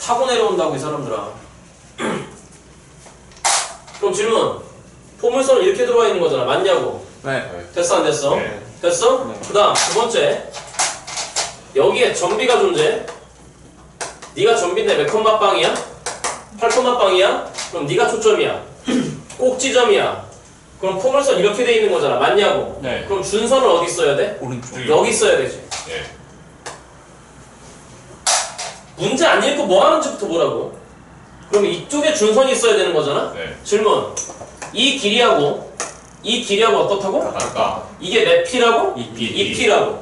타고 내려온다고 이 사람들아. 그럼 질문. 포물선은 이렇게 들어와 있는 거잖아. 맞냐고. 네. 됐어 안 됐어? 네. 됐어? 네. 그 다음 두 번째 여기에 전비가 존재 네가 전비인데 몇 콤마 빵이야? 8 콤마 빵이야? 그럼 네가 초점이야 꼭지점이야 그럼 포물선 이렇게 돼 있는 거잖아 맞냐고? 네. 그럼 준선은 어디 써야 돼? 오른쪽. 여기 써야 되지 네. 문제 안 읽고 뭐 하는지부터 보라고 그럼 이쪽에 준선이 있어야 되는 거잖아? 네. 질문 이 길이하고 이 길이하고 어떻다고? 아까 이게 몇 피라고? 이 피. 2P라고.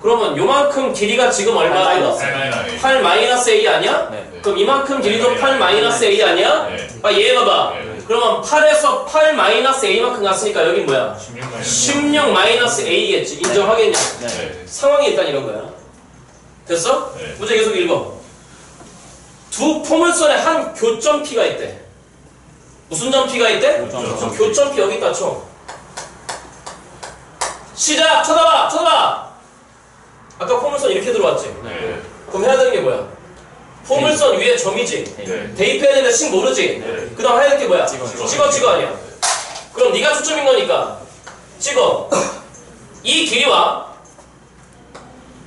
그러면 요만큼 길이가 지금 얼마야? 8 8 마이너스 A 아니야? 네. 그럼 이만큼 길이도 8 마이너스 A 아니야? 네. 아, 얘 봐봐. 네. 그러면 8에서 8 마이너스 A만큼 갔으니까 여긴 뭐야? 16 16 마이너스 A겠지. 인정하겠냐? 네. 상황이 일단 이런 거야. 됐어? 네. 문제 계속 읽어. 두 포물선에 한 교점 P가 있대. 무슨 점 P가 있대? 교점. 교점 P 여기 있다 쳐. 시작! 쳐다봐! 쳐다봐! 아까 포물선 이렇게 들어왔지? 네. 그럼 해야 되는 게 뭐야? 포물선 위에 점이지? 네. 대입해야 되는데 식 모르지? 네. 그 다음 해야 될게 뭐야? 찍어. 찍어 찍어 아니야 그럼 네가 초점인 거니까 찍어 이 길이와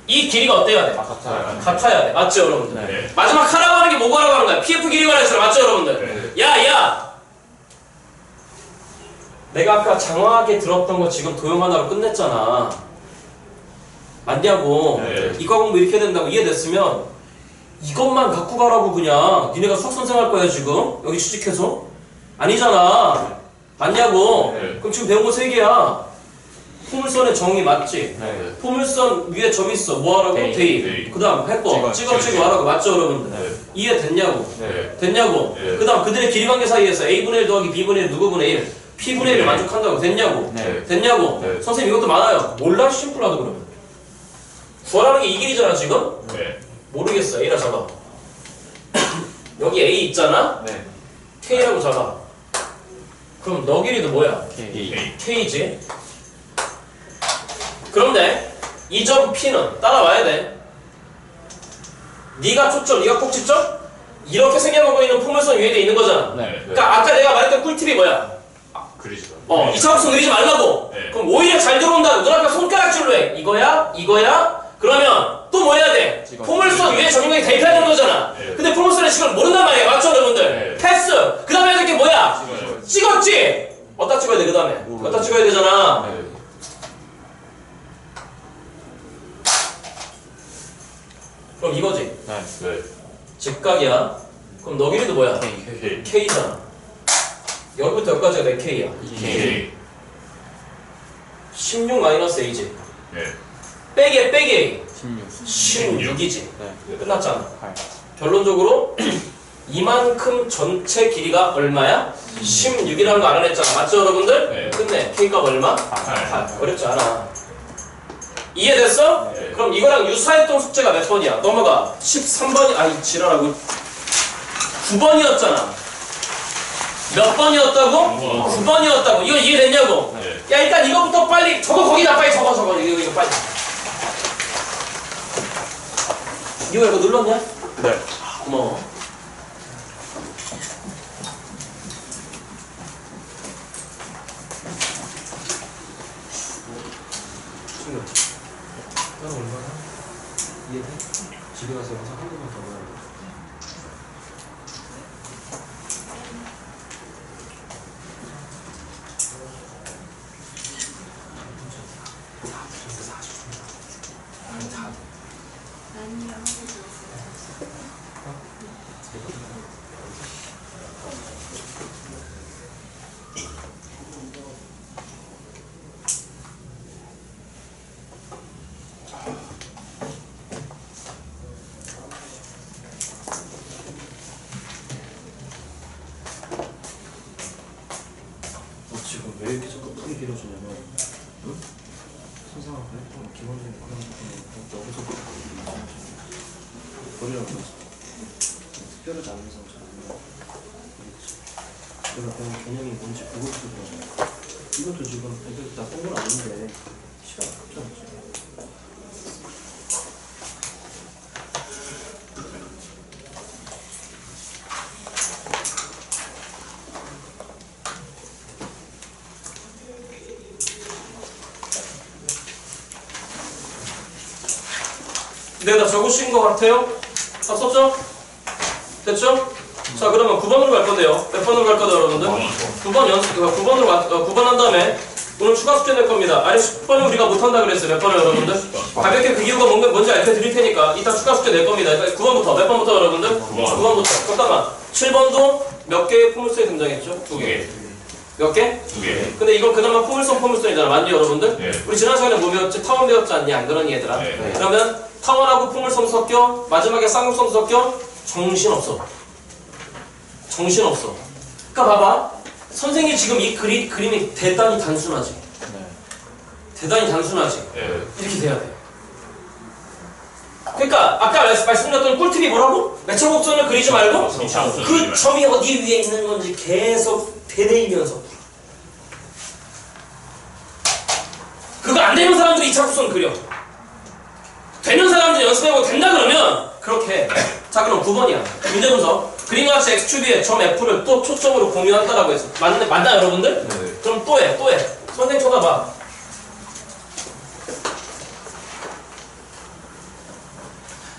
이 길이가 어때야 돼? 같아요. 같아야 돼 맞죠 여러분들? 네. 마지막 하라고 하는 게 뭐가라고 하는 거야? PF 길이가 했잖아 맞죠 여러분들? 야 야! 내가 아까 장황하게 들었던 거 지금 도형 하나로 끝냈잖아 맞냐고 네. 이과 공부 이렇게 된다고 이해됐으면 이것만 갖고 가라고 그냥. 니네가 수학 선생 할 거야 지금. 여기 취직해서. 아니잖아. 맞냐고. 네. 그럼 지금 배운 거 세 개야. 포물선의 정의 맞지? 네. 포물선 위에 점 있어. 뭐 하라고? 대입. 그 다음 해거. 찍어, 찍어 하라고. 맞죠 여러분들? 네. 이해 됐냐고? 네. 됐냐고? 네. 그 다음 그들의 길이 관계 사이에서 a분의 1 더하기 b분의 1 누구분의 1 p분의 1을 네. 만족한다고. 됐냐고? 네. 됐냐고? 네. 선생님 이것도 많아요. 몰라 심플하다 그러면. 구하라는 게 이 길이잖아 지금? 네. 모르겠어 A라 잡아 여기 A 있잖아 네. K라고 잡아 그럼 너 길이도 뭐야 K. K지 그런데 이 점 P는 따라와야 돼 네가 초점 네가 꼭지점 이렇게 생겨먹고 있는 포물선 위에 돼 있는 거잖아 네. 그러니까 아까 내가 말했던 꿀팁이 뭐야 그리죠. 어, 이차함수 그리지 말라고. 네. 그럼 오히려 잘 들어온다. 눈앞에 손가락질로 해. 이거야? 이거야? 그러면 또 뭐 해야 돼? 포물선 위에 적용량이 대입해야 되는 거잖아. 네. 근데 포물선의 식을 모른단 말이야. 맞죠, 여러분들? 네. 패스. 그 다음에 해야 될 게 뭐야? 찍어요. 찍었지? 어디다 찍어야 돼, 그 다음에? 뭐. 어디다 찍어야 되잖아. 네. 그럼 이거지? 네. 네. 직각이야. 그럼 너 길이도 뭐야? K. K잖아. 열부터 여기까지가 내 K야. K. 16-A지. 네. 빼기 A. 16 16이지. 네 끝났잖아. 8 결론적으로 이만큼 전체 길이가 얼마야? 16이라는 거 알아냈잖아. 맞죠, 여러분들? 네. 끝내. K값 얼마? 팔. 8. 어렵지 않아. 이해됐어? 네. 그럼 이거랑 유사했던 숙제가 몇 번이야? 넘어가. 13번이, 아이, 지랄하고. 9번이었잖아. 몇 번이었다고? 구 9번이었다고. 이거 이해됐냐고? 네. 야, 일단 이거부터 빨리, 저거 거기다 빨리 적어, 적어. 이거, 이거 빨리. 이거 이거 눌렀냐? 네 고마워. 친구, 넌 얼마나 이해돼? 집에 가서 영상 Yeah. 적으신 것 같아요? 다 썼죠? 됐죠? 자 그러면 9번으로 갈 건데요 몇 번으로 갈 거죠 여러분들? 9번 연습, 9번으로 가, 어, 9번 한 다음에 오늘 추가 숙제 낼 겁니다 아래 10번은 우리가 못한다 그랬어요 몇 번을 여러분들? 가볍게 그 이유가 뭔가, 뭔지 알려드릴 테니까 이따 추가 숙제 낼 겁니다 9번부터 몇 번부터 여러분들? 9번. 9번부터 잠깐만 7번도 몇 개의 포물선이 등장했죠? 두 개. 몇 개? 두 개. 근데 이건 그나마 포물선 포물선이잖아 맞니 여러분들? 네. 우리 지난 시간에 뭐 배웠지? 타원 배웠지 않니? 안 그러니 얘들아? 네. 그러면 타원하고 포물선 섞여? 마지막에 쌍용선 섞여? 정신없어. 정신없어. 그니까 봐봐. 선생님 지금 이 그리, 그림이 대단히 단순하지. 네. 대단히 단순하지. 네. 이렇게 돼야 돼. 그러니까 아까 말씀- 말씀드렸던 꿀팁이 뭐라고? 매철곡선을 그리지 말고 이차곡선을 그. 점이 어디 위에 있는 건지 계속 되뇌이면서. 그거 안 되는 사람들이 2차 곡선 그려 되는 사람들이 연습해보고 된다 그러면 그렇게 해. 자 그럼 9번이야 문제 분석 그림과 같이 X축에 점 F를 또 초점으로 공유한다라고 했어 맞네, 맞나 여러분들? 네. 그럼 또 해, 또 해. 선생 쳐다봐.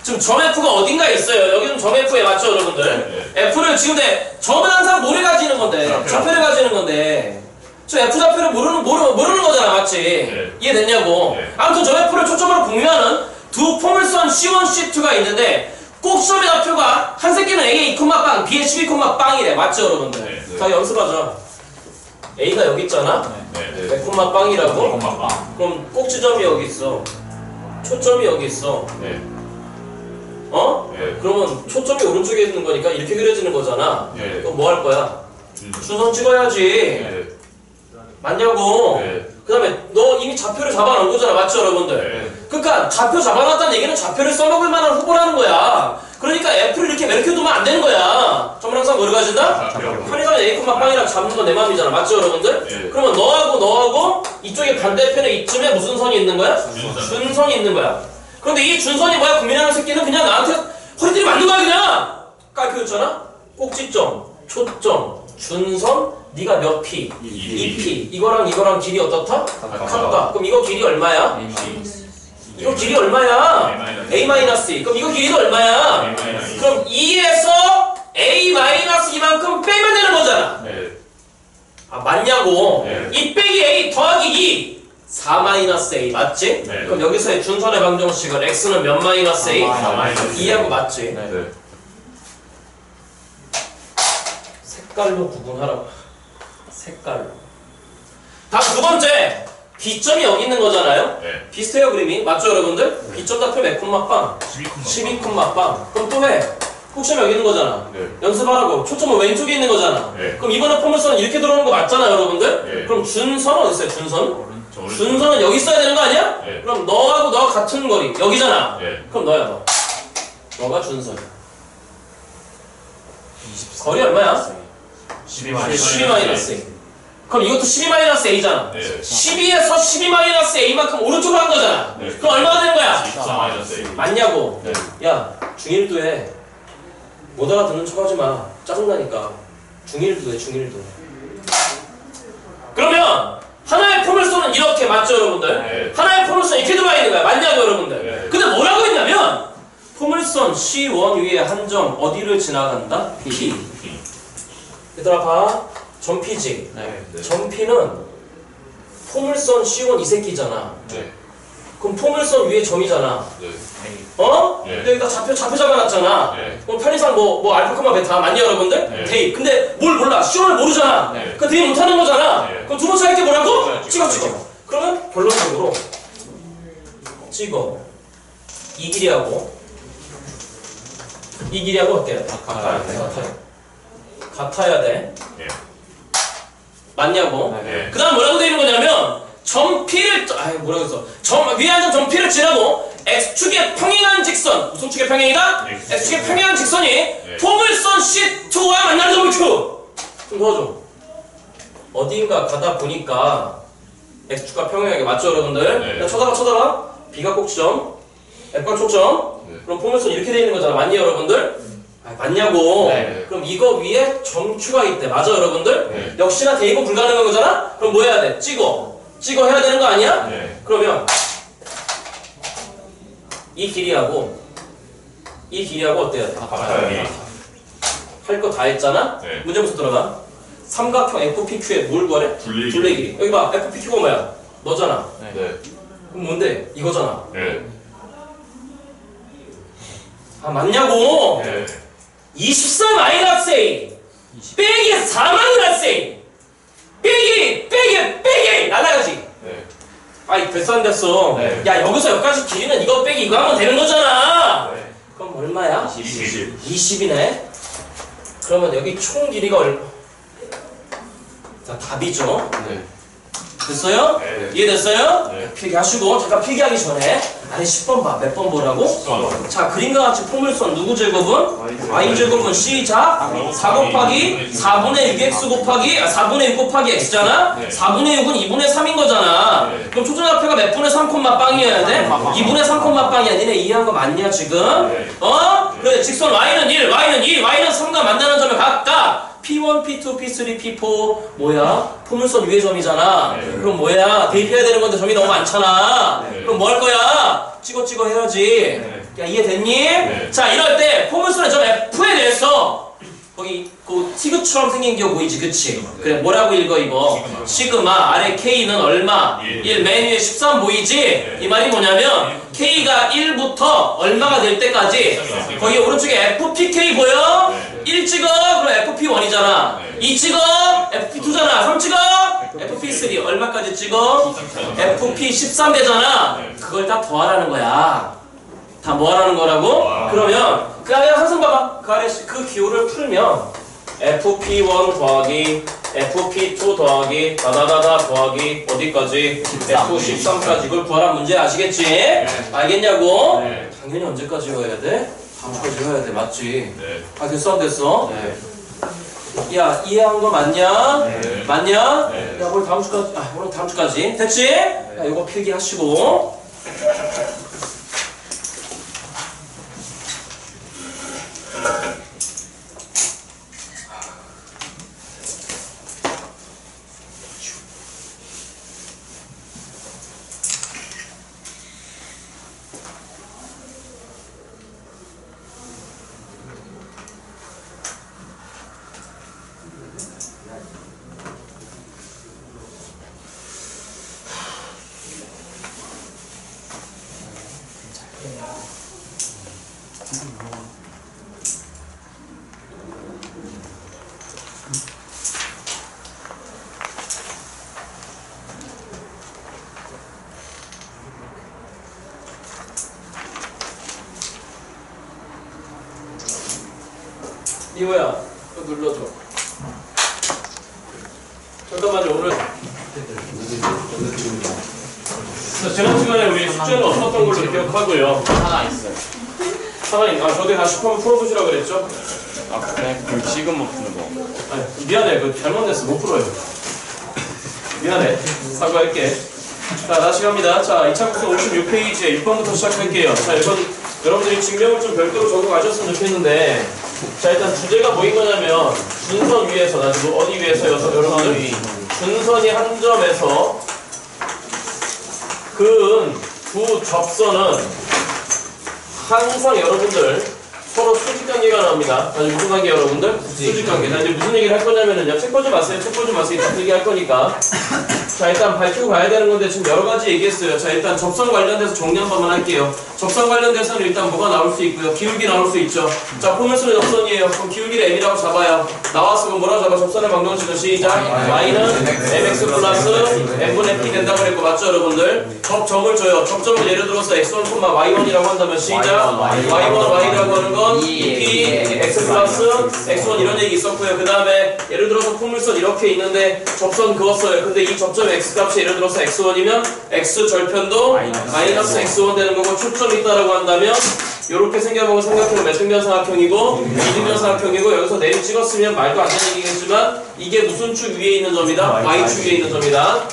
지금 점 F가 어딘가에 있어요. 여기는 점 F에 맞죠, 여러분들? F를 지금 내 점은 항상 모래 가지는 건데, 좌표요. 좌표를 가지는 건데, 저 F 좌표를 모르는 모르, 모르는 거잖아, 맞지? 네. 이해됐냐고? 네. 아무튼 점 F를 초점으로 공유하는 두 포물선 C1, C2가 있는데, 꼭 점의 좌표가 한 새끼는 A의 2,빵, B의 12,빵이래, 맞죠, 여러분들? 네, 네. 자, 연습하자. A가 여기 있잖아. 네. 네. 매콤맛 빵이라고? 엄마 빠. 그럼 꼭지점이 여기 있어. 초점이 여기 있어. 네. 어? 네. 그러면 초점이 오른쪽에 있는 거니까 이렇게 그려지는 거잖아. 네. 그럼 뭐 할 거야? 준선. 순선 찍어야지. 네. 맞냐고. 네. 그 다음에 너 이미 좌표를 잡아놓은 거잖아. 맞죠, 여러분들? 네. 그러니까 좌표 잡아놨다는 얘기는 좌표를 써먹을 만한 후보라는 거야. 그러니까 F를 이렇게 이렇게 두면 안 되는 거야. 점을 항상 뭐를 가진다? 편의점에 A, 빵이랑 잡는 건내 맘이잖아. 맞죠, 여러분들? 네. 그러면 너하고 너하고 이쪽에 반대편에 이쯤에 무슨 선이 있는 거야? 준선. 준선이 있는 거야. 그런데 이 준선이 뭐야? 고민하는 새끼는 그냥 나한테 허리띠를 맞는 거야, 그냥! 깔끔했잖아? 꼭지점, 초점, 준선, 네가 몇 피? 이. 2피. 이거랑 이거랑 길이 어떻다? 같다. 그럼 이거 길이 얼마야? 이거 길이 얼마야? A 마이너스 2. 그럼 이거 길이도 얼마야? 이. 그럼 2에서 A 마이너스 2만큼 빼면 되는 거잖아. 네. 아 맞냐고 네. 2 빼기 A 더하기 2 4 마이너스 A 맞지? 네. 그럼 여기서의 준선의 방정식은 X는 몇 마이너스 A? 사 마이너스 2하고 맞지? 네. 네. 색깔로 구분하라고. 색깔로. 다음 두 번째. B점이 여기 있는 거잖아요. 네. 비슷해요 그림이. 맞죠 여러분들? B점 답표 몇 콤마 빵? 12콤마. 12콤마 빵. 그럼 또 해. 폭점 여기 있는 거잖아. 네. 연습하라고. 초점은 왼쪽에 있는 거잖아. 네. 그럼 이번에 포물선은 이렇게 들어오는 거 맞잖아 여러분들? 네. 그럼 준선은 어디 있어요 준선? 준선은 여기 있어야 되는 거 아니야? 네. 그럼 너하고 너가 같은 거리 여기잖아. 네. 그럼 너야 너. 너가 준선이야. 거리 얼마야? 12 12 마이너스 A. 그럼 이것도 12 마이너스 A잖아. 네. 12에서 12 마이너스 A만큼 오른쪽으로 한 거잖아. 네. 그럼 얼마가 되는 거야? 24 마이너스 A. 맞냐고. 네. 야, 중1도에 못 알아듣는 척 하지 마. 짜증나니까. 중1도에 중1도. 그러면 하나의 포물선은 이렇게 맞죠, 여러분들? 네. 하나의 포물선 이렇게 들어와 있는 거야. 맞냐고, 여러분들? 네. 근데 뭐라고 했냐면 포물선 C1 위에 한 점 어디를 지나간다? P. 얘들아 봐. 전피지. 네. 네. 전피는 포물선 C1 이 새끼잖아. 네. 그럼 포물선 위에 점이잖아. 네. 어? 네. 근데 여기다 좌표 좌표 잡아놨잖아. 네. 그럼 편의상 뭐, 뭐 알파 콤마 베타 맞냐 여러분들? 네. 대입. 근데 뭘 몰라? 시원을 모르잖아. 네. 그 대입 못하는 거잖아. 네. 그럼 두 번째 할 게 뭐라고? 네, 찍어 찍어. 그러면 결론적으로 찍어. 이 길이하고 이 길이하고 어때요? 같아요. 같아요. 같아야 돼. 네. 맞냐고? 네. 그 다음 뭐라고 되어 있는 거냐면 점피를 아이 뭐라고 했어 점 위에 앉은 점피를 지나고 x축의 평행한 직선 무슨 축의 평행이다? X. x축의 평행한 직선이 포물선 C2와 만나는 점을 q 좀 도와줘 어디인가 가다 보니까 x축과 평행하게 맞죠 여러분들? 네. 야, 쳐다봐 쳐다봐 B가 꼭지점 F가 초점 네. 그럼 포물선 이렇게 되어 있는 거잖아 맞니 여러분들? 아, 맞냐고 네. 그럼 이거 위에 점 Q가 있대 맞아 여러분들? 네. 역시나 대입은 불가능한 거잖아? 그럼 뭐 해야 돼? 찍어. 찍어 해야 되는 거 아니야? 네. 그러면 이 길이하고 이 길이하고 어때야 돼? 같아요. 할거 다 했잖아? 네. 문제부터 들어가. 삼각형 FPQ의 뭘 구하래? 둘레 둘레 길이. 여기 봐. FPQ가 뭐야? 너잖아. 네. 그럼 뭔데? 이거잖아. 네. 아 맞냐고? 네. 24 마이너스 빼기 4 마이너스 빼기 빼기 빼기 날라가지. 네. 아이 됐어 안 됐어 네. 야 여기서 여기까지 길이는 이거 빼기 이거 하면 되는 거잖아 네. 그럼 얼마야? 20. 20이네 그러면 여기 총 길이가 얼마 자 답이죠 네. 됐어요? 네. 이해됐어요? 네. 필기하시고 잠깐 필기하기 전에 아래 10번 봐 몇 번 보라고? 잠깐만. 자 그림과 같이 포물선 누구 제곱은? y 제곱은 c자 4 곱하기 4분의 6x 곱하기 아, 4분의 6 곱하기 x잖아 네. 4분의 6은 2분의 3인 거잖아 네. 그럼 초중합표가 몇 분의 3 콤마 빵이어야 돼? 2분의 3 콤마 빵이야 니네 이해한 거 맞냐 지금? 네. 어? 그래 직선 y는 1 y는 2 y는 3과 만나는 점을 각각 P1, P2, P3, P4 뭐야? 포물선 위의 점이잖아 네. 그럼 뭐야? 대입해야 되는 건데 점이 너무 많잖아 네. 그럼 뭐 할 거야? 찍어 찍어 해야지 야 이해됐니? 네. 자 이럴 때 포물선의 점 F에 대해서 거기 그 티그처럼 생긴 게 보이지 그치? 그래 뭐라고 읽어 이거? 시그마. 아래 K는 얼마? 일. 1맨 위에 13 보이지? 이 말이 뭐냐면 K가 1부터 얼마가 될 때까지 거기 오른쪽에 FPK 보여? 네. 1 찍어 그럼 FP1이잖아 네. 2 찍어 FP2잖아 3 찍어 FP3 얼마까지 찍어? FP 13 되잖아. 네. 그걸 다 더하라는 거야. 다 뭐하라는 거라고? 와. 그러면 그 아래 항상 봐봐. 그 아래 그 기호를 풀면 FP1 더하기 FP2 더하기 다다다다 더하기 어디까지 F13까지 이걸 구하라는 문제 아시겠지? 알겠냐고? 네. 당연히 언제까지 외워야 돼? 다음까지 외워야 돼 맞지? 네. 아 됐어 안 됐어? 네. 야 이해한 거 맞냐? 네. 맞냐? 네. 야 오늘 다음 주까지 아 오늘 다음 주까지 됐지? 야 이거 필기하시고 6번부터 시작할게요. 자, 이건 여러분들이 증명을 좀 별도로 적어가셨으면 좋겠는데, 자, 일단 주제가 뭐인 거냐면, 준선 위에서, 나 지금 어디 위에서 여섯 여러분들? 준선이 한 점에서 그은 두 접선은 항상 여러분들 서로 수직 관계가 나옵니다. 아니 무슨 관계 여러분들? 수직 관계. 자 이제 무슨 얘기를 할 거냐면은요. 책 보지 마세요. 책 보지 마세요. 딱 얘기할 거니까. 자 일단 밝히고 가야 되는 건데 지금 여러 가지 얘기했어요. 자 일단 접선 관련돼서 정리 한 번만 할게요. 접선 관련돼서는 일단 뭐가 나올 수 있고요. 기울기 나올 수 있죠. 자 포물선의 접선이에요. 그럼 기울기를 m이라고 잡아요. 그럼 뭐라고 잡아? 접선의 방정식은 시작. y는 mx 플러스 n분의 p 된다고 그랬고 맞죠 여러분들? 접점을 줘요. 접점을 예를 들어서 x1, y1이라고 한다면 시작. y1, y라고 하는 건 2p x 플러스 x1 이런 얘기 있었고요. 그 다음에 예를 들어서 포물선 이렇게 있는데 접선 그었어요. 근데 이 접점 x 값이 예를 들어서 x1이면 x 절편도 마이너스 x1 되는 거고 초점이 있다라고 한다면 이렇게 생겨보고 삼각형은 몇 등변 사각형이고 이등변 사각형이고 여기서 내리 찍었으면 말도 안 되는 얘기겠지만 이게 무슨 축 위에 있는 점이다? y축 위에 있는 점이다.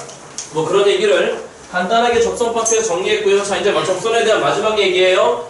뭐 그런 얘기를 간단하게 접선 파트에 정리했고요. 자 이제 막 접선에 대한 마지막 얘기예요.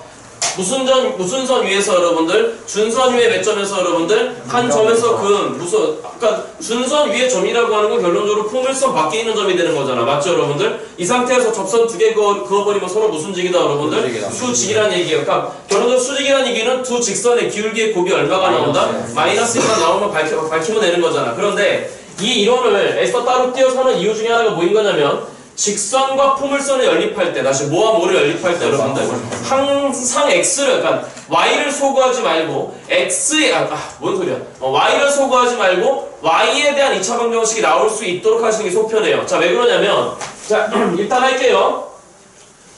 무슨 점 무슨 선 위에서 여러분들? 준선 위에 몇 점에서 여러분들? 한 점에서 그 무슨 아까 준선 위에 점이라고 하는 건 결론적으로 포물선 밖에 있는 점이 되는 거잖아. 맞죠 여러분들? 이 상태에서 접선 두개 그어버리면 서로 무슨 직이다 여러분들? 수직이란 얘기예요. 그러니까 결론적으로 수직이란 얘기는 두 직선의 기울기의 곱이 얼마가 나온다? 마이너스 1만 나오면 밝혀, 밝히면 되는 거잖아. 그런데 이 이론을 애써 따로 띄어서 하는 이유 중에 하나가 뭐인 거냐면 직선과 포물선을 연립할 때 다시 뭐와 뭐를 연립할 때 여러분들 항상 x를 그러니까 y를 소구하지 말고 x에 아, 아, 뭔 소리야. 어, y를 소구하지 말고 y에 대한 2차 방정식이 나올 수 있도록 하시는 게 속편해요. 자 왜 그러냐면 자 일단 할게요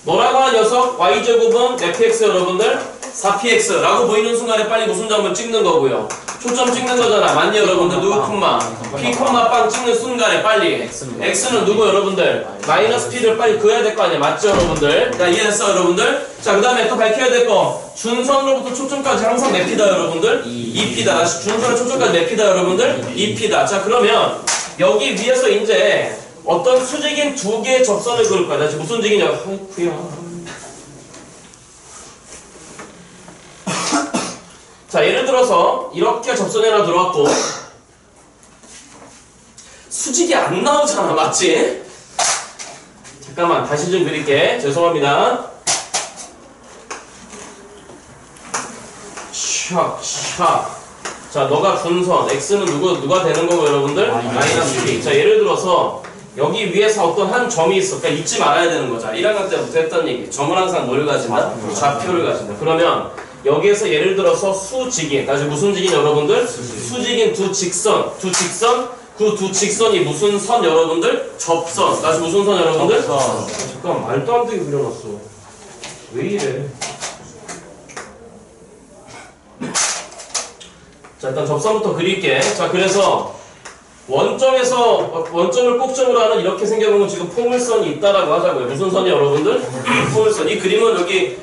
너라고 한 녀석 y제곱은 fx 여러분들? 4px라고 보이는 순간에 빨리 무슨 점을 찍는 거고요. 초점 찍는 거잖아. 맞니 여러분들? 누구 콤마? P 콤마 빵 찍는 순간에 빨리. X는 누구 여러분들? 마이너스 p를 빨리 그어야 될 거 아니야 맞죠 여러분들? 자 이해됐어 여러분들? 자 그 다음에 또 밝혀야 될 거. 준선으로부터 초점까지 항상 몇 p다 여러분들. 2p다 다시 준선의 초점까지 몇 p다 여러분들. 2p다. 자 그러면 여기 위에서 이제 어떤 수직인 두 개의 접선을 그을 거야. 나 지금 무슨 직이냐. 아이쿠야 자 예를 들어서 이렇게 접선이 하나 들어왔고 수직이 안 나오잖아 맞지? 잠깐만 다시 좀 그릴게. 죄송합니다. 샥 샥. 자 너가 준선 x는 누구, 누가 되는 거고 여러분들? 마이너스 p 자 예를 들어서 여기 위에서 어떤 한 점이 있어. 그러니까 잊지 말아야 되는 거잖아 1학년 때부터 했던 얘기. 점은 항상 뭘 가진다? 좌표를 가진다. 그러면 여기에서 예를 들어서 수직인. 다시 무슨 직인 여러분들? 수직인 두 직선. 두 직선? 그 두 직선이 무슨 선 여러분들? 접선. 다시 무슨 선 여러분들? 아, 잠깐 말도 안 되게 그려놨어. 왜 이래? 자 일단 접선부터 그릴게. 자 그래서 원점에서 어, 원점을 꼭점으로 하는 이렇게 생겨보면 지금 포물선이 있다라고 하자고요. 무슨 선이 여러분들? 포물선. 이 그림은 여기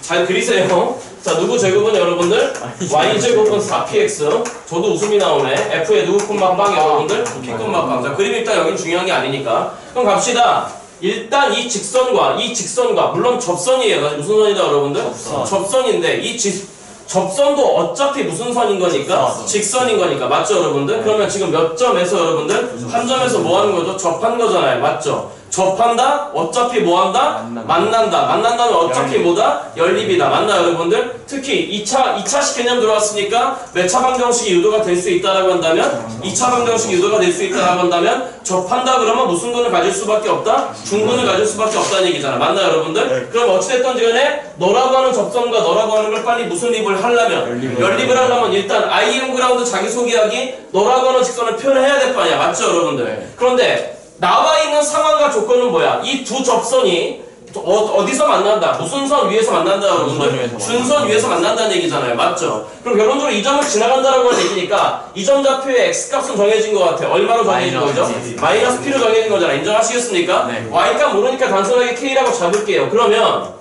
잘 그리세요. 자 누구 제곱은 여러분들? Y제곱은 4px 저도 웃음이 나오네. F에 누구 콤마 빵 여러분들? p 콤마 빵 자 그림 일단 여긴 중요한 게 아니니까. 그럼 갑시다. 일단 이 직선과 이 직선과 물론 접선이에요. 나 무슨 선이다 여러분들? 접선인데 이 직, 접선도 어차피 무슨 선인 거니까 직선인 거니까. 맞죠 여러분들? 그러면 지금 몇 점에서 여러분들? 한 점에서 뭐 하는 거죠? 접한 거잖아요. 맞죠 접한다? 어차피 뭐 한다? 만난다. 만난다 면 어차피 뭐다? 연립이다. 맞나 여러분들? 특히 2차 2차식 개념 들어왔으니까 몇차 방정식이 유도가 될 수 있다라고 한다면 2차 방정식이 유도가 될 수 있다라고 한다면 접한다 그러면 무슨 근을 가질 수밖에 없다? 중근을 가질 수밖에 없다는 얘기잖아. 맞나 여러분들? 그럼 어찌됐든 간에 너라고 하는 접선과 너라고 하는 걸 빨리 무슨 립을 하려면 연립을 하려면. 일단 IM 그라운드 자기소개하기 너라고 하는 직선을 표현해야 될 거 아니야. 맞죠 여러분들? 그런데 나와 있는 상황과 조건은 뭐야 이 두 접선이 어, 어디서 만난다? 무슨 선 위에서 만난다, 여러분들? 위에서 준선 위에서 만난다는 얘기잖아요. 맞죠? 그럼 결론적으로 이 점을 지나간다라고 하는 얘기니까 이 점 좌표의 x 값은 정해진 것 같아요. 얼마로 정해진 거죠? 마이너스 p로 정해진 거잖아. 인정하시겠습니까? 네. y값 모르니까 단순하게 k라고 잡을게요. 그러면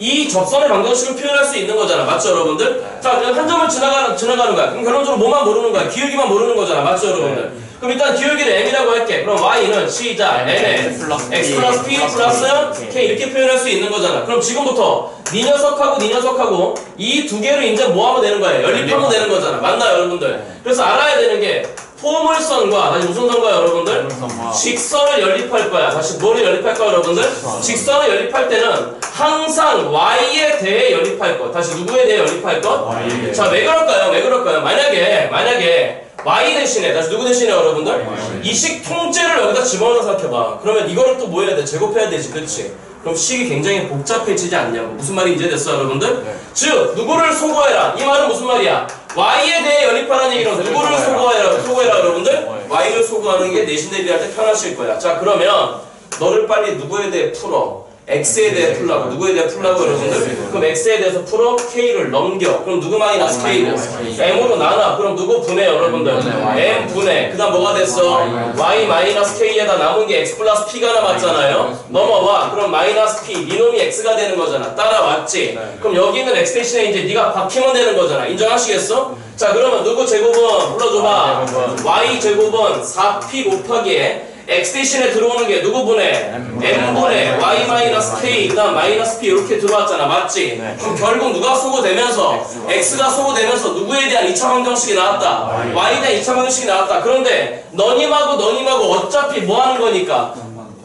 이 접선의 방정식을 표현할 수 있는 거잖아. 맞죠, 여러분들? 자, 그럼 한 점을 지나가는, 지나가는 거야. 그럼 결론적으로 뭐만 모르는 거야? 기울기만 모르는 거잖아. 맞죠, 여러분들? 그럼 일단 기울기를 m이라고 할게. 그럼 y는 시작, n에 X 플러스 x P, 플러스 p 플러스 k 이렇게 표현할 수 있는 거잖아. 그럼 지금부터 네 녀석하고 네 녀석하고 이 두 개를 이제 뭐 하면 되는 거예요? 연립하면 되는 거잖아. 맞나요, 여러분들? 그래서 알아야 되는 게 포물선과 다시 무슨 선과요, 여러분들? 직선을 연립할 거야. 다시 뭐를 연립할 거야, 여러분들? 직선을 연립할 때는 항상 y에 대해 연립할 것. 다시 누구에 대해 연립할 것? Y에 자, 왜 그럴까요? 왜 그럴까요? 만약에 만약에 y 대신에 다시 누구 대신에 여러분들? 이 식 통째를 여기다 집어넣어서 생각해봐. 그러면 이거를 또 뭐 해야 돼? 제곱해야 되지, 그렇지? 그럼 식이 굉장히 복잡해지지 않냐고. 무슨 말이 이해됐어, 여러분들? 즉, 누구를 소거해라. 이 말은 무슨 말이야? y에 대해 연립하라는 얘기라서 누구를 소거해라, 소거해라, 여러분들? y를 소거하는 게 내신 대비할 때 편하실 거야. 자, 그러면 너를 빨리 누구에 대해 풀어? X에 대해 풀라고 누구에 대해 풀라고 여러분들 그럼 x에 대해서 풀어? K를 넘겨. 그럼 누구 마이너스 k를 m으로 나눠. 그럼 누구 분해 여러분들? m 분해. 그 다음 뭐가 됐어? Y 마이너스 k에다 남은 게 x 플러스 p가 남았잖아요. 넘어와. 그럼 마이너스 p 이놈이 x가 되는 거잖아. 따라왔지? 그럼 여기는 x 대신에 이제 네가 바뀌면 되는 거잖아. 인정하시겠어? 자 그러면 누구 제곱은 불러줘봐. Y 제곱은 4p 곱하기 x 대신에 들어오는 게 누구 분해? m분의 y 마이너스 k 그다음 마이너스 p 이렇게 들어왔잖아. 맞지? 그럼 결국 누가 소거되면서? X가 소거되면서 누구에 대한 2차 방정식이 나왔다. Y에 대한 2차 방정식이 나왔다. 그런데 너님하고 너님하고 어차피 뭐 하는 거니까?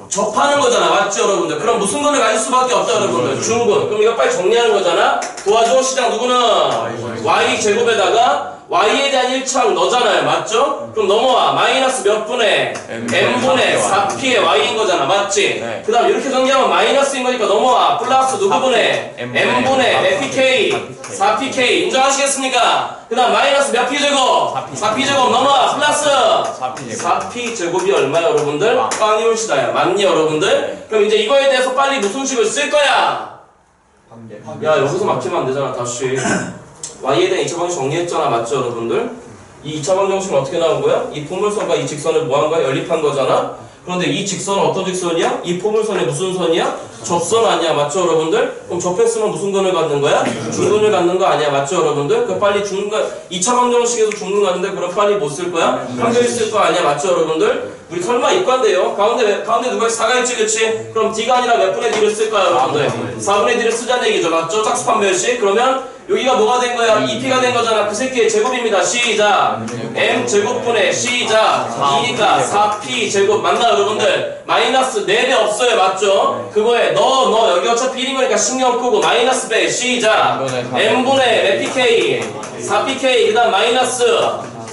접하는 거잖아. 맞죠 여러분들? 그럼 무슨 근을 가질 수밖에 없다 여러분들? 중근 그럼 이거 빨리 정리하는 거잖아? 도와줘 시장. 누구는? Y 제곱에다가 y에 대한 1차항 너잖아요 맞죠? 그럼 넘어와 마이너스 몇 분의 m분의 4p의 y인 거잖아 맞지? 네. 그 다음 이렇게 정리하면 마이너스인 거니까 넘어와 플러스 누구 분의 m분의 fpk 4pk 인정하시겠습니까? 그 다음 마이너스 몇 p 제곱 4p 제곱 넘어와 플러스 4P 제곱. 4p 제곱이 얼마야 여러분들? 빵이 올시다야 맞니 여러분들? 그럼 이제 이거에 대해서 빨리 무슨 식을 쓸 거야? 야 여기서 막히면 안 되잖아 다시 y에 대한 2차 방정식 정리했잖아 맞죠 여러분들? 이 2차 방정식은 어떻게 나온 거야? 이 포물선과 이 직선을 뭐한 거야? 연립한 거잖아? 그런데 이 직선은 어떤 직선이야? 이 포물선의 무슨 선이야? 접선 아니야 맞죠 여러분들? 그럼 접했으면 무슨 근을 갖는 거야? 중근을 갖는 거 아니야 맞죠 여러분들? 그 빨리 중근 2차 방정식에서 중근 갖는데 그럼 빨리 못 쓸 거야? 한별 쓸거 아니야 맞죠 여러분들? 우리 설마 이과인데요? 가운데 왜- 가운데 누가 4가 있지 그치? 그럼 D가 아니라 몇 분의 D를 쓸까요 여러분들? 4분의 D를 쓰자는 얘기죠 맞죠? 짝수판 별식 그러면 여기가 뭐가 된 거야? 2P가 된 거잖아. 그 새끼의 제곱입니다. 시작. M 제곱분의 시작. 2니까 4P 제곱. 맞나 여러분들? 마이너스 4배 없어요 맞죠? 그거에 너 너 여기 어차피 1인 거니까 신경 끄고 마이너스 배. 시작. M분의 FPK 4PK 그 다음 마이너스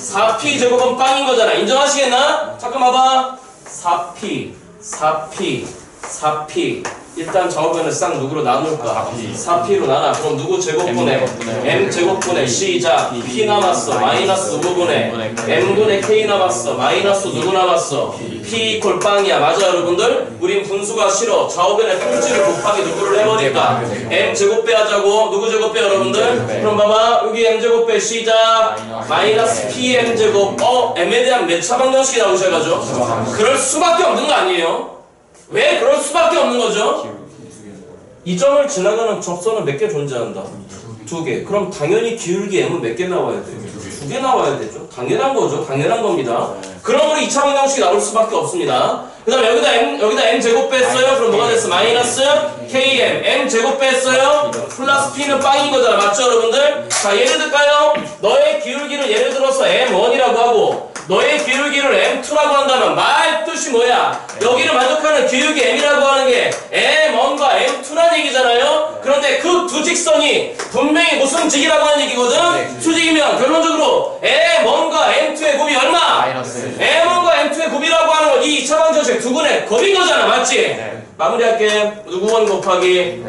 4P 제곱은 빵인 거잖아. 인정하시겠나? 잠깐 봐봐. 4P, 4P, 4P. 일단 좌우변을 싹 누구로 나눌까? 4P로 나눠. 그럼 누구 제곱분의 M 제곱분의 시작. P 남았어. 마이너스 누구분의 M분의 K 남았어. 마이너스 누구 남았어? P 이퀄 빵이야. 맞아 여러분들? 우린 분수가 싫어. 좌우변의 평지를 곱하기 누구를 해버릴까? M 제곱 빼하자고. 누구 제곱 빼 여러분들? 그럼 봐봐. 여기 M 제곱 빼 시작. 마이너스 PM 제곱. 어? M에 대한 몇차 방정식이 나오셔가지고. 그럴 수밖에 없는 거 아니에요? 왜 그럴 수밖에 없는 거죠? 이 점을 지나가는 접선은 몇 개 존재한다? 두 개. 그럼 당연히 기울기 m은 몇 개 나와야 돼요? 두 개 나와야 되죠. 당연한 거죠. 당연한 겁니다. 그러므로 2차 방정식이 나올 수밖에 없습니다. 그 다음에 여기다 m, 여기다 m 제곱 뺐어요. 그럼 뭐가 됐어? 마이너스 km. m 제곱 뺐어요. 플러스 p는 빵인 거잖아. 맞죠, 여러분들? 자, 예를 들까요? 너의 기울기를 예를 들어서 m1이라고 하고 너의 기울기를 m2라고 한다면 말 뜻이 뭐야? 여기를 만족하는 기울기 m이라고 하는 게 m1과 m2라는 얘기잖아요. 그런데 그 두 직선이 분명히 무슨 직이라고 하는 얘기거든? 수직이면 결론적으로 m1과 m2의 곱이 얼마? 마이너스. m1과 m2의 곱이라고 하는 건이 2차 방정식 두 분의 곱인 거잖아. 맞지? 마무리할게. 누구 원 곱하기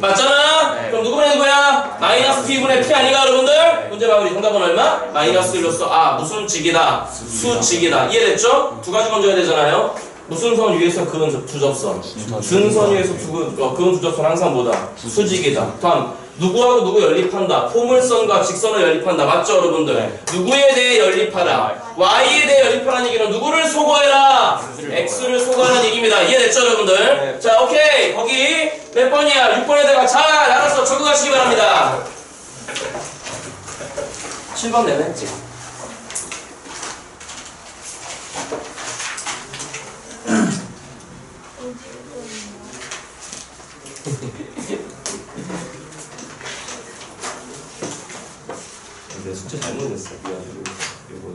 맞잖아? 네. 그럼 누구 분의 누구야? 마이너스 p분의 p 아닌가 여러분들? 문제 마무리 정답은 얼마? 마이너스 1로서 아 무슨 직이다? 수직이다 이해됐죠? 두 가지 건져야 되잖아요 무슨 선 위에서 그은 두- 두 접선. 준선 위에서 두, 그- 어, 그은 두 접선 항상 뭐다? 수직이다. 다음 누구하고 누구 연립한다. 포물선과 직선을 연립한다. 맞죠, 여러분들? 누구에 대해 연립하라. Y에 대해 연립하라는 얘기는 누구를 소거해라. X를 소거하라는 얘기입니다. 이해됐죠, 여러분들? 자, 오케이. 거기 몇 번이야? 6번에다가 잘 알아서 적응하시기 바랍니다. 7번 내내 했지. 내 숙제 잘못 했어. 미안해. 이거.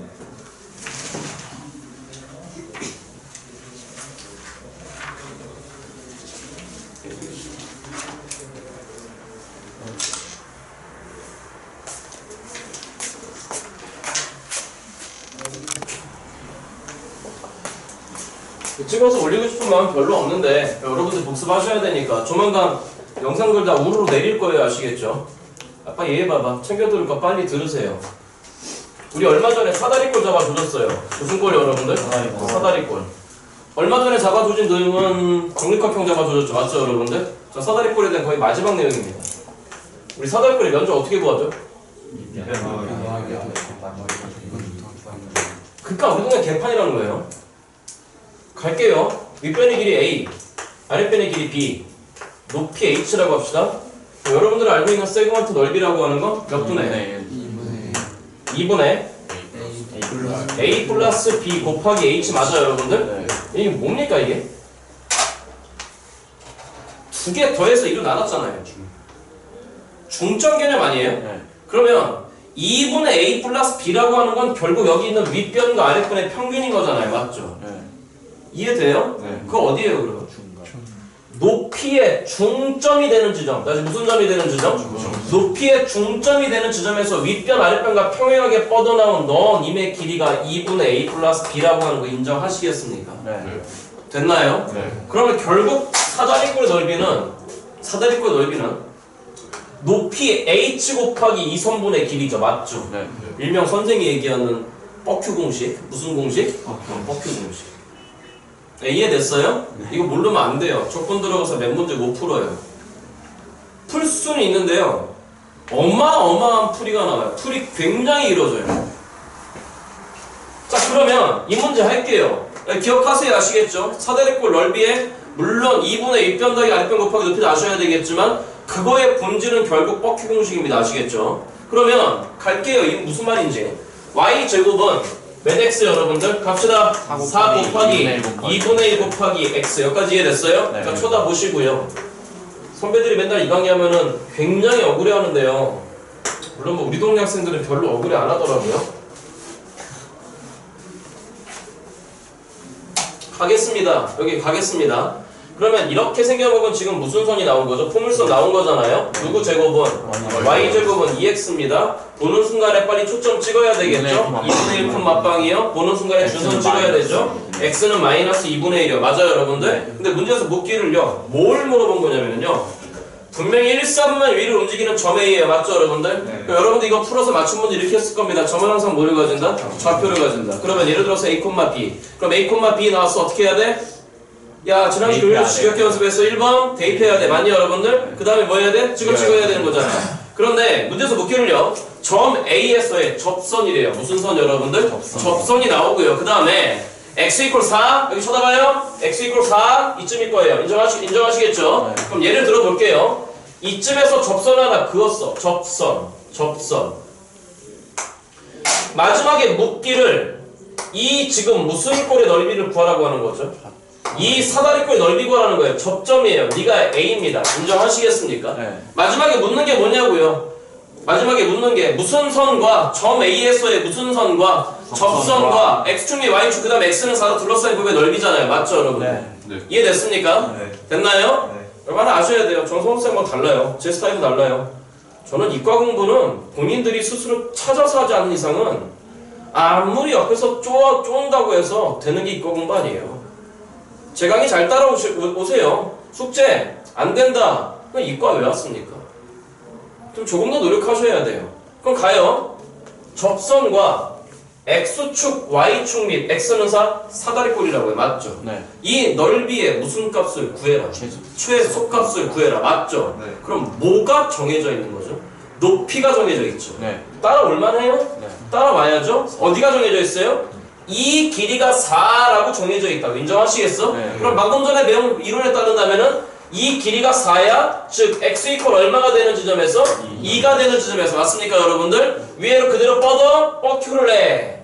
찍어서 올리고 싶은 마음 별로 없는데 여러분들 복습하셔야 되니까 조만간 영상들 다 우르르 내릴 거예요 아시겠죠? 아빠 얘 봐봐 챙겨 거 빨리 들으세요 우리 얼마 전에 사다리꼴 잡아주셨어요 무슨 꼴 여러분들? 사다리꼴 사다리꼴 얼마 전에 잡아주신 내용은 정립각형 잡아주셨죠 맞죠 여러분들? 자 사다리꼴에 대한 거의 마지막 내용입니다 우리 사다리꼴의 면적 어떻게 구하죠? 그니까 우리 동네 개판이라는 거예요 갈게요. 윗변의 길이 A, 아랫변의 길이 B, 높이 H라고 합시다. 여러분들 알고 있는 세그먼트 넓이라고 하는 건몇 분의? 네. 2분의 A 플러스 B 곱하기 H 맞아요, 여러분들? 이게 뭡니까, 이게? 두 개 더해서 2로 나눴잖아요. 중점 개념 아니에요? 네. 그러면 2분의 A 플러스 B라고 하는 건 결국 여기 있는 윗변과 아랫변의 평균인 거잖아요, 맞죠? 네. 이해돼요? 네. 그거 어디에요, 그러면? 높이의 중점이 되는 지점. 다시 무슨 점이 되는 지점? 높이의 중점이 되는 지점에서 윗변, 아랫변과 평행하게 뻗어나온 넌 임의 길이가 2분의 A 플러스 B라고 하는 거 인정하시겠습니까? 네. 됐나요? 네. 그러면 결국 사다리꼴의 넓이는 사다리꼴의 넓이는 높이 h 곱하기 2선분의 길이죠. 맞죠? 네. 일명 선생이 얘기하는 fuck you 공식. 무슨 공식? fuck you 공식. 네, 이해됐어요? 이거 모르면 안 돼요. 조건 들어가서 몇 문제 못 풀어요. 풀 수는 있는데요. 어마어마한 풀이가 나와요. 풀이 굉장히 길어져요. 자, 그러면 이 문제 할게요. 네, 기억하세요. 아시겠죠? 사다리꼴 넓이에 물론 2분의 1변 더하기 아랫변 곱하기 높이도 아셔야 되겠지만 그거의 본질은 결국 fuck you 공식입니다. 아시겠죠? 그러면 갈게요. 이게 무슨 말인지. y 제곱은 몇 x 여러분들? 갑시다. 4 곱하기, 곱하기 2분의 1 곱하기 x 여기까지 이해됐어요? 네. 자, 쳐다보시고요. 선배들이 맨날 이 강의 하면은 굉장히 억울해 하는데요. 물론 뭐 우리 동네 학생들은 별로 억울해 안 하더라고요. 가겠습니다. 여기 가겠습니다. 그러면 이렇게 생겨먹은 지금 무슨 선이 나온 거죠? 포물선 나온 거잖아요. 누구 제곱은? y 제곱은 2x입니다. 보는 순간에 빨리 초점 찍어야 되겠죠? 2분의 1푼 맞방이요. 보는 순간에 준선 찍어야 되죠? x는 마이너스 2분의 1이요. 맞아요, 여러분들? 근데 문제에서 묻기를요. 뭘 물어본 거냐면요. 분명히 1, 3만 위를 움직이는 점 A예요. 맞죠, 여러분들? 그럼 여러분들 이거 풀어서 맞춘 문제 이렇게 했을 겁니다. 점은 항상 뭐를 가진다? 좌표를 가진다. 그러면 예를 들어서 A, B. 그럼 A, B 나와서 어떻게 해야 돼? 야, 지난주 돼. 지각기 연습에서 1번 대입해야 돼. 맞니, 여러분들? 그 다음에 뭐 해야 돼? 찍어 찍어야 되는 거잖아. 그런데 문제에서 묻기를요. 점 A에서의 접선이래요. 무슨 선, 여러분들? 접선. 이 나오고요. 그 다음에 x 이퀄 4 여기 쳐다봐요. x 이퀄 4 이쯤일 거예요. 인정하시 인정하시겠죠? 네. 그럼 예를 들어 볼게요. 이쯤에서 접선 하나 그었어. 접선, 접선. 마지막에 묻기를 이 지금 무슨 꼴의 넓이를 구하라고 하는 거죠? 이 사다리꼴의 넓이 구하라는 거예요. 접점이에요. 네가 A입니다. 인정하시겠습니까? 네. 마지막에 묻는 게 뭐냐고요? 마지막에 묻는 게 무슨 선과 점 A에서의 무슨 선과 접선과 x축 및 y축 그 다음에 x는 4로 둘러싸인 부분의 넓이잖아요. 맞죠 여러분? 네. 이해됐습니까? 네. 됐나요? 네. 얼마나 아셔야 돼요. 전 성생과 달라요. 제 스타일도 달라요. 저는 이과 공부는 본인들이 스스로 찾아서 하지 않는 이상은 아무리 옆에서 쪼, 쫀다고 해서 되는 게 이과 공부 아니에요. 제 강의 잘 따라오세요. 숙제 안 된다. 그럼 이과 왜 왔습니까? 좀 조금 더 노력하셔야 돼요. 그럼 가요. 접선과 x축, y축 및 x는 사 사다리꼴이라고 해 맞죠? 네. 이 넓이의 무슨 값을 구해라. 최소. 최소값을 구해라. 맞죠? 네. 그럼 뭐가 정해져 있는 거죠? 높이가 정해져 있죠. 네. 따라올 만 해요? 네. 따라와야죠. 어디가 정해져 있어요? 이 길이가 4라고 정해져 있다고 인정하시겠어? 네. 그럼 방금 전에 배운 이론에 따른다면은 이 길이가 4야 즉 x 이퀄 얼마가 되는 지점에서 2 가 되는 지점에서 맞습니까 여러분들? 위로 그대로 뻗어 뻑큐를 해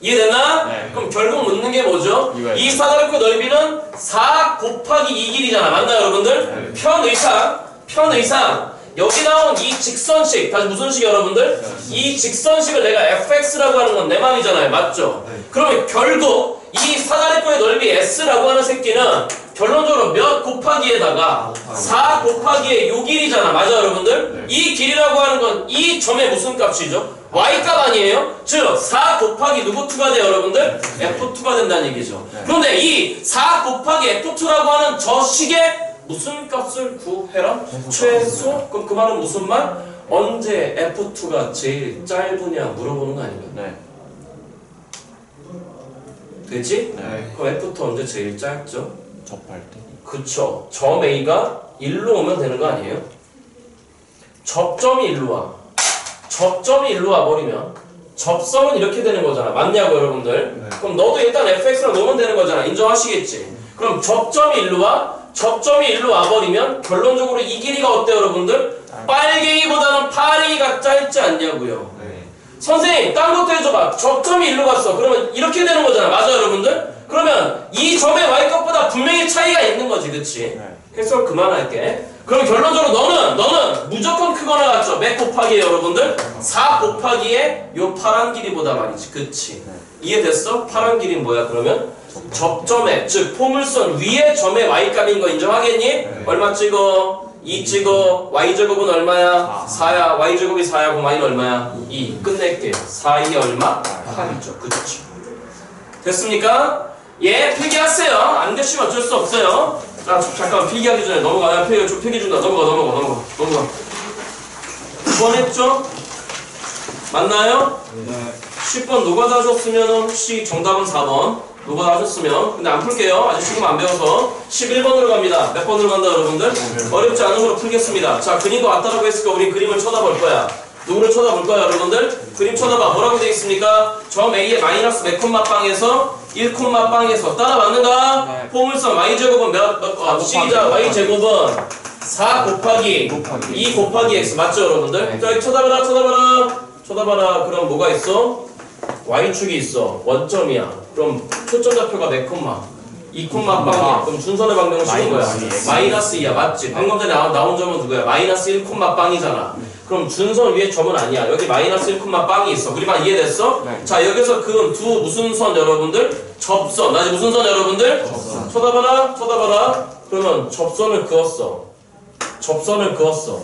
이해됐나? 네. 그럼 결국 묻는 게 뭐죠? 이 사다리꼴 넓이는 4 곱하기 2 길이잖아 맞나요 여러분들? 편의상 편의상 여기 나온 이 직선식 다시 무슨 식 여러분들? 이 직선식을 내가 fx라고 하는 건 내 맘이잖아요 맞죠? 그러면 결국 이 사다리꼴의 넓이 s라고 하는 새끼는 결론적으로 몇 곱하기에다가 4 곱하기의 요 길이잖아 맞아 여러분들? 이 길이라고 하는 건 이 점의 무슨 값이죠? y값 아니에요? 즉 4 곱하기 누구 2가 돼요 여러분들? f2가 된다는 얘기죠 그런데 이 4 곱하기 f2라고 하는 저 식의 무슨 값을 구해라? 최소? 그럼 그 말은 무슨 말? 언제 F2가 제일 짧으냐 물어보는 거 아닌가? 네. 되지? 네. 그럼 F2 언제 제일 짧죠? 접할 때. 그쵸. 점 A가 1로 오면 되는 거 아니에요? 접점이 1로 와. 접점이 1로 와버리면 접선은 이렇게 되는 거잖아. 맞냐고 여러분들? 네. 그럼 너도 일단 fx랑 놓으면 되는 거잖아. 인정하시겠지? 그럼 접점이 1로 와. 접점이 1로 와버리면 결론적으로 이 길이가 어때요 여러분들? 빨갱이보다는 파랭이가 짧지 않냐고요. 네. 선생님 딴 것도 해줘봐 접점이 일로 갔어 그러면 이렇게 되는 거잖아 맞아 여러분들? 그러면 이 점의 y값보다 분명히 차이가 있는 거지 그치? 네. 해설 그만할게 그럼 결론적으로 너는 너는 무조건 크거나 같죠 몇 곱하기에 여러분들? 4 곱하기에 요 파란 길이보다 말이지 그치? 이해됐어? 파란 길이는 뭐야 그러면? 접점의 즉 포물선 위의 점의 y값인 거 인정하겠니? 얼마 찍어? 2 찍어 y제곱은 얼마야? 4 야 y제곱이 4야 그럼 y는 얼마야? 2 끝낼게요 4, 2 얼마? 8이죠 그렇죠 됐습니까? 예 필기하세요 안 되시면 어쩔 수 없어요 자 저- 잠깐 필기하기 전에 넘어가 야 필기 좀 필기 준다 넘어가 넘어가 넘어가 넘어가 9번 했죠? 맞나요? 네. 10번 노가다 하셨으면 혹시 정답은 4번 노가다 하셨으면 근데 안 풀게요 아직 지금 안 배워서 11번으로 갑니다 몇 번으로 간다 여러분들? 어렵지 않은 거로 풀겠습니다 자 그림도 왔다라고 했으니까 우리 그림을 쳐다볼 거야 누구를 쳐다볼 거야 여러분들? 그림 쳐다봐 뭐라고 되어 있습니까? 점 A의 마이너스 몇 콤마 빵에서 1 콤마 빵에서 따라 맞는가? 네. 포물선 Y제곱은 몇, 몇 어, 시기자 Y제곱은 4 곱하기 곱하기. 2 곱하기 X 맞죠 여러분들? 네. 저기 쳐다봐라 쳐다봐라 쳐다봐라 그럼 뭐가 있어? Y축이 있어 원점이야 그럼 초점 좌표가 몇 콤마? 2 콤마 빵이야 그럼 준선의 방정은 쉬운 거야 마이너스 이. 마이너스 2야 맞지? 방금 전에 나온, 나온 점은 누구야? 마이너스 1 콤마 빵이잖아 그럼 준선 위에 점은 아니야 여기 마이너스 1 콤마 빵이 있어 그리만 이해됐어? 네. 자 여기서 그은 두 무슨 선 여러분들? 접선 나 무슨 선 여러분들? 쳐다봐라 쳐다봐라 그러면 접선을 그었어 접선을 그었어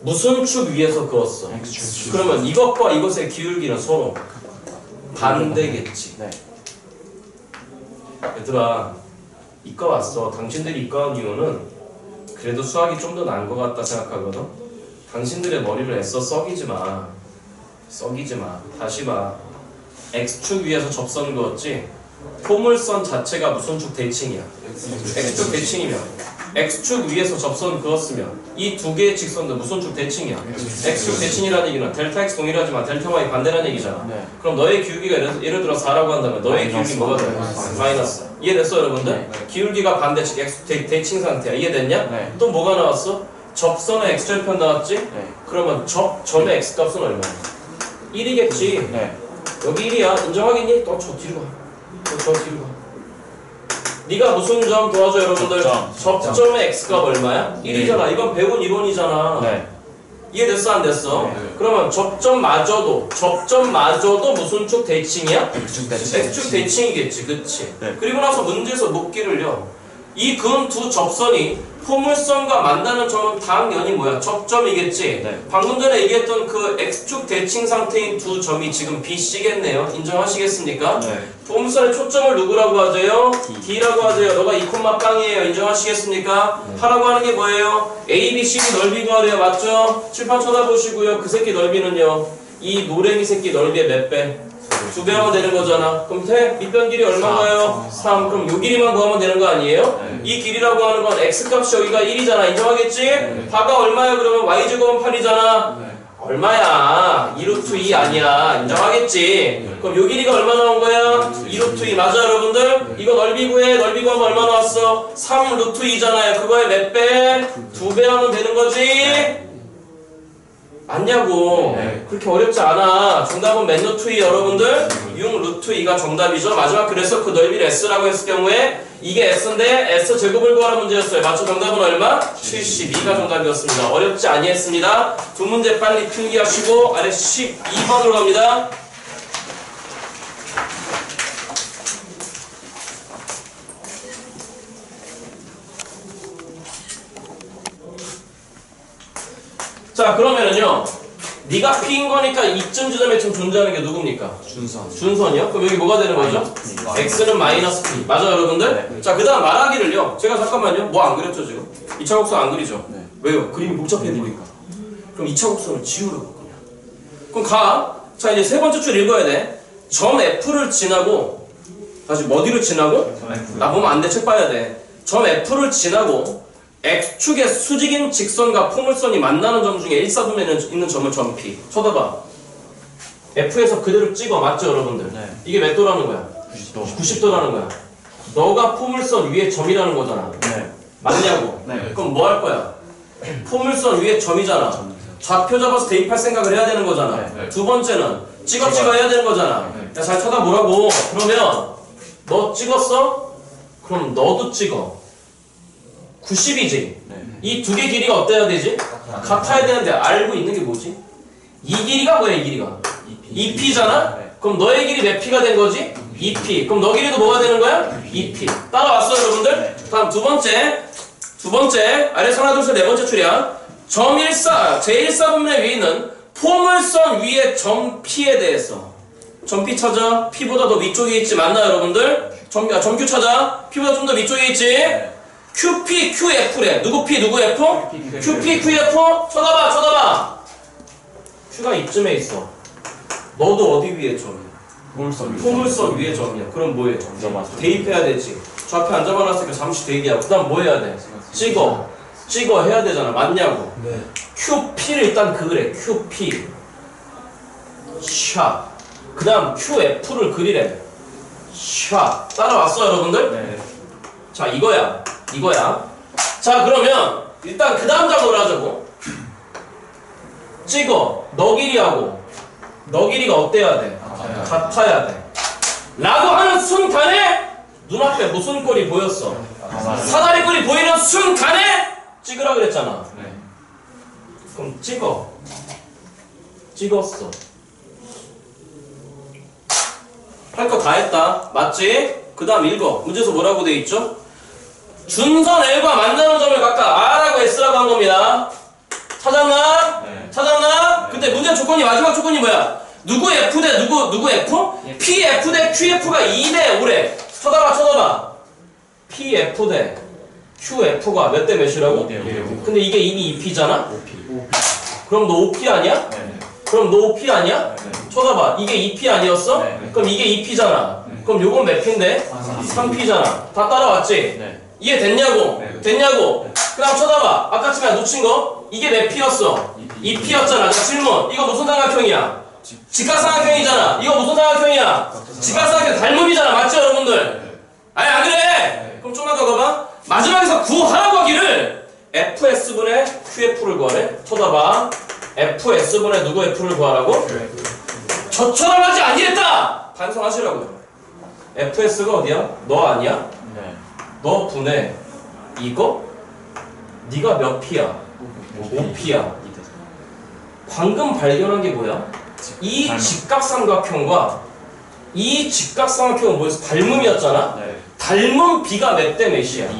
무슨 축 위에서 그었어? X축. 그러면 이것과 이것의 기울기는 서로 반대겠지. 네. 얘들아, 이과 왔어. 당신들이 이과 온 이유는 그래도 수학이 좀 더 나은 것 같다 생각하거든. 당신들의 머리를 애써 썩이지 마. 썩이지 마. 다시 봐. X축 위에서 접선 그었지? 포물선 자체가 무슨 축 대칭이야? X축 대칭이면 X축 위에서 접선 그었으면 이 두 개의 직선도 무슨 축 대칭이야? X축 대칭이라는 얘기는 델타 X 동일하지만 델타 Y 반대라는 얘기잖아. 네. 그럼 너의 기울기가 예를, 예를 들어 4라고 한다면 너의 기울기 뭐가 돼? 마이너스. 마이너스. 이해됐어 여러분들? 네. 기울기가 반대측 X 대, 대칭 상태야. 이해됐냐? 네. 또 뭐가 나왔어? 접선의 X절편 나왔지? 네. 그러면 접점의 X값은 얼마야? 1이겠지. 네. 여기 1이야. 인정하겠니? 또 저 뒤로 가. 또저 뒤로 가. 네가 무슨 점 도와줘 여러분들? 접점. 접점의 X값 얼마야? 1이잖아. 이건 배운 이론이잖아. 네. 이해됐어 안 됐어? 네. 그러면 접점마저도 접점마저도 무슨 축 대칭이야? X축 대칭. X축 대칭이겠지 그치? 네. 그리고 나서 문제에서 묻기를요 이근두 접선이 포물선과 만나는 점은 당연히 뭐야? 접점이겠지? 네. 방금 전에 얘기했던 그 X축 대칭 상태인 두 점이 지금 BC겠네요 인정하시겠습니까? 네. 포물선의 초점을 누구라고 하세요? D. D라고 하세요. 너가 2콤마 빵이에요. 인정하시겠습니까? 하라고 하는 게 뭐예요? A, B, C 넓이 구하래요. 맞죠? 칠판 쳐다보시고요. 그 새끼 넓이는요. 이 노랭이 새끼 넓이의 몇 배? 두 배 하면 되는 거잖아. 그럼 돼? 밑변 길이 얼마인가요? 3. 그럼 요 길이만 구하면 되는 거 아니에요? 네. 이 길이라고 하는 건 x 값이 여기가 1이잖아. 인정하겠지? 바가 얼마야? 그러면 y제곱은 8이잖아. 얼마야? 2루트 2 아니야. 인정하겠지? 그럼 요 길이가 얼마 나온 거야? 2루트 2 맞아 여러분들? 이거 넓이 구해. 넓이 구하면 얼마 나왔어? 3루트 2잖아요. 그거에 몇 배? 두 배 하면 되는 거지? 맞냐고. 네. 그렇게 어렵지 않아. 정답은 맨 루트 2 여러분들. 6 루트 2가 정답이죠. 마지막 그래서 그 넓이를 S라고 했을 경우에 이게 S인데 S 제곱을 구하라 문제였어요. 맞죠? 정답은 얼마? 72가 정답이었습니다. 어렵지 아니했습니다. 두 문제 빨리 필기하시고 아래 12번으로 갑니다. 자 그러면은요 네가 P인 거니까 이점 지점에 지금 존재하는 게 누굽니까? 준선. 준선이요? 그럼 여기 뭐가 되는 거죠? x는 마이너스 p 맞아요 여러분들? 자그 다음 말하기를요 제가 잠깐만요 뭐 안 그렸죠 지금? 2차 곡선 안 그리죠? 네. 왜요? 그림이 복잡해 보니까 그럼 2차 곡선을 지우라고 그냥 그럼 가! 자 이제 세 번째 줄 읽어야 돼 점 F를 지나고 다시 뭐 뒤로 지나고? 나 보면 안 돼 책 봐야 돼 점 F를 지나고 X축의 수직인 직선과 포물선이 만나는 점 중에 일사분면에 있는 점을 점 P 쳐다봐 F에서 그대로 찍어 맞죠 여러분들? 네. 이게 몇 도라는 거야? 90도. 90도라는 거야. 너가 포물선 위에 점이라는 거잖아. 네. 맞냐고? 네. 그럼 뭐 할 거야? 포물선 위에 점이잖아. 좌표 잡아서 대입할 생각을 해야 되는 거잖아. 네. 두 번째는 찍어 찍어 해야 되는 거잖아. 네. 야, 잘 쳐다보라고. 그러면 너 찍었어? 그럼 너도 찍어. 90이지. 네. 이두 개 길이가 어때야 되지? 같아야 되는데 알고 있는 게 뭐지? 이 길이가 뭐야 이 길이가? 2p잖아? 네. 그럼 너의 길이 몇 p가 된 거지? 2p. 그럼 너 길이도 뭐가 되는 거야? 2p. 따라왔어 여러분들? 다음 두 번째. 두 번째. 아래서 하나 둘 셋 네 번째 줄이야. 점 14, 제1사분면에 위에 있는 포물선 위에 점 p에 대해서 점 p 찾아. p보다 더 위쪽에 있지 맞나 여러분들? 점, 아, 점q 찾아. p보다 좀 더 위쪽에 있지? QP, QF래. 누구 P, 누구 F? QP, QF? 쳐다봐, 쳐다봐. Q가 이쯤에 있어. 너도 어디 위에 점이야? 포물선. 포물선 위에 점이야. 그럼 뭐해? 대입해야 되지. 저 앞에 앉아봐놨으니까 잠시 대기하고. 그 다음 뭐 해야 돼? 찍어. 찍어 해야 되잖아. 맞냐고. 네. QP를 일단 그으래. QP. 샤. 그 다음 QF를 그리래. 샤. 따라왔어, 여러분들? 네. 자 이거야 이거야. 자 그러면 일단 그 다음 작업을 하자고. 찍어. 너 길이하고. 너 길이가 어때야 돼? 같아야 돼. 라고 하는 순간에 눈앞에 무슨 꼴이 보였어? 사다리 꼴이 보이는 순간에 찍으라 그랬잖아. 네. 그럼 찍어. 찍었어. 할 거 다 했다. 맞지? 그 다음 읽어. 문제에서 뭐라고 돼 있죠? 준선 L과 만나는 점을 각각 R하고 S라고 한 겁니다 찾았나? 네. 찾았나? 근데 문제 조건이 마지막 조건이 뭐야? 누구 F 대 누구 누구 F? PF 대 QF가 2대 5래 쳐다봐 쳐다봐 PF 대 QF가 몇 대 몇이라고? 네. 근데 이게 이미 2P잖아? 5P. 그럼 너 5P 아니야? 네. 그럼 너 5P 아니야? 네. 쳐다봐. 이게 2P 아니었어? 네. 그럼 이게 2P잖아. 그럼 요건 몇 P인데? 3P잖아. 다 따라왔지? 네. 이해됐냐고? 네. 됐냐고? 그 다음 쳐다봐. 아까 처음에 놓친 거? 이게 몇 P였어? 2P였잖아. 자, 질문. 이거 무슨 삼각형이야? 직각삼각형이잖아. 이거 무슨 삼각형이야? 직각삼각형 닮음이잖아. 맞죠, 여러분들? 아니, 안 그래? 그럼 좀만 더 가봐. 마지막에서 구하라고 하기를 FS분의 QF를 구하래. 쳐다봐. FS분의 누구 F를 구하라고? 저처럼 하지 아니했다! 반성하시라고요. FS가 어디야? 너 아니야? 네. 너 분해. 이거? 네가 몇 P야? 5P야. 방금 발견한 게 뭐야? 이. 직각삼각형과 이 직각삼각형은 뭐였어? 닮음이었잖아? 네. 닮은 B가 몇 대 몇이야?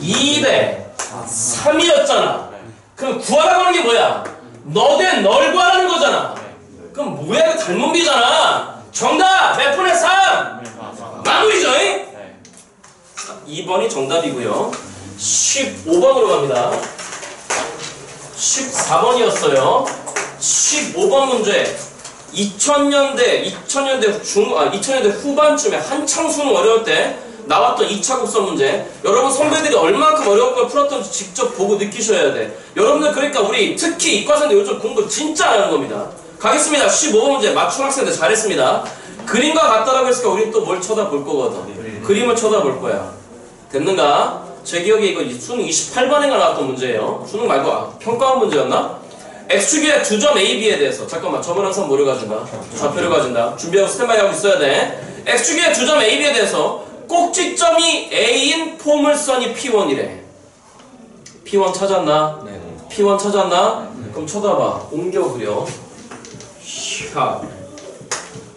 2. 2대 3이었잖아. 네. 그럼 구하라고 하는 게 뭐야? 너 대 널 구하라는 거잖아. 그럼 뭐야? 닮은 B잖아. 정답! 몇 분의 3! 마무리죠? 잉? 네. 2번이 정답이고요. 15번으로 갑니다. 14번이었어요. 15번 문제. 2000년대 2000년대 중 아 2000년대 후반쯤에 한창 수능 어려울 때 나왔던 2차 국선 문제 여러분 선배들이 얼마큼 어려운 걸 풀었던지 직접 보고 느끼셔야 돼 여러분들 그러니까 우리 특히 이과생들 요즘 공부 진짜 안 하는 겁니다 가겠습니다 15번 문제 맞춤 학생들 잘했습니다 그림과 같다라고 했으니까 우리 또뭘 쳐다볼 거거든 그림을 쳐다볼 거야 됐는가? 제 기억에 이거 수능 28반인가 나왔던 문제예요 수능 말고 아, 평가원 문제였나? X축의 두 점 A, B에 대해서 잠깐만 점을 항상 뭐를 가진다? 좌표를 가진다 준비하고 스탠바이 하고 있어야 돼 X축의 두 점 A, B에 대해서 꼭지점이 A인 포물선이 P1이래 P1 찾았나? 네. P1 찾았나? 그럼 쳐다봐 옮겨 그려 샤.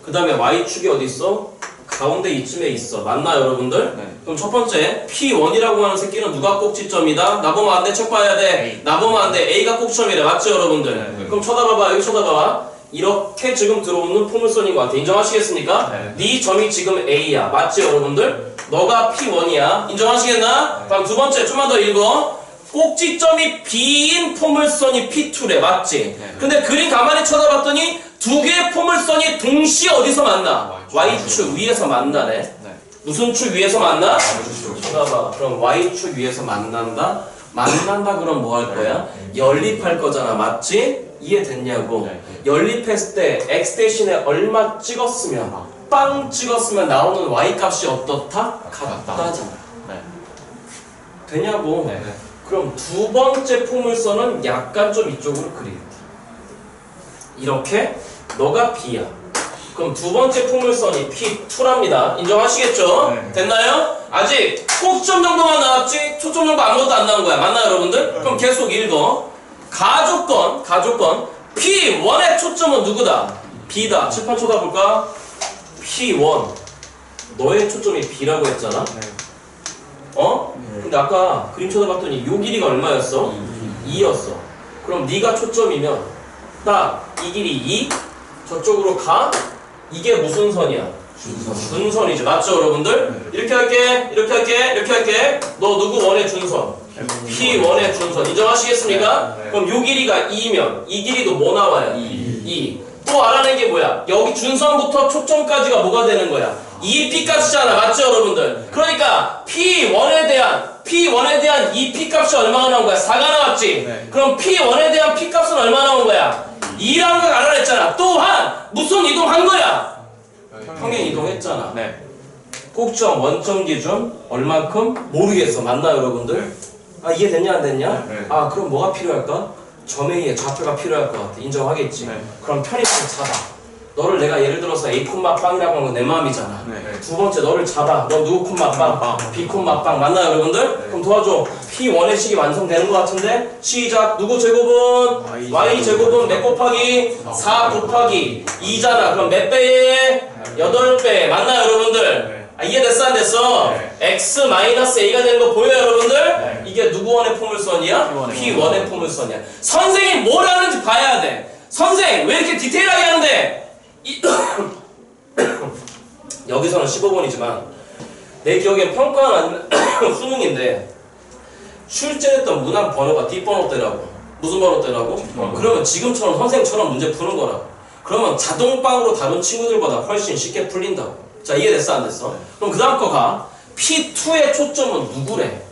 그 다음에 Y축이 어디 있어? 가운데 이쯤에 있어 맞나 여러분들? 네. 그럼 첫 번째 P1이라고 하는 새끼는 누가 꼭지점이다? 나 보면 안 돼 책 봐야 돼 나 보면 안 돼 A가 꼭지점이래 맞죠 여러분들? 네. 그럼 쳐다봐봐 여기 쳐다봐봐 이렇게 지금 들어오는 포물선인 것 같아 인정하시겠습니까? 네. 네 점이 지금 A야 맞지 여러분들? 너가 P1이야 인정하시겠나? 다음 두 번째 좀만 더 읽어 꼭지점이 B인 포물선이 P2래 맞지? 네. 근데 그림 가만히 쳐다봤더니 두 개의 포물선이 동시에 어디서 만나? Y축 위에서 만나네 네. 무슨 축 위에서 만나? 쳐다봐 그럼 Y축 위에서 만난다? 만난다 그럼 뭐 할 거야? 연립할 거잖아 맞지? 이해됐냐고 네. 연립했을 때 X 대신에 얼마 찍었으면 빵 찍었으면 나오는 Y 값이 어떻다? 같다잖아 네. 되냐고 네. 그럼 두 번째 포물선은 약간 좀 이쪽으로 그리겠다. 이렇게 너가 B야. 그럼 두 번째 포물선이 P2랍니다. 인정하시겠죠? 네. 됐나요? 아직 꼭점 정도만 나왔지 초점 정도 아무것도 안 나온 거야. 맞나요, 여러분들? 그럼 계속 읽어. 가조건, 가조건. P1의 초점은 누구다? B다. 칠판 쳐다볼까? P1. 너의 초점이 B라고 했잖아. 어? 근데 아까 그림 쳐다봤더니 요 길이가 얼마였어? 2였어. 그럼 네가 초점이면 딱 이 길이 2 저쪽으로 가 이게 무슨 선이야? 준선. 이지 맞죠 여러분들? 이렇게 할게 이렇게 할게 이렇게 할게 너 누구 원의 준선? P1의 준선 인정하시겠습니까? 네. 그럼 요 길이가 2면 이 길이도 뭐 나와요? 2. 또 알아낸 게 뭐야? 여기 준선부터 초점까지가 뭐가 되는 거야? 2P 값이잖아. 맞죠, 여러분들? 그러니까 P1에 대한 P1에 대한 2P 값이 얼마가 나온 거야? 4가 나왔지? 네. 그럼 P1에 대한 P 값은 얼마 나온 거야? 2라는 걸 알아냈잖아. 또한 무슨 이동한 거야? 평행 이동했잖아. 네. 꼭점 원점 기준 얼만큼 모르겠어. 맞나 여러분들? 아 이해됐냐 안 됐냐? 네. 아 그럼 뭐가 필요할까? 점 A의 좌표가 필요할 것 같아. 인정하겠지? 네. 그럼 편의점 잡아. 너를 내가 예를 들어서 A 콤마 빵이라고 하는 건 내 마음이잖아. 네. 두 번째 너를 잡아. 너 누구 콤마 빵? B 콤마 빵. 맞나요 여러분들? 그럼 도와줘. P1의 식이 완성되는 것 같은데 시작. 누구 제곱은? Y 제곱은 몇 곱하기? 4 곱하기 2잖아. 그럼 몇 배에? 8배. 맞나요 여러분들? 아, 이해됐어 안 됐어? X 마이너스 A가 되는 거 보여요 여러분들? 이게 누구 원의 포물선이야? P1의 포물선이야. 선생님 뭘 하는지 봐야 돼. 선생 왜 이렇게 디테일하게 하는데? 이- 여기서는 15번이지만 내 기억엔 평가는 아니면 수능인데 출제했던 문항 번호가 뒷번호대라고 무슨 번호대라고? 그러면 지금처럼 선생처럼 문제 푸는 거라고 그러면 자동방으로 다른 친구들보다 훨씬 쉽게 풀린다고 자 이해됐어 안 됐어? 그럼 그 다음 거가 P2의 초점은 누구래?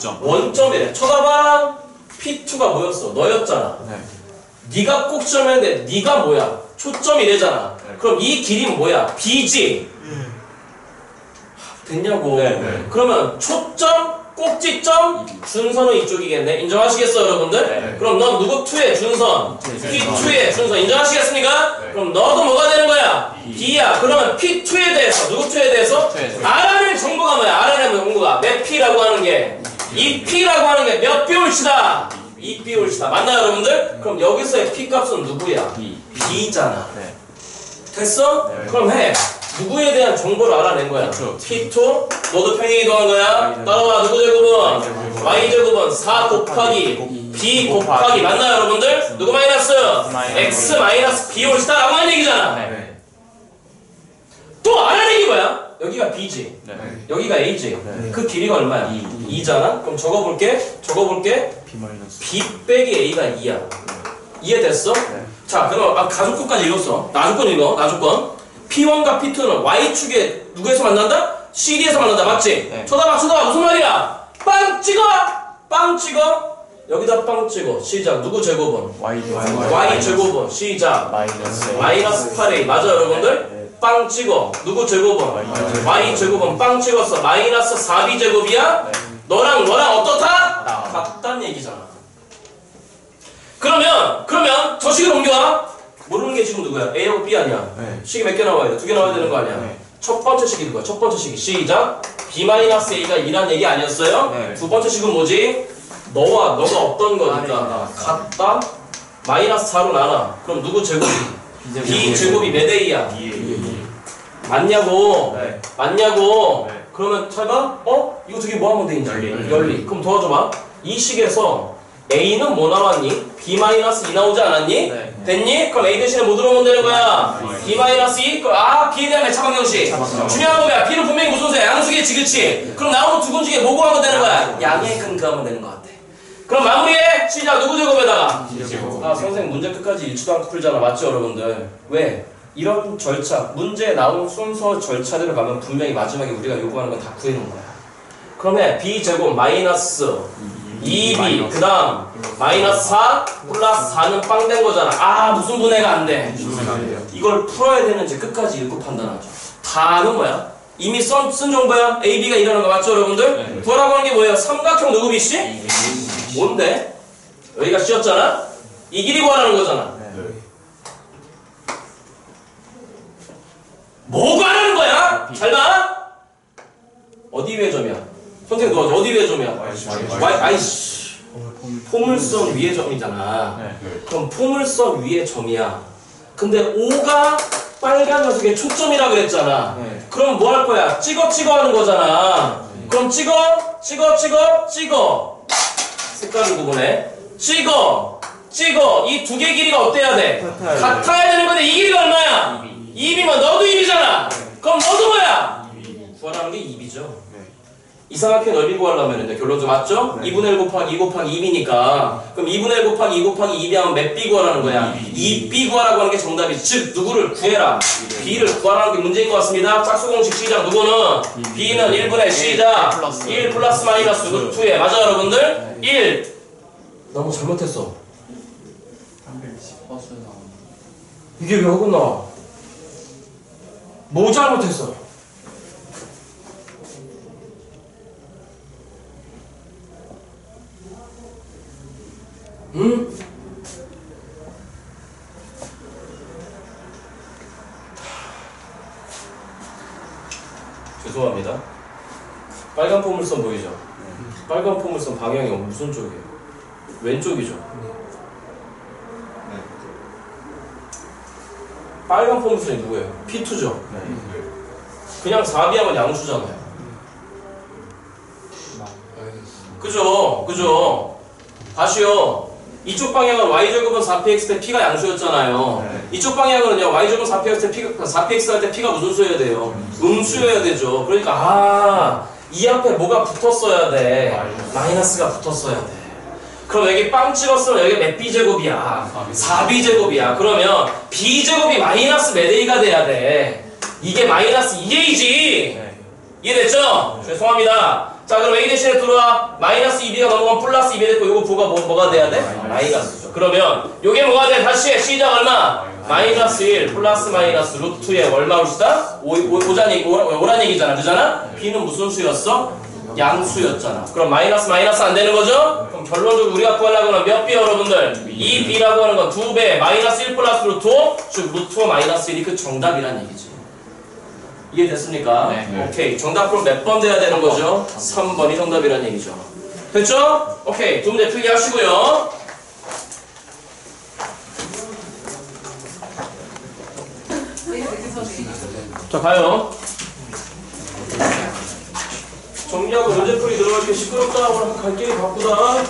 원점. 원점이래 쳐다봐 P2가 뭐였어? 너였잖아 네. 네가 꼭점이었는데 네가 뭐야? 초점이래잖아. 네. 그럼 이 길이는 뭐야? B지. 됐냐고. 네, 네. 그러면 초점, 꼭지점, 준선은 이쪽이겠네. 인정하시겠어, 여러분들? 네. 그럼 넌 누구 2의 준선? P2의 준선. 인정하시겠습니까? 네. 그럼 너도 뭐가 되는 거야? B야. 그러면 P2에 대해서, 누구 2에 대해서? 알아낼 정보가 뭐야? 알아낼 정보가. 몇 P라고 하는 게? 2P라고 하는 게몇 B 올시다? 2B 올시다. 맞나요, 여러분들? 그럼 여기서의 P 값은 누구야? B. B잖아. 네. 됐어? 네. 그럼 해. 누구에 대한 정보를 알아낸 거야? P2. P2. 너도 평행 이 동한 거야? 따라와. 누구 제곱은? 제곱은? Y 제곱은 4 곱하기 B 곱하기 맞나요, 여러분들? 누구 마이너스? X 마이너스 B 올시다 라고 하는 얘기잖아. 네. 또 알아내기 뭐야? 여기가 B지. 네. 여기가 A지. 네. 그 길이가 얼마야? 이. 2잖아? 그럼 적어볼게. 적어볼게. B 마이너스. B 빼기 A가 2야. 이해됐어? 자, 그럼 아, 가족권까지 읽었어. 나조건 읽어. 나조건. P1과 P2는 Y축에 누구에서 만난다? CD에서 만난다. 맞지? 네. 쳐다봐, 쳐다봐. 무슨 말이야? 빵 찍어! 빵 찍어! 여기다 빵 찍어. 시작. 누구 제곱은? Y Y 제곱은. 시작. 마이너스 마이너스 8A. 맞아요, 여러분들? 빵 찍어. 누구 제곱은? Y 제곱은 빵 찍었어. 마이너스 4B 제곱이야? 너랑 너랑 어떻다? 같단 얘기잖아. 그러면 그러면 저 식을 옮겨와. 모르는 게 지금 누구야? A하고 B 아니야. 네. 식이 몇 개 나와야 돼? 두 개 나와야 되는 거 아니야? 네. 첫 번째 식이 그거야. 첫 번째 식이 시작. B-A가 2란 얘기 아니었어요? 네. 두 번째 식은 뭐지? 너와 너가 어떤 거니까 같다. 마이너스 4로 나눠. 그럼 누구 제곱이? B 제곱이 몇 A야? 맞냐고? 네. 맞냐고? 네. 그러면 잘 봐. 어? 이거 되게 뭐 하면 돼 있냐? 열리. 열리. 그럼 도와줘봐. 이 식에서 A는 뭐 나왔니? B-2 나오지 않았니? 네. 됐니? 그럼 A 대신에 뭐 들어오면 되는 거야? B-2? 그럼 아, B에 대한 매차 방정식. 중요한 거야. B는 분명히 무슨 수야? 양수겠지, 그치? 그럼 나오는 두 군 중에 뭐 구하면 되는 거야? 양에 근거하면 되는 거 같아. 그럼 마무리해. 시작. 누구 제곱에다가? 아, 선생님 문제 끝까지 읽지도 않고 풀잖아. 맞죠, 여러분들? 왜? 이런 절차, 문제 나온 순서 절차대로 가면 분명히 마지막에 우리가 요구하는 건 다 구해놓은 거야. 그러면 b 제곱 마이너스 2b 그 다음 마이너스 4 플러스 4는 빵 된 거잖아. 아 무슨 분해가 안 돼. 이걸 풀어야 되는지 끝까지 읽고 판단하죠. 다는 뭐야? 이미 쓴, 쓴 정보야. A, B가 일하는 거 맞죠, 여러분들? 구하라고 하는 게 뭐예요? 삼각형 누구 BC? 뭔데? 여기가 C였잖아? 이 길이 구하라는 거잖아. 뭐 구하라는 거야? 잘 봐. 어디 위의 점이야? 선생님 너 어디 위의 점이야? Y, 아이씨. 포물선 위의 점이잖아. 그럼 포물선 위의 점이야. 근데 O가 빨간 녀석의 초점이라 그랬잖아. 네. 그럼 뭐 할 거야? 찍어 찍어 하는 거잖아. 그럼 찍어 찍어 찍어 찍어. 색깔을 구분해. 찍어 찍어. 이 두 개 길이가 어때야 돼? 같아야 같아야 되는 건데 이 길이가 얼마야? 2비면 너도 2비잖아. 그럼 너도 뭐야? 구하라는 게 2비죠. 이상하게 넓이 구하려면 이제 결론도 맞죠? 2분의 1 곱하기 2 곱하기 2비니까. 그럼 2분의 1 곱하기 2 곱하기 2비 하면 몇비 구하라는 거야? 2비 구하라고 하는 게 정답이지 즉 누구를 구해라. B를 구하라는 게 문제인 것 같습니다. 짝수공식 시작 누구는? B는 1분의 시작. 1 플러스. 마이너스 루트에. 맞아 여러분들? 1 너무 잘못했어. 이게 왜 어긋나? 뭐 잘못했어? 응? 죄송합니다. 빨간 포물선 보이죠? 빨간 포물선 방향이 무슨 쪽이에요? 왼쪽이죠? 빨간 포물선이 누구예요? P2죠? 그냥 4비하면 양수잖아요. 그죠? 그죠? 다시요. 이쪽 방향은 y제곱은 4px 때 p가 양수였잖아요. 이쪽 방향은요, y제곱은 4px 때 p가, 4px 할 때 p가 무슨 수여야 돼요? 음수여야 되죠. 그러니까, 아, 이 앞에 뭐가 붙었어야 돼? 마이너스가 붙었어야 돼. 그럼 여기 빵 찍었으면 여기 몇 b제곱이야? 4b제곱이야. 그러면 b제곱이 마이너스 몇 a가 돼야 돼? 이게 마이너스 2a지. 이해됐죠? 죄송합니다. 자 그럼 A 대신에 들어와 마이너스 2b가 넘어가면 플러스 2b 됐고 이거 부가 뭐, 뭐가 돼야 돼? 마이너스죠. 그러면 요게 뭐가 돼? 다시 해. 시작 얼마? 마이너스 1 플러스 마이너스 루트에 얼마 올수다? 오, 오, 오잔 얘기, 오라, 오란 얘기잖아. 그잖아? B는 무슨 수였어? 양수였잖아. 그럼 마이너스 마이너스 안 되는 거죠? 그럼 결론적으로 우리가 구하려고 하는 몇 B 여러분들? 2B라고 하는 건 2배 마이너스 1 플러스 루트 5, 즉 루트 5 마이너스 1이 그 정답이란 얘기지. 이해됐습니까? 네. 오케이. 정답으로 몇번 돼야 되는 거죠? 3번이 정답이란 얘기죠. 됐죠? 오케이. 두 문제 풀기 하시고요. 자, 가요. 정리하고 문제 풀이 들어갈 게 시끄럽다. 오늘 갈 길이 바쁘다.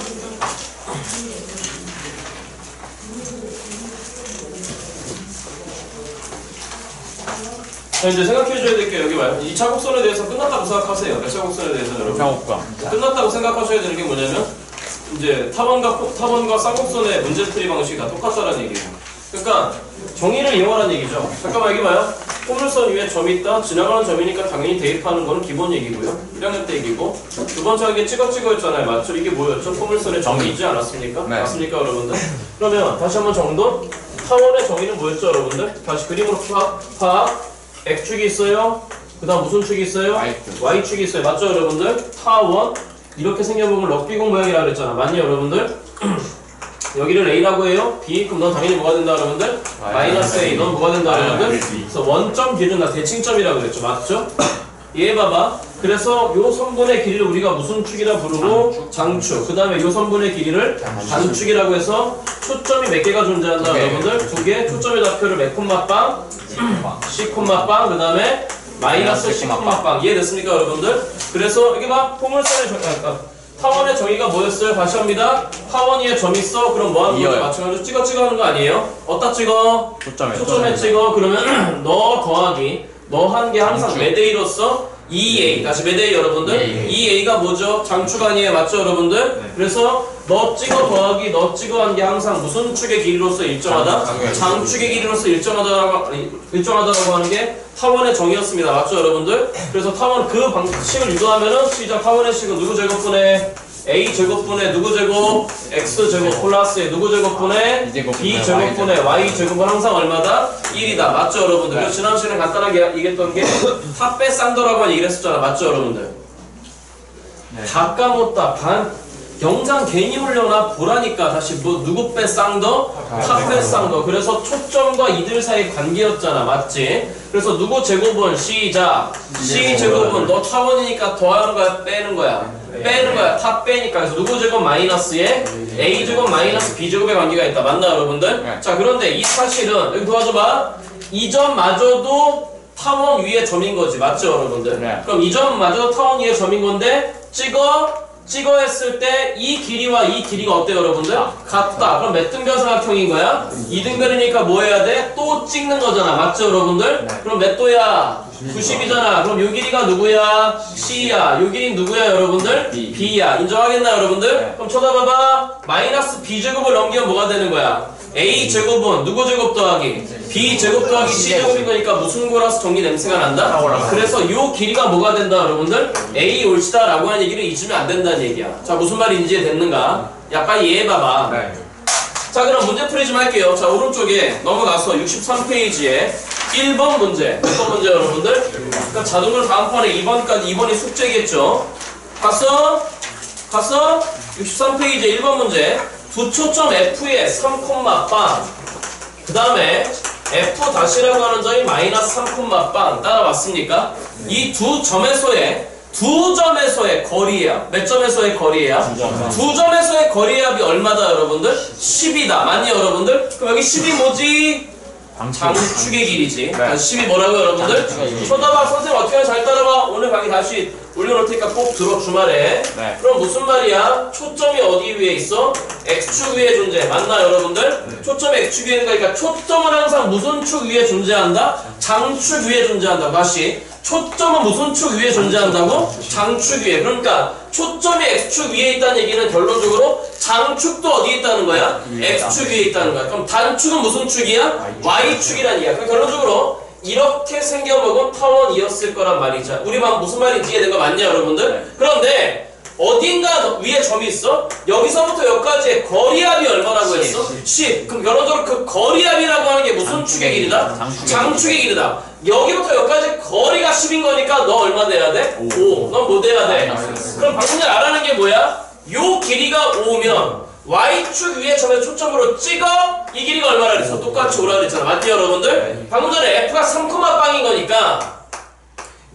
자, 이제 생각해줘야 될 게 여기 봐요. 이 차곡선에 대해서 끝났다고 생각하세요. 몇 차 곡선에 대해서는 여러분? 평업과 끝났다고 생각하셔야 되는 게 뭐냐면 이제 타원과 포- 타원과 쌍곡선의 문제 풀이 방식이 다 똑같다는 얘기예요. 그러니까 정의를 이용하라는 얘기죠. 잠깐만 여기 봐요. 포물선 위에 점이 있다. 지나가는 점이니까 당연히 대입하는 거는 기본 얘기고요. 1학년 때 얘기고. 두 번째 한게 찍어 찍어였잖아요. 맞죠? 이게 뭐였죠? 포물선에 점이 있지 않았습니까? 네. 맞습니까 여러분들? 그러면 다시 한번 정도. 타원의 정의는 뭐였죠 여러분들? 다시 그림으로 파, 파. X축이 있어요. 그 다음 무슨 축이 있어요? Y축. Y축이 있어요. 맞죠 여러분들? 타원. 이렇게 생겨보면 럭비공 모양이라 그랬잖아. 맞니 여러분들? 여기를 A라고 해요. B 그럼 넌 당연히 뭐가 된다 여러분들? 마이너스 A 넌 뭐가 된다 여러분들? 그래서 원점 기준 나 대칭점이라고 그랬죠. 맞죠? 얘 봐봐. 그래서 요 선분의 길이를 우리가 무슨 축이라 부르고 장축. 그 다음에 요 선분의 길이를 단축이라고 해서 초점이 몇 개가 존재한다. 여러분들? 두 개. 초점의 좌표를 몇 콤마 빵? C 콤마 빵. 그 다음에 마이너스 C 콤마 빵. 이해됐습니까 여러분들? 그래서 이게 막 포물선의 정, 아, 아, 타원의 정의가 뭐였어요? 다시 합니다. 위에 점 있어. 그럼 뭐 하는 거죠? 이어요. 마찬가지로 찍어 찍어 하는 거 아니에요? 어디다 찍어? 초점에 초점에 찍어. 그러면 너 더하기 너 한 게 항상 장축. A로서 2A 다시 몇 A 여러분들? A. 2A가 뭐죠? 장축 아니에요 맞죠 여러분들? 그래서 너 찍어 더하기 너 찍어 한 게 항상 무슨 축의 길이로서 일정하다? 장축의 장축의 길이로서 일정하다라고 아니, 일정하다라고 하는 게 타원의 정의였습니다 맞죠 여러분들? 그래서 타원 그 방식을 유도하면은 시작 타원의 식은 누구 제곱분의 A 제곱분의 누구 제곱 X 제곱 플러스의 누구 제곱분의 B 제곱분의 B 제곱분의 Y 제곱은 항상 얼마다? 1이다. 맞죠, 여러분들? 그래서 지난 시간에 간단하게 얘기했던 게 탑배 쌍더라고 하는 얘기를 했었잖아. 맞죠, 여러분들? 다 까먹다. 반 영상 괜히 올려놔 보라니까 다시 뭐 누구 빼 쌍더? 탑빼 쌍더. 그래서 초점과 이들 사이 관계였잖아. 맞지? 그래서 누구 제곱은 시작. C 제곱은 너 타원이니까 더하는 거야, 빼는 거야. 빼는 거야. 타 빼니까. 그래서 누구 제곱 마이너스에 A 제곱 마이너스 B 제곱의 관계가 있다. 맞나 여러분들? 네. 자 그런데 이 사실은 여기 도와줘봐. 이 점마저도 타원 위에 점인 거지. 맞죠 여러분들? 네. 그럼 이 점마저도 타원 위에 점인 건데 찍어 찍어 했을 때 이 길이와 이 길이가 어때요 여러분들? 같다. 그럼 몇 등변 삼각형인 거야? 2등변이니까 뭐 해야 돼? 또 찍는 거잖아. 맞죠 여러분들? 그럼 몇 도야? 90이잖아. 그럼 요 길이가 누구야? C야. 요 길이 누구야 여러분들? B. B야. 인정하겠나 여러분들? 네. 그럼 쳐다봐봐. 마이너스 B제곱을 넘기면 뭐가 되는 거야? A 제곱은 누구 제곱 더하기? B 제곱 더하기 C 제곱인 거니까 무슨 거라서 정리 냄새가 난다? 그래서 요 길이가 뭐가 된다 여러분들? A 올시다 라고 하는 얘기를 잊으면 안 된다는 얘기야 자 무슨 말인지 됐는가? 야 빨리 이해해봐봐 네. 자 그럼 문제 풀이 좀 할게요 자 오른쪽에 넘어가서 63페이지에 1번 문제 몇번 문제 여러분들? 그러니까 자동으로 다음 판에 2번까지 2번이 숙제겠죠 봤어? 봤어? 63페이지 1번 문제 두 초점 F에 3, 빵. 그 다음에 F 다시라고 하는 점이 마이너스 3, 빵. 따라왔습니까? 이두 점에서의 두 점에서의 거리야. 몇 점에서의 거리야? 두 점에서의 거리의 합이 얼마다 여러분들? 10이다. 맞니 여러분들? 그럼 여기 10이 뭐지? 장축의 길이지. 네. 10이 뭐라고 여러분들? 쳐다봐. 선생님 어떻게 하면 잘 따라봐. 오늘 강의 다시 올려놓을 테니까 꼭 들어 주말에. 네. 그럼 무슨 말이야? 초점이 어디 위에 있어? X축 위에 존재. 맞나 여러분들? 초점이 X축 위에 있는 거니까 초점은 항상 무슨 축 위에 존재한다? 장축 위에 존재한다. 다시. 초점은 무슨 축 위에 존재한다고? 장축 위에. 그러니까 초점이 X축 위에 있다는 얘기는 결론적으로 장축도 어디에 있다는 거야? X축 위에 있다는 거야. 그럼 단축은 무슨 축이야? Y축이라는 얘기야. 그럼 결론적으로 이렇게 생겨먹은 타원이었을 거란 말이죠. 우리 방 무슨 말인지 이해된 거 맞냐 여러분들? 그런데 어딘가 위에 점이 있어? 여기서부터 여기까지의 거리합이 얼마라고 했어? 10. 그럼 결론적으로 그 거리합이라고 하는 게 무슨 축의 길이다? 장축의 장축의 길이다. 여기부터 여기까지 거리가 10인 거니까 너 얼마 돼야 돼? 5. 넌뭐 돼야 돼? 그럼 방금 전에 알아는 게 뭐야? 요 길이가 5면 Y축 위에 점에 초점으로 찍어 이 길이가 얼마라 그랬어? 똑같이 오라 그랬잖아. 맞죠 여러분들? 방금 전에 F가 3,빵인 거니까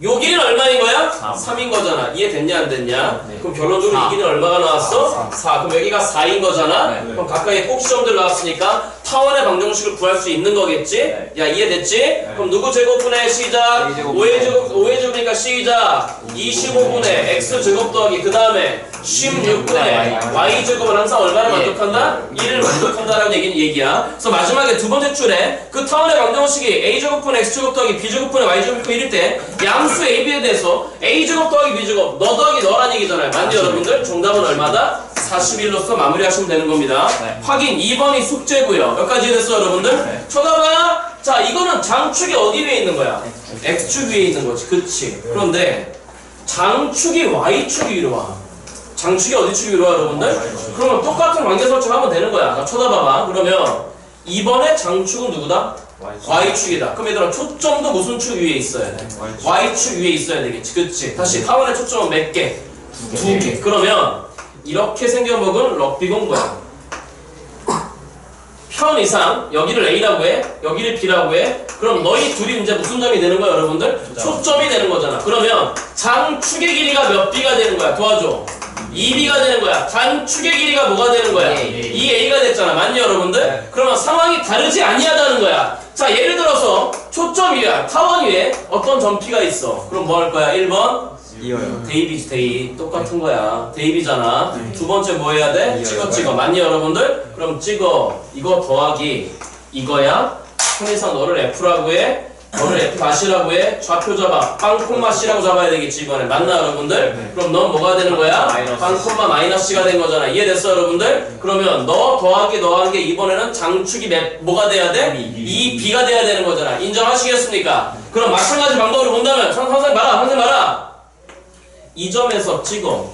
요 길이는 얼마인 거야? 3. 인 거잖아. 이해됐냐 안 됐냐? 그럼 결론적으로 이 길이는 얼마가 나왔어? 4. 그럼 여기가 4인 거잖아? 네. 그럼 각각의 꼭지점들 나왔으니까 타원의 방정식을 구할 수 있는 거겠지? 야 이해됐지? 그럼 누구 제곱분의 시작? A 제곱분의 5의 제곱, 5의 제곱이니까 시작 25분의 x 제곱 더하기 그 다음에 16분의 y 제곱은 항상 얼마를 만족한다? 1을 만족한다라는 얘기는 얘기야 그래서 마지막에 두 번째 줄에 그 타원의 방정식이 a 제곱분의 x 제곱 더하기 b 제곱분의 y 제곱 1일 때 양수 a, b에 대해서 a 제곱 더하기 b 제곱 너 더하기 너란 얘기잖아요 맞죠 여러분들? 정답은 얼마다? 41로서 마무리하시면 되는 겁니다. 네. 확인 2번이 숙제고요. 여기까지 됐어 여러분들? 네. 쳐다봐. 자 이거는 장축이 어디 위에 있는 거야? X축 위에 있는 거지. 그치? 그런데 장축이 Y축 위로 와. 장축이 어디 축 위로 와 여러분들? 그러면 똑같은 관계 설정하면 되는 거야. 자 쳐다봐봐. 그러면 2번의 장축은 누구다? Y축이다. 그럼 얘들아 초점도 무슨 축 위에 있어야 돼? Y축 위에 있어야 되겠지. 그치? 다시 타원의 초점은 몇 개? 두 개. 그러면 이렇게 생겨먹은 럭비 공부야. 편 이상 여기를 A라고 해, 여기를 B라고 해. 그럼 너희 둘이 이제 무슨 점이 되는 거야, 여러분들? 초점이 되는 거잖아. 그러면 장축의 길이가 몇 B가 되는 거야? 도와줘. 2B가 되는 거야. 단축의 길이가 뭐가 되는 거야? 2A가 됐잖아. 맞니, 여러분들? 그러면 상황이 다르지 아니하다는 거야. 자, 예를 들어서 초점 위에, 타원 위에 어떤 점 P가 있어. 그럼 뭐 할 거야? 1번 이어요. 데이비지 데이 똑같은 거야. 데이비잖아. 두 번째 뭐 해야 돼? 찍어 찍어. 맞니 여러분들? 그럼 찍어. 이거 더하기. 이거야. 항상 너를 F라고 해. 너를 F 다시라고 해. 좌표 잡아. 빵콤마 C라고 잡아야 되겠지 이번에. 맞나 여러분들? 그럼 넌 뭐가 되는 거야? 빵콤마 마이너스 C가 된 거잖아. 이해됐어 여러분들? 그러면 너 더하기 더하는 게 이번에는 장축이 몇, 뭐가 돼야 돼? 이 B가 돼야 되는 거잖아. 인정하시겠습니까? 그럼 마찬가지 방법으로 본다면 선- 선생님 말아. 선생님 말아 이 점에서 찍어.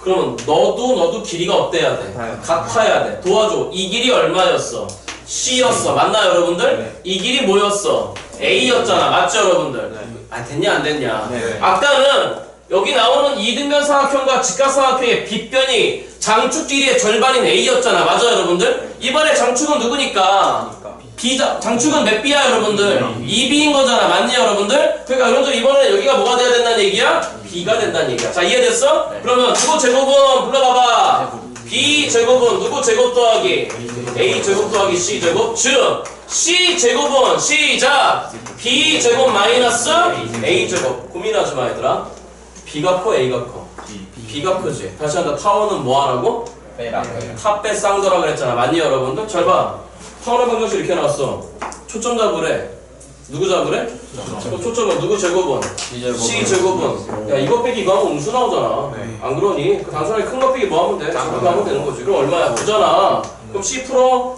그러면 너도 너도 길이가 어때야 돼? 같아야 돼. 도와줘. 이 길이 얼마였어? C였어. 맞나 여러분들? 이 길이 뭐였어? A였잖아. 맞죠 여러분들? 아 됐냐 안 됐냐? 네. 아까는 여기 나오는 이등변 사각형과 직각 사각형의 빗변이 장축 길이의 절반인 A였잖아. 맞아 여러분들? 이번에 장축은 누구니까? B자, 장축은 몇 B야 여러분들? 2B인 거잖아 맞니 여러분들? 그러니까 여러분들 이번에 여기가 뭐가 돼야 된다는 얘기야? B가 된다는 얘기야. 자 이해됐어? 그러면 누구 제곱은 불러봐봐. B 제곱은 누구 제곱 더하기? A 제곱 더하기 C 제곱? 즉 C 제곱은 시작. B 제곱 마이너스 A 제곱. 고민하지 마 얘들아. B가 커 A가 커? B가 크지. 다시 한다 타원은 뭐 하라고? 탑배 쌍도라 그랬잖아. 맞니 여러분들? 잘봐 타원의 방정식 이렇게 나왔어 초점 잡으래 누구 잡으래? 그 초점은 누구 제곱은? C 제곱은 야 이거 빼기 이거 하면 음수 나오잖아 네. 안 그러니? 그 단순하게 큰 거 빼기 뭐 하면 돼? 작은 하면 되는 거지 그럼 얼마야? 보잖아 그럼 C 프로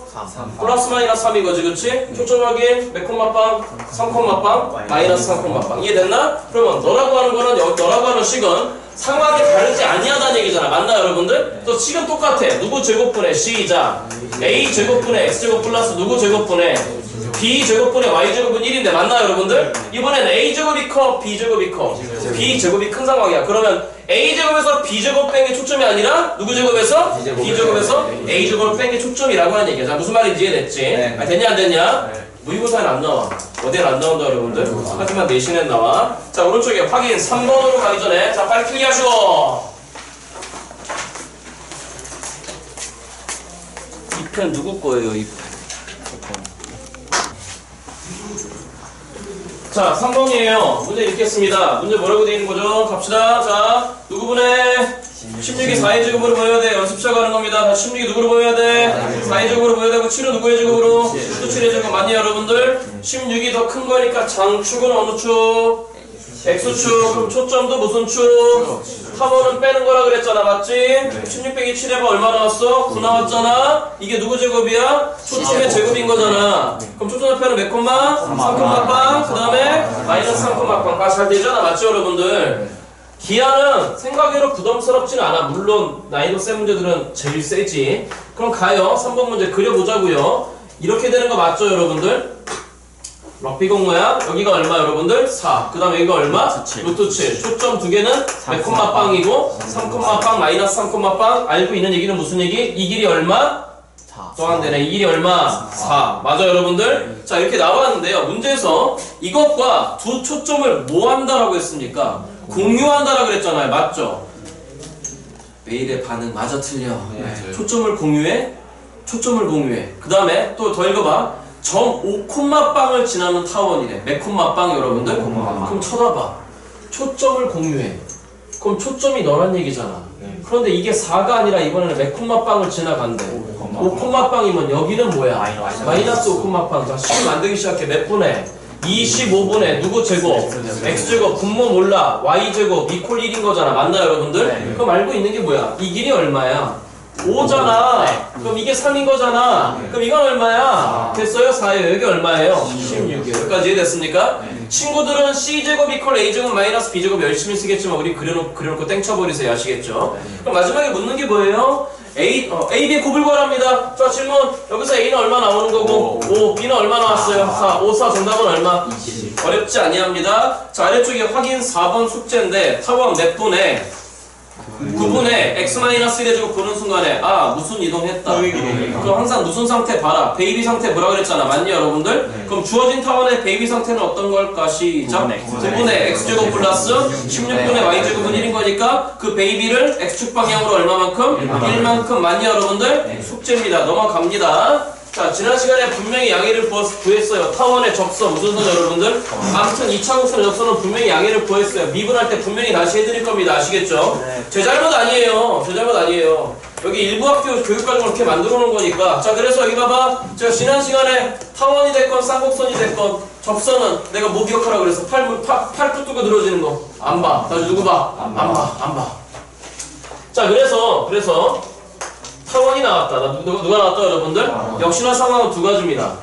플러스 마이너스 3인 거지 그치? 초점 확인 몇 콤마빵? 3 콤마빵 마이너스 3 콤마빵 이해됐나? 그러면 너라고 하는 거는 여기 너라고 하는 식은 상황이 다르지 아니하다는 얘기잖아 맞나 여러분들? 또 식은 똑같아 누구 제곱분의 시작 A 제곱분의 X 제곱 플러스 누구 제곱분의 B 제곱분의 Y 제곱은 1인데 맞나 여러분들? 이번엔 A 제곱이 커 B 제곱이 커. B 제곱이 큰 상황이야. 그러면 A 제곱에서 B 제곱 뺀 게 초점이 아니라 누구 제곱에서? B 제곱에서 A 제곱을 뺀 게 초점이라고 하는 얘기야. 자 무슨 말인지 이해됐지? 아, 됐냐 안 됐냐? 모의고사는 안 나와. 어디엔 안 나온다 여러분들? 하지만 내신엔 나와. 자 오른쪽에 확인. 3번으로 가기 전에. 자 빨리 클리어하시고 이 편 누구 거예요 이 편? 자 3번이에요 문제 읽겠습니다 문제 뭐라고 되어 있는 거죠? 갑시다 자 누구분의 16이 4의 제곱으로 보여야 돼 연습 시작하는 겁니다 16이 누구로 보여야 돼? 4의 제곱으로 보여야 되고 7은 누구의 제곱으로? 7도 7의 제곱 맞니 여러분들? 16이 더 큰 거니까 장축은 어느 축? X축 그럼 초점도 무슨 축? 타원은 빼는 거라 그랬잖아 맞지? 16 빼기 7 해봐 얼마 나왔어? 9 나왔잖아 이게 누구 제곱이야? 초점의 제곱인 거잖아 그럼 초점 옆에는 몇 콤마? 3 콤마 빵그 다음에 마이너스 3 콤마 빵 아, 잘 되잖아 맞죠 여러분들? 기아는 생각외로 부담스럽지는 않아 물론 나이도 센 문제들은 제일 세지 그럼 가요 3번 문제 그려보자고요 이렇게 되는 거 맞죠 여러분들? 럭비 공모야 여기가 얼마 여러분들? 4. 그 다음에 이거 얼마? 루트 7. 초점 두 개는 몇 콤마 빵이고 3 콤마 빵 마이너스 3 콤마 빵 알고 있는 얘기는 무슨 얘기? 이 길이 얼마? 또안 되네. 이 길이 얼마? 4. 맞아 여러분들? 자 이렇게 나왔는데요. 문제에서 이것과 두 초점을 뭐 한다라고 했습니까? 공유한다라고 그랬잖아요. 맞죠? 메일의 반응 맞아 틀려. 초점을 공유해? 초점을 공유해. 그 다음에 또 더 읽어봐. 점 5콤마빵을 지나는 타원이래. 몇 콤마빵 여러분들? 그럼 쳐다봐. 초점을 공유해. 그럼 초점이 너란 얘기잖아. 그런데 이게 4가 아니라 이번에는 몇 콤마빵을 지나간대. 5콤마빵이면 여기는 뭐야? 마이너스 5콤마빵. 자, 식 만들기 시작해. 몇 분에? 25분의 누구 제곱 x제곱 분모 몰라 y제곱 이퀄 1인 거잖아 맞나요 여러분들? 그럼 알고 있는 게 뭐야? 이 길이 얼마야? 5잖아 그럼 이게 3인 거잖아 그럼 이건 얼마야? 됐어요? 4예요 여기 얼마예요? 16이에요 여기까지 이해됐습니까? 친구들은 c제곱 이퀄 a제곱 마이너스 b제곱 열심히 쓰겠지만 우리 그려놓고, 그려놓고 땡쳐버리세요 아시겠죠? 그럼 마지막에 묻는 게 뭐예요? A, 어, A, B 곱을 구하랍니다. 자, 질문. 여기서 A는 얼마 나오는 거고, 5, B는 얼마 나왔어요? 4, 5, 4 정답은 얼마? 어렵지 아니합니다. 자, 아래쪽에 확인 4번 숙제인데, 타원 몇 분에? 9분의 x-1의 제곱 보는 순간에, 아, 무슨 이동했다. 그럼 항상 무슨 상태 봐라. baby 상태 뭐라 그랬잖아. 맞니, 여러분들? 그럼 주어진 타원의 baby 상태는 어떤 걸까? 시작. 9분의 x제곱 플러스 16분의 y제곱은 1인 거니까 그 baby를 x축 방향으로 얼마만큼? 1만큼 맞니, 여러분들? 숙제입니다. 넘어갑니다. 자, 지난 시간에 분명히 양해를 구했- 구했어요. 타원의 접선, 무슨 선죠, 여러분들? 아무튼 2차 곡선의 접선은 분명히 양해를 구했어요. 미분할 때 분명히 다시 해드릴 겁니다. 아시겠죠? 제 잘못 아니에요. 제 잘못 아니에요. 여기 일부 학교 교육과정을 그렇게 만들어 놓은 거니까. 자, 그래서 여기 봐봐. 제가 지난 시간에 타원이 됐건 쌍곡선이 됐건 접선은 내가 뭐 기억하라고 그랬어? 팔, 팔, 팔 뚝뚝 늘어지는 거. 안 봐. 나 누구 봐? 안 봐. 안 봐. 자, 그래서, 그래서 타원이 나왔다. 나 누가, 누가 나왔다, 여러분들? 역시나 상황은 두 가지입니다.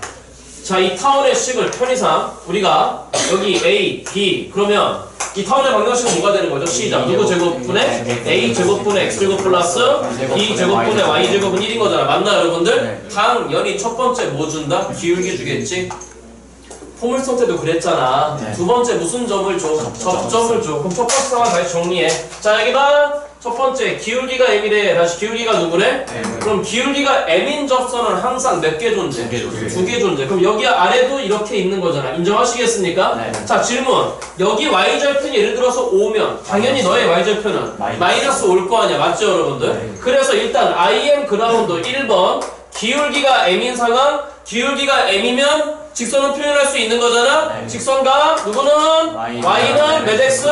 자, 이 타원의 식을 편의상 우리가 여기 A, B 그러면 이 타원의 방정식은 뭐가 되는 거죠? 시작. 누구 제곱분의 A 제곱분의 X 제곱 플러스 B 제곱분의 Y 제곱은 1인 거잖아. 맞나 여러분들? 당연히 첫 번째 뭐 준다? 기울기 주겠지. 포물선 때도 그랬잖아. 두 번째 무슨 점을 줘? 접점을 줘. 그럼 첫 번째 상황 다시 정리해. 자, 여기 봐. 첫 번째 기울기가 M이래. 다시 기울기가 누구래? 그럼 기울기가 M인 접선은 항상 몇개 존재? 두 개 존재. 그럼 여기 아래도 이렇게 있는 거잖아. 인정하시겠습니까? 자, 질문. 여기 Y절편이 예를 들어서 5면 당연히 너의 Y절편은 마이너스 올 거 아니야. 맞죠, 여러분들? 그래서 일단 IM 그라운드 1번 기울기가 M인 상황 기울기가 M이면 직선은 표현할 수 있는 거잖아? 직선과 누구는? Y는 몇 X?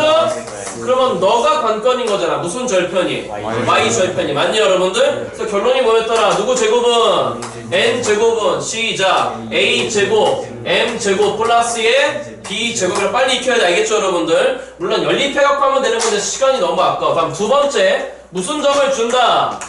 그러면 너가 관건인 거잖아. 무슨 절편이? Y 절편이. 맞니 여러분들? 그래서 결론이 뭐였더라? 누구 제곱은? N 제곱은 시작. A 제곱, M 제곱 플러스의 B 제곱을 빨리 익혀야 돼. 알겠죠 여러분들? 물론 연립해갖고 하면 되는 건데 시간이 너무 아까워. 다음 두 번째. 무슨 점을 준다?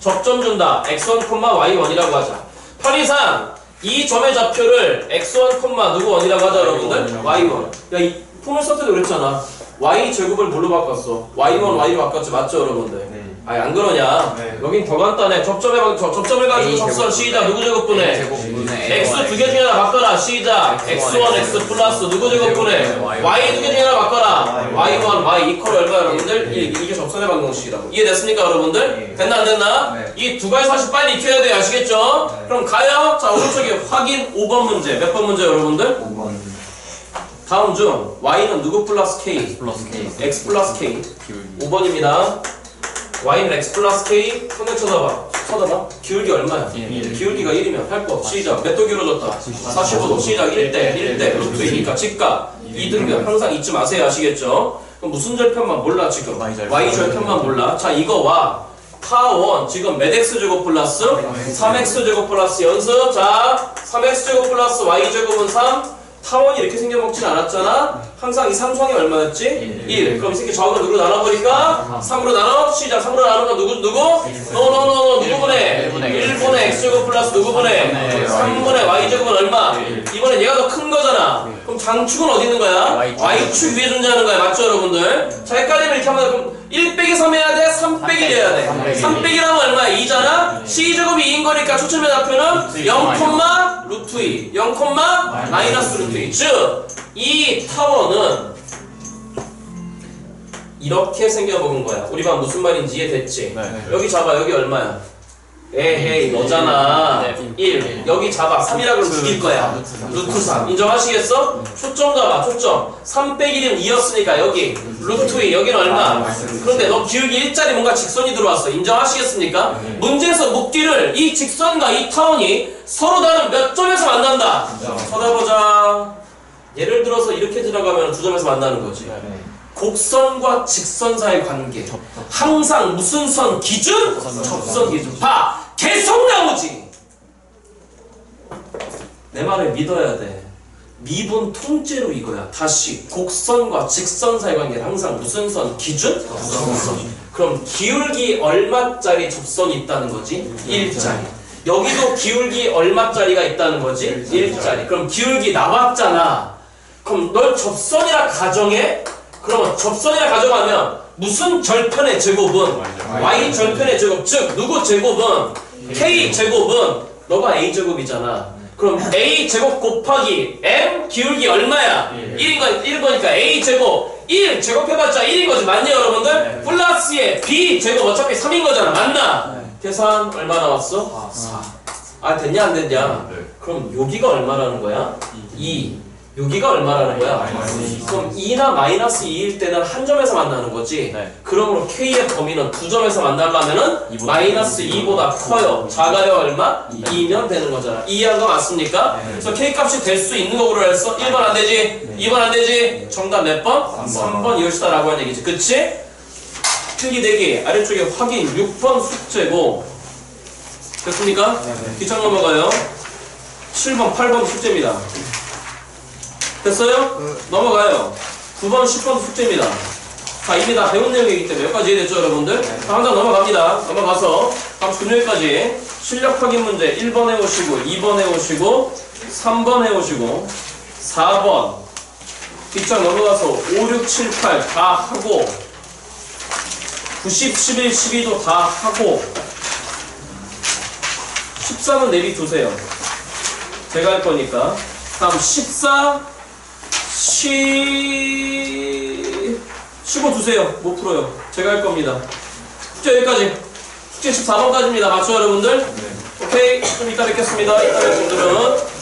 접점 준다. x1, y1이라고 하자. 편의상 이 점의 좌표를 x1, 누구 1이라고 하자 여러분들. y1. 야, 이 포물선 때도 그랬잖아. y 제곱을 뭘로 바꿨어? y1, y로 바꿨지 맞죠 여러분들? 아니 안 그러냐? 여긴 더 간단해. 접점에 방- 저- 접점을 가지고 접선 시작 누구 제곱분해? x 두 개 중에 하나 바꿔라. 시작 x1 x 플러스 누구 제곱분해 y 두 개 중에 하나 바꿔라. Y1 y 이퀄 얼마 여러분들? 이- 이게 접선의 방정식이라고. 이해됐습니까 여러분들? 됐나 안 됐나? 이 두 가지 사실 빨리 익혀야 돼요. 아시겠죠? 그럼 가요. 자 오른쪽에 확인 5번 문제. 몇 번 문제 여러분들? 다음 중 y는 누구 플러스 k? 플러스 K. X 플러스 k. 기울기. 5번입니다 y는 x 플러스 k 손에 쳐다봐. 쳐다봐? 기울기 얼마야? 예. 기울기가 1이면 할 거. 시작. 몇 도 기울어졌다? 45도. 시작. 1대 1대. 루트 2니까 직각 2등변 항상 잊지 마세요. 아시겠죠? 그럼 무슨 절편만 몰라 지금? Y 절편. Y 절편만 몰라? 자 이거와. 타원. 지금 몇 x 제곱 플러스? 3x 제곱 플러스 연습. 자 3x 제곱 플러스 y 제곱은 3 타원이 이렇게 생겨먹진 않았잖아. 항상 이 삼성이 얼마였지? 1 그럼 이 새끼 좌우로 누구로 나눠버릴까? 3으로 나눠? 시작. 3으로 나누면 누구 누구? no no no no. 누구 분의? 1분의 x제곱 플러스 누구 분의? 3분의 y제곱은 얼마? 이번엔 얘가 더 큰 거잖아. 그럼 장축은 어디 있는 거야? y축. 위에 존재하는 거야. 맞죠 여러분들? 자 헷갈리면 이렇게 하면 그럼 1 빼기 3 해야 돼? 3 빼기 해야 돼 3 빼기라면 얼마야? 2잖아? c제곱이 2인 거니까 초점의 좌표는 0, 루트 2 0, 마이너스 루트 2 즉, 이 타원은 이렇게 생겨먹은 거야 우리 반 무슨 말인지 이해됐지? 여기 잡아 여기 얼마야? 에헤이 너잖아. 1 여기 잡아. 3이라 그러면 죽일 거야. 루트 3 인정하시겠어? 초점 잡아 초점. 3 빼기 1은 2였으니까 여기. 루트 2 여기는 얼마? 그런데 너 기울기 1짜리 뭔가 직선이 들어왔어. 인정하시겠습니까? 문제에서 묻기를 이 직선과 이 타원이 서로 다른 몇 점에서 만난다? 쳐다보자. 예를 들어서 이렇게 들어가면 두 점에서 만나는 거지. 곡선과 직선 사이의 관계. 항상 무슨 선? 기준? 접선. 기준. 봐! 계속 나오지 내 말을 믿어야 돼 미분 통째로 이거야. 다시 곡선과 직선 사이 관계는 항상 무슨 선? 기준? 접선. 그럼 기울기 얼마짜리 접선이 있다는 거지? 1짜리. 여기도 기울기 얼마짜리가 있다는 거지? 1짜리. 그럼 기울기 나왔잖아. 그럼 널 접선이라 가정해? 그러면 접선이라 가정하면 무슨 절편의 제곱은 y 절편의 제곱 즉 누구 제곱은 k 제곱은 너가 a 제곱이잖아. 그럼 a 제곱 곱하기 m 기울기 얼마야? 1인 거 1인 거니까 a 제곱 1 제곱해봤자 1인 거지 맞냐 여러분들? 플러스에 b 제곱 어차피 3인 거잖아 맞나? 계산 얼마 나왔어? 4. 아 됐냐 안 됐냐? 네. 그럼 여기가 얼마라는 거야? 2. 여기가 얼마라는 거야? 그럼 2나 마이너스 2일 때는 한 점에서 만나는 거지. 네. 그러므로 K의 범위는 두 점에서 만나려면은 이보다 마이너스 2보다 커요. 작아요 얼마? 2면 되는 거잖아. 이해한 거 맞습니까? 그래서 K 값이 될 수 있는 거로 했어. 1번 안 되지? 2번 안 되지? 정답 몇 번? 3번 이것이다라고 하는 얘기지. 그치? 필기 대기 아래쪽에 확인 6번 숙제고 됐습니까? 기창 넘어가요. 7번, 8번 숙제입니다. 됐어요? 넘어가요. 9번, 10번 숙제입니다. 자, 이미 다 배운 내용이기 때문에 여기까지 이해됐죠, 여러분들? 자, 항상 넘어갑니다. 넘어가서 다음 주 금요일까지 실력 확인 문제 1번 해오시고, 2번 해오시고, 3번 해오시고, 4번, 뒷장 넘어가서 5, 6, 7, 8 다 하고, 90, 11, 12도 다 하고, 14는 내비두세요. 제가 할 거니까. 다음 14, 10, 15 두세요. 못 풀어요. 제가 할 겁니다. 숙제 여기까지. 숙제 14번까지입니다. 맞죠, 여러분들? 오케이. 좀 이따 뵙겠습니다. 이따 뵐 분들은.